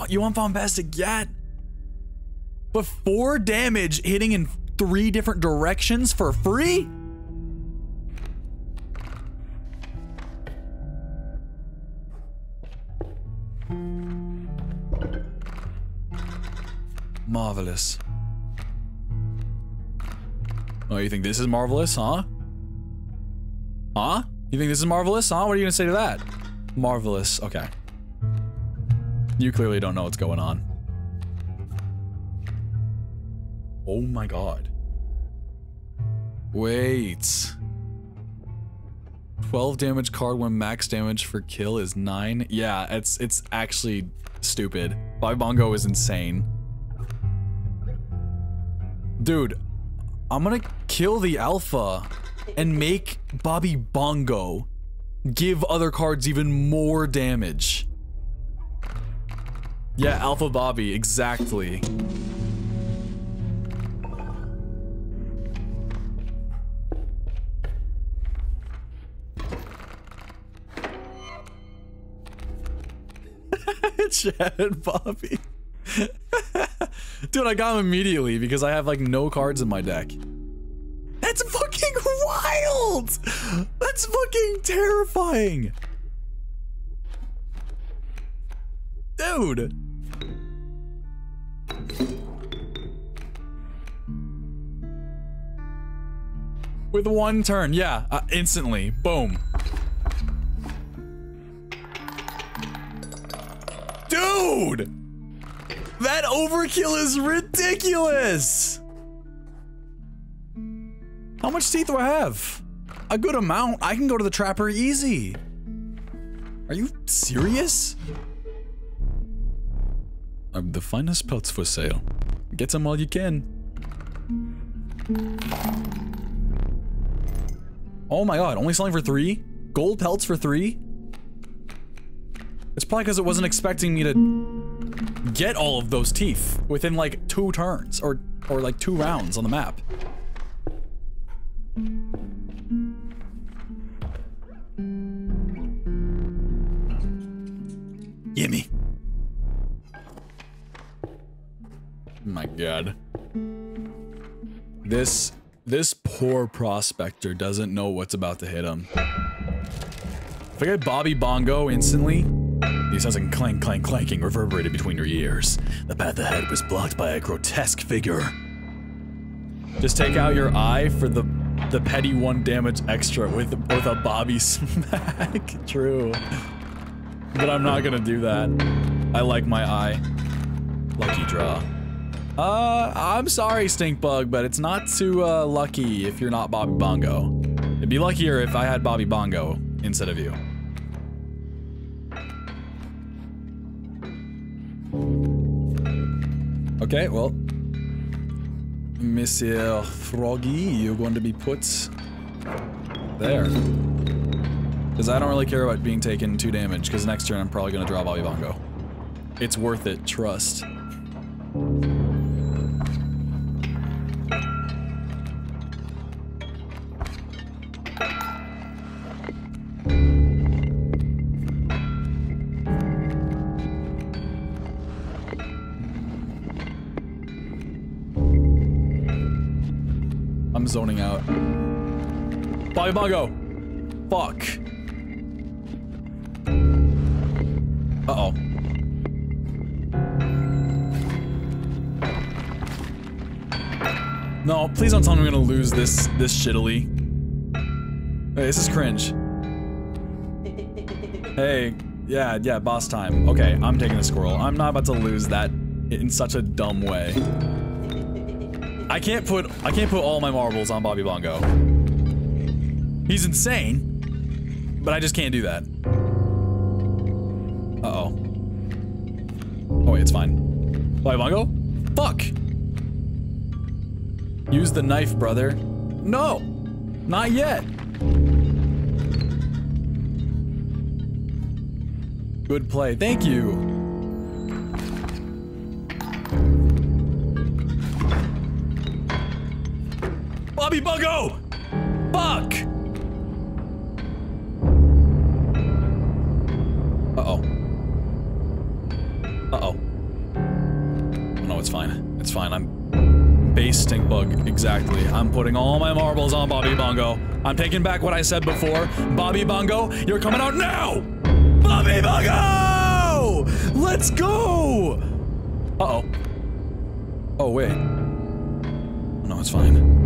You want Bombastic yet? But four damage hitting in three different directions for free? Marvelous. Oh, you think this is marvelous, huh? Huh? You think this is marvelous, huh? What are you gonna say to that? Marvelous, okay. You clearly don't know what's going on. Oh my god. Wait. 12 damage card when max damage for kill is 9? Yeah, it's it's actually stupid. Bobby Bongo is insane. Dude, I'm gonna kill the alpha and make Bobby Bongo give other cards even more damage. Yeah, Alpha Bobby, exactly. Chad Bobby. Dude, I got him immediately because I have like no cards in my deck. That's fucking wild! That's fucking terrifying! Dude! With one turn, yeah, uh, instantly, boom. Dude! That overkill is ridiculous! How much teeth do I have? A good amount. I can go to the trapper easy. Are you serious? I'm the finest pelts for sale. Get them while you can. Oh my god, only selling for three? Gold pelts for three? It's probably because it wasn't expecting me to get all of those teeth within like two turns or or like two rounds on the map. Gimme. My god. This this poor prospector doesn't know what's about to hit him. If I get Bobby Bongo instantly, the incessant clank clank clanking reverberated between your ears. The path ahead was blocked by a grotesque figure. Just take out your eye for the the petty one damage extra with with a Bobby smack. True. But I'm not gonna do that. I like my eye. Lucky draw. Uh, I'm sorry, Stinkbug, but it's not too uh, lucky if you're not Bobby Bongo. It'd be luckier if I had Bobby Bongo instead of you. Okay, well, Monsieur Froggy, you're going to be put there. Because I don't really care about being taken two damage, because next turn I'm probably going to draw Bobby Bongo. It's worth it, trust. Zoning out. Bobby Bongo! Fuck. Uh-oh. No, please don't tell me I'm gonna lose this this shittily. Hey, this is cringe. Hey, yeah, yeah, boss time. Okay, I'm taking the squirrel. I'm not about to lose that in such a dumb way. I can't put I can't put all my marbles on Bobby Bongo. He's insane, but I just can't do that. Uh-oh. Oh wait, it's fine. Bobby Bongo? Fuck! Use the knife, brother. No! Not yet! Good play. Thank you! Bongo! Fuck! Uh-oh. Uh-oh. Oh, no, it's fine. It's fine. I'm base stink bug. Exactly. I'm putting all my marbles on Bobby Bongo. I'm taking back what I said before. Bobby Bongo, you're coming out now! Bobby Bongo! Let's go! Uh-oh. Oh, wait. No, it's fine.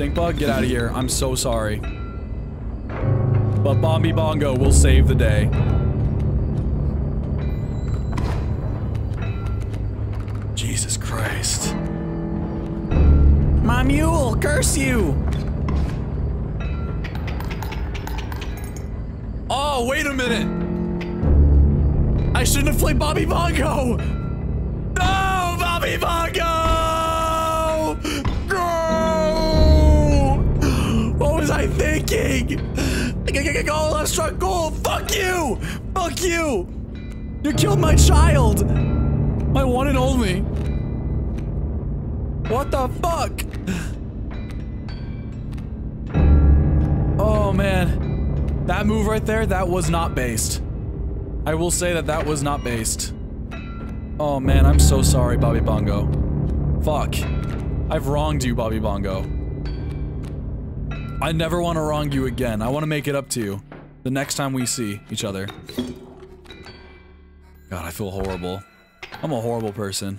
Stinkbug, get out of here. I'm so sorry. But Bobby Bongo will save the day. Jesus Christ. My mule, curse you! Oh, wait a minute! I shouldn't have played Bobby Bongo! No, Bobby Bongo! Was I thinking? Gold, I struck gold. Fuck you. Fuck you. You killed my child. My one and only. What the fuck? Oh man. That move right there, that was not based. I will say that that was not based. Oh man, I'm so sorry, Bobby Bongo. Fuck. I've wronged you, Bobby Bongo. I never want to wrong you again. I want to make it up to you the next time we see each other. God, I feel horrible. I'm a horrible person.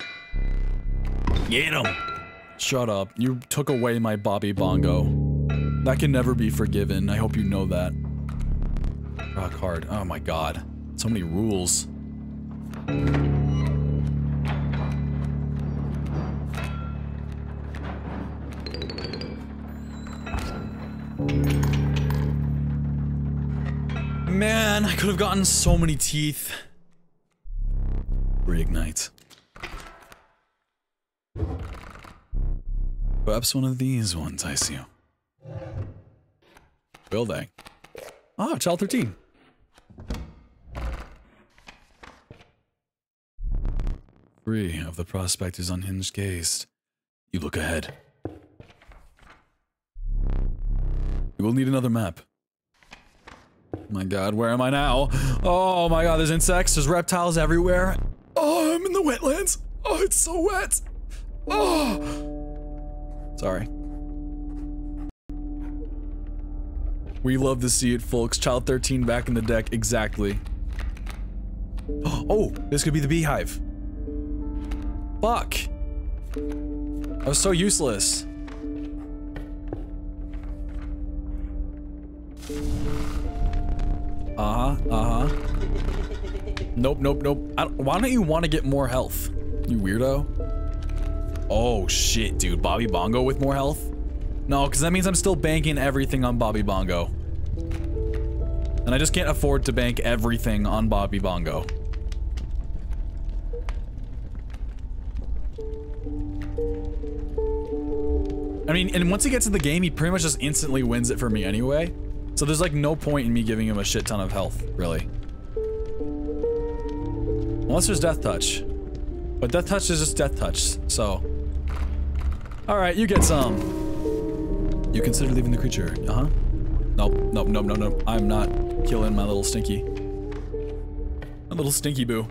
Get him. Shut up. You took away my Bobby Bongo. That can never be forgiven. I hope you know that. Rock hard. Oh my god. So many rules. Man, I could have gotten so many teeth. Reignite. Perhaps one of these ones I see. They? Ah, Child 13. Free of the prospector's unhinged gaze, you look ahead. You will need another map. My god, where am I now? Oh my god, there's insects, there's reptiles everywhere. Oh, I'm in the wetlands. Oh, it's so wet. Oh. Sorry. We love to see it, folks. Child 13 back in the deck, exactly. Oh, this could be the beehive. Fuck. I was so useless. Uh-huh, uh-huh. Nope, nope, nope. Don't- why don't you want to get more health? You weirdo. Oh, shit, dude. Bobby Bongo with more health? No, because that means I'm still banking everything on Bobby Bongo. And I just can't afford to bank everything on Bobby Bongo. I mean, and once he gets in the game, he pretty much just instantly wins it for me anyway. So there's like no point in me giving him a shit ton of health, really. Unless there's Death Touch. But Death Touch is just Death Touch, so... Alright, you get some. You consider leaving the creature, uh-huh. Nope, nope, nope, nope, nope. I'm not killing my little stinky. My little stinky boo.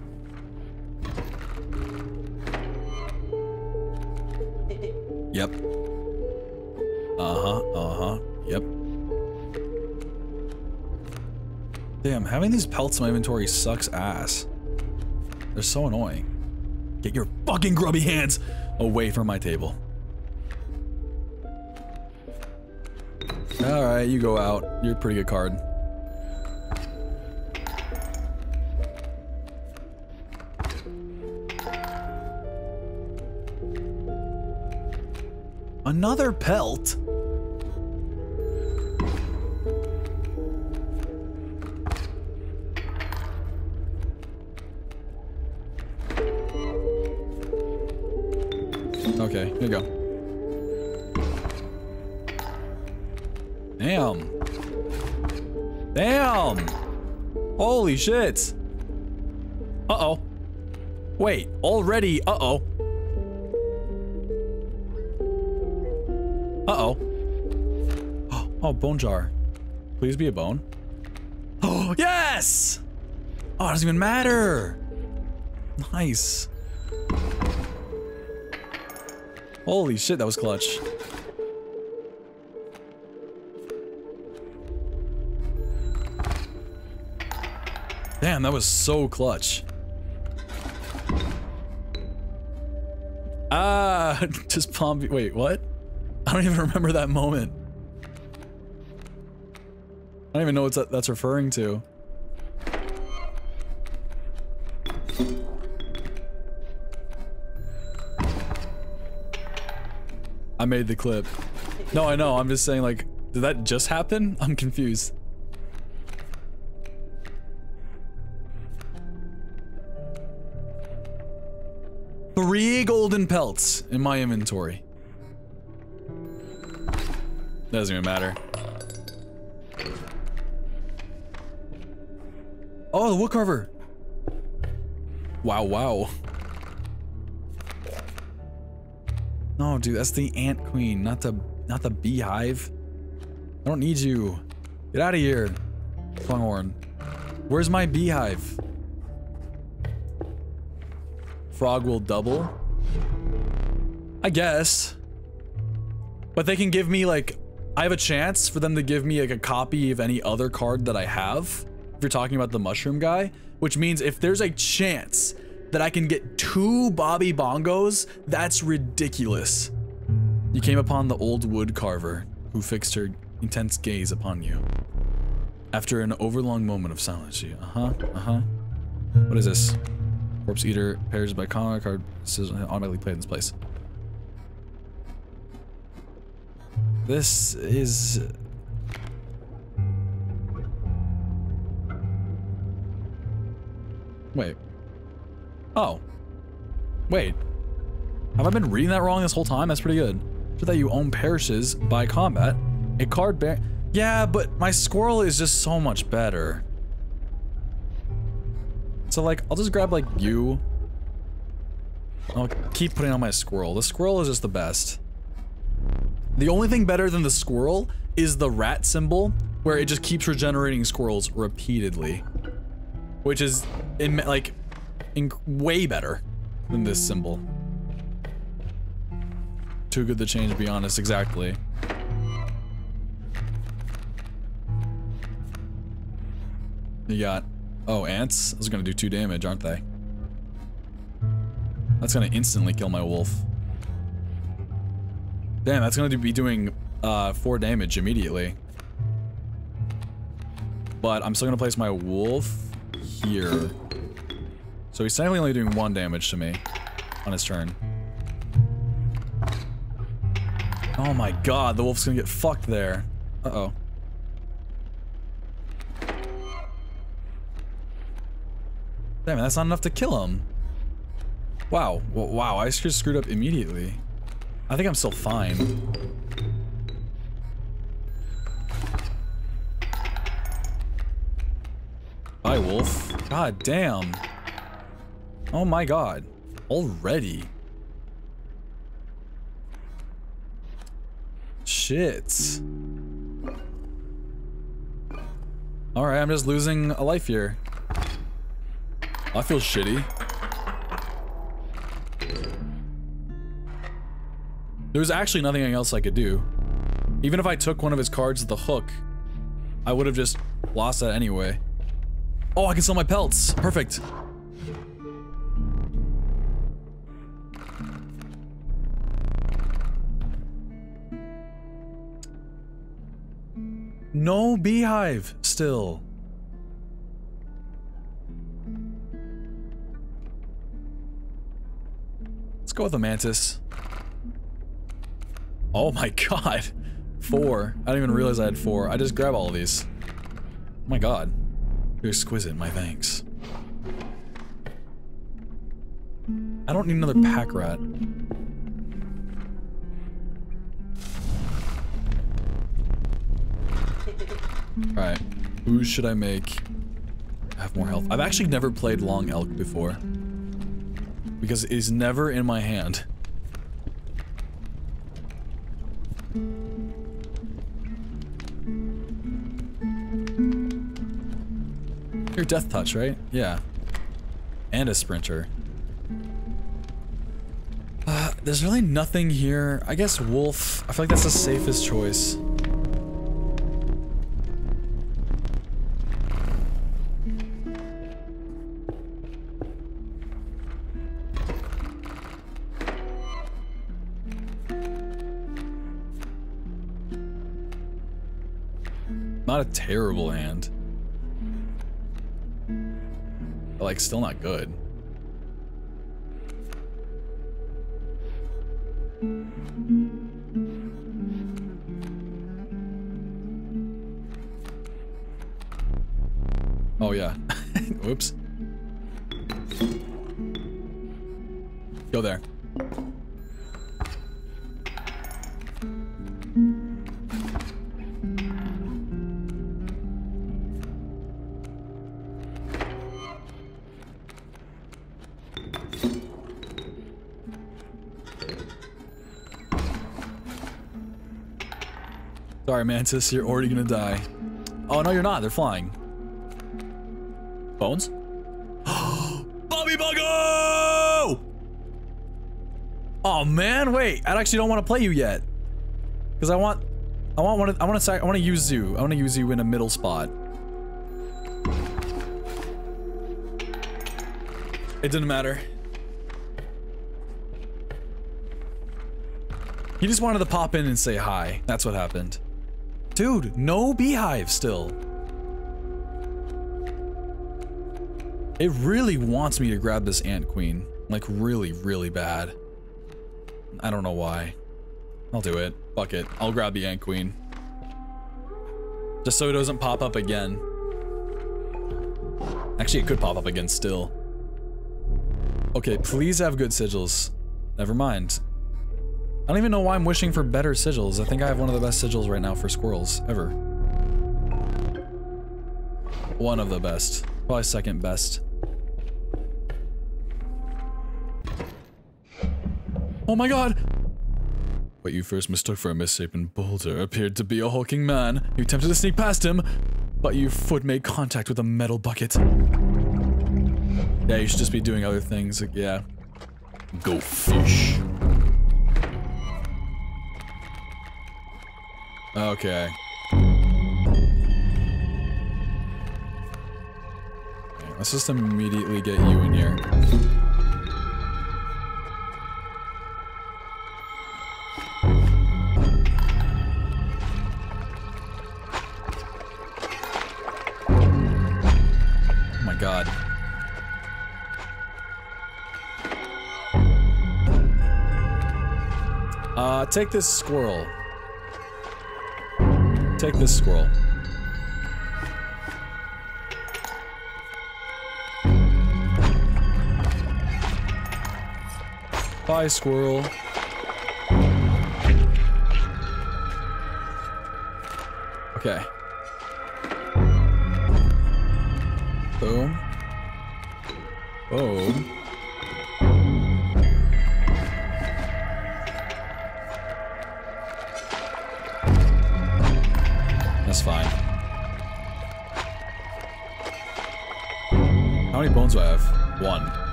Yep. Uh-huh, uh-huh, yep. Damn, having these pelts in my inventory sucks ass. They're so annoying. Get your fucking grubby hands away from my table. Alright, you go out. You're a pretty good card. Another pelt? Okay, here you go. Damn. Damn. Holy shit. Uh-oh. Wait, already, uh-oh. Uh-oh. Oh, bone jar. Please be a bone. Oh, yes! Oh, it doesn't even matter. Nice. Holy shit, that was clutch. Damn, that was so clutch. Ah, just palm. Wait, what? I don't even remember that moment. I don't even know what that's referring to. I made the clip. No, I know. I'm just saying, like, did that just happen? I'm confused. Three golden pelts in my inventory. Doesn't even matter. Oh, the woodcarver. Wow, wow. No, dude, that's the ant queen, not the not the beehive. I don't need you. Get out of here. Pronghorn. Where's my beehive? Frog will double. I guess. But they can give me like I have a chance for them to give me like a copy of any other card that I have. If you're talking about the mushroom guy, which means if there's a chance that I can get two Bobby Bongos, that's ridiculous. You came upon the old wood carver who fixed her intense gaze upon you. After an overlong moment of silence, she, uh-huh, uh-huh. What is this? Corpse Eater pairs by comic card automatically played in this place. This is... Wait. Oh. Wait. Have I been reading that wrong this whole time? That's pretty good. So that you own perishes by combat. A card bear- Yeah, but my squirrel is just so much better. So like, I'll just grab like you. I'll keep putting on my squirrel. The squirrel is just the best. The only thing better than the squirrel is the rat symbol, where it just keeps regenerating squirrels repeatedly. Which is, in, like, way better than this symbol. Too good to change, to be honest, exactly. You got, oh, ants? Those are gonna do two damage, aren't they? That's gonna instantly kill my wolf. Damn, that's gonna be doing uh, four damage immediately. But I'm still gonna place my wolf here. So he's technically only doing one damage to me on his turn. Oh my god, the wolf's gonna get fucked there. Uh-oh. Damn, that's not enough to kill him. Wow, wow, I just screwed up immediately. I think I'm still fine. Bye, wolf. God damn. Oh my god. Already. Shit. Alright, I'm just losing a life here. I feel shitty. There was actually nothing else I could do. Even if I took one of his cards the hook, I would have just lost that anyway. Oh, I can sell my pelts. Perfect. No beehive still. Let's go with a mantis. Oh my god. Four. I didn't even realize I had four. I just grab all of these. Oh my god. You're exquisite, my thanks. I don't need another pack rat. Alright. Who should I make have more health? I've actually never played Long Elk before. Because it is never in my hand. Your death touch, right? Yeah. And a sprinter. Uh, there's really nothing here. I guess wolf. I feel like that's the safest choice. Not a terrible hand. But like still not good. Oh yeah. Oops. Go there. Sorry, Mantis, you're already gonna die. Oh, no, you're not. They're flying. Bones? Bobby Buggo! Oh man, wait. I actually don't want to play you yet. Because I want I want one I want to I want to use you. I want to use you in a middle spot. It didn't matter. He just wanted to pop in and say hi. That's what happened. Dude, no beehive still. It really wants me to grab this ant queen. Like really, really bad. I don't know why. I'll do it. Fuck it. I'll grab the ant queen. Just so it doesn't pop up again. Actually, it could pop up again still. Okay, please have good sigils. Never mind. I don't even know why I'm wishing for better sigils. I think I have one of the best sigils right now for squirrels, ever. One of the best. Probably second best. Oh my god! What you first mistook for a misshapen boulder appeared to be a hulking man. You attempted to sneak past him, but your foot made contact with a metal bucket. Yeah, you should just be doing other things. Yeah. Go fish. Okay. Let's just immediately get you in here. Oh my god. Uh, take this squirrel. Take this squirrel. Bye, squirrel. Okay. Boom. Boom.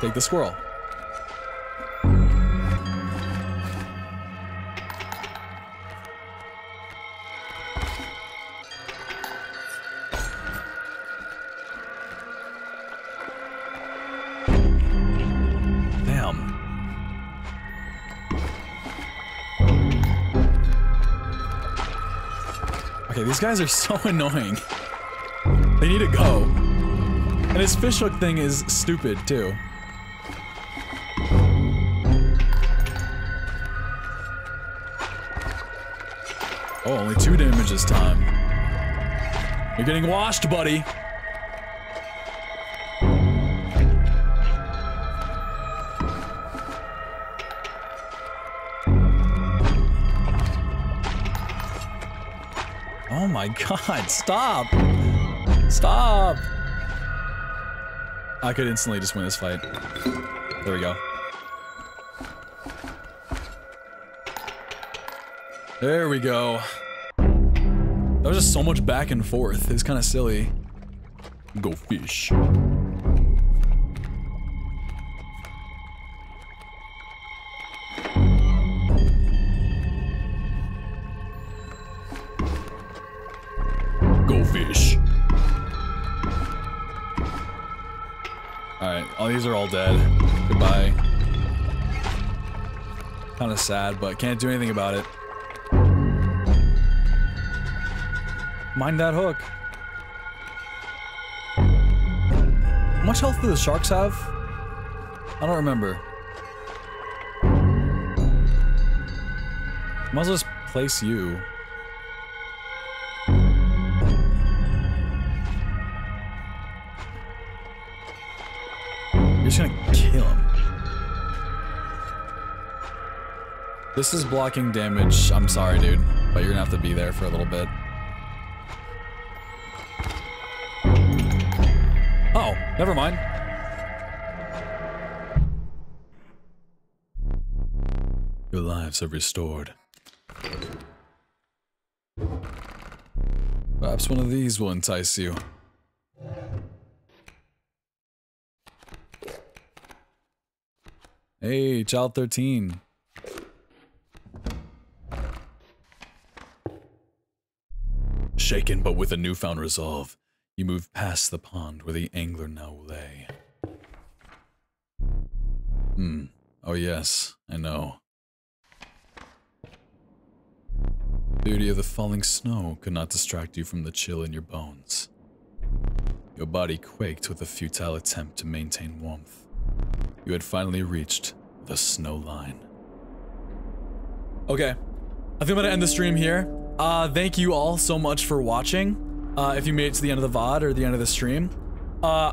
Take the squirrel. Okay, these guys are so annoying. They need to go. And his fishhook thing is stupid, too. Oh, only two damage this time. You're getting washed, buddy. Oh my god, stop! Stop! I could instantly just win this fight. There we go. There we go. That was just so much back and forth. It's kind of silly. Go fish. Go fish. Alright, all these are all dead. Goodbye. Kind of sad, but can't do anything about it. Mind that hook. How much health do the sharks have? I don't remember. Might as well just place you. You're just gonna kill him. This is blocking damage. I'm sorry, dude, but you're gonna have to be there for a little bit. Never mind. Your lives are restored. Perhaps one of these will entice you. Hey, Child 13. Shaken but with a newfound resolve, you move past the pond where the angler now lay. Hmm. Oh yes, I know. The beauty of the falling snow could not distract you from the chill in your bones. Your body quaked with a futile attempt to maintain warmth. You had finally reached the snow line. Okay. I think I'm gonna end the stream here. Uh, thank you all so much for watching. Uh, if you made it to the end of the VOD or the end of the stream. Uh,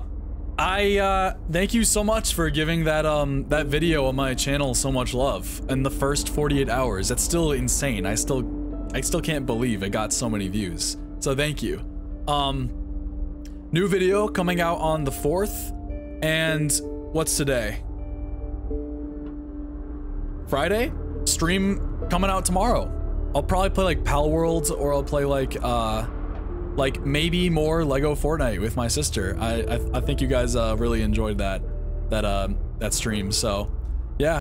I, uh, thank you so much for giving that, um, that video on my channel so much love in the first 48 hours. That's still insane. I still, I still can't believe it got so many views. So thank you. Um, new video coming out on the 4th. And what's today? Friday? Stream coming out tomorrow. I'll probably play like Palworlds or I'll play like uh like maybe more Lego Fortnite with my sister. I I, I think you guys uh really enjoyed that that uh that stream. So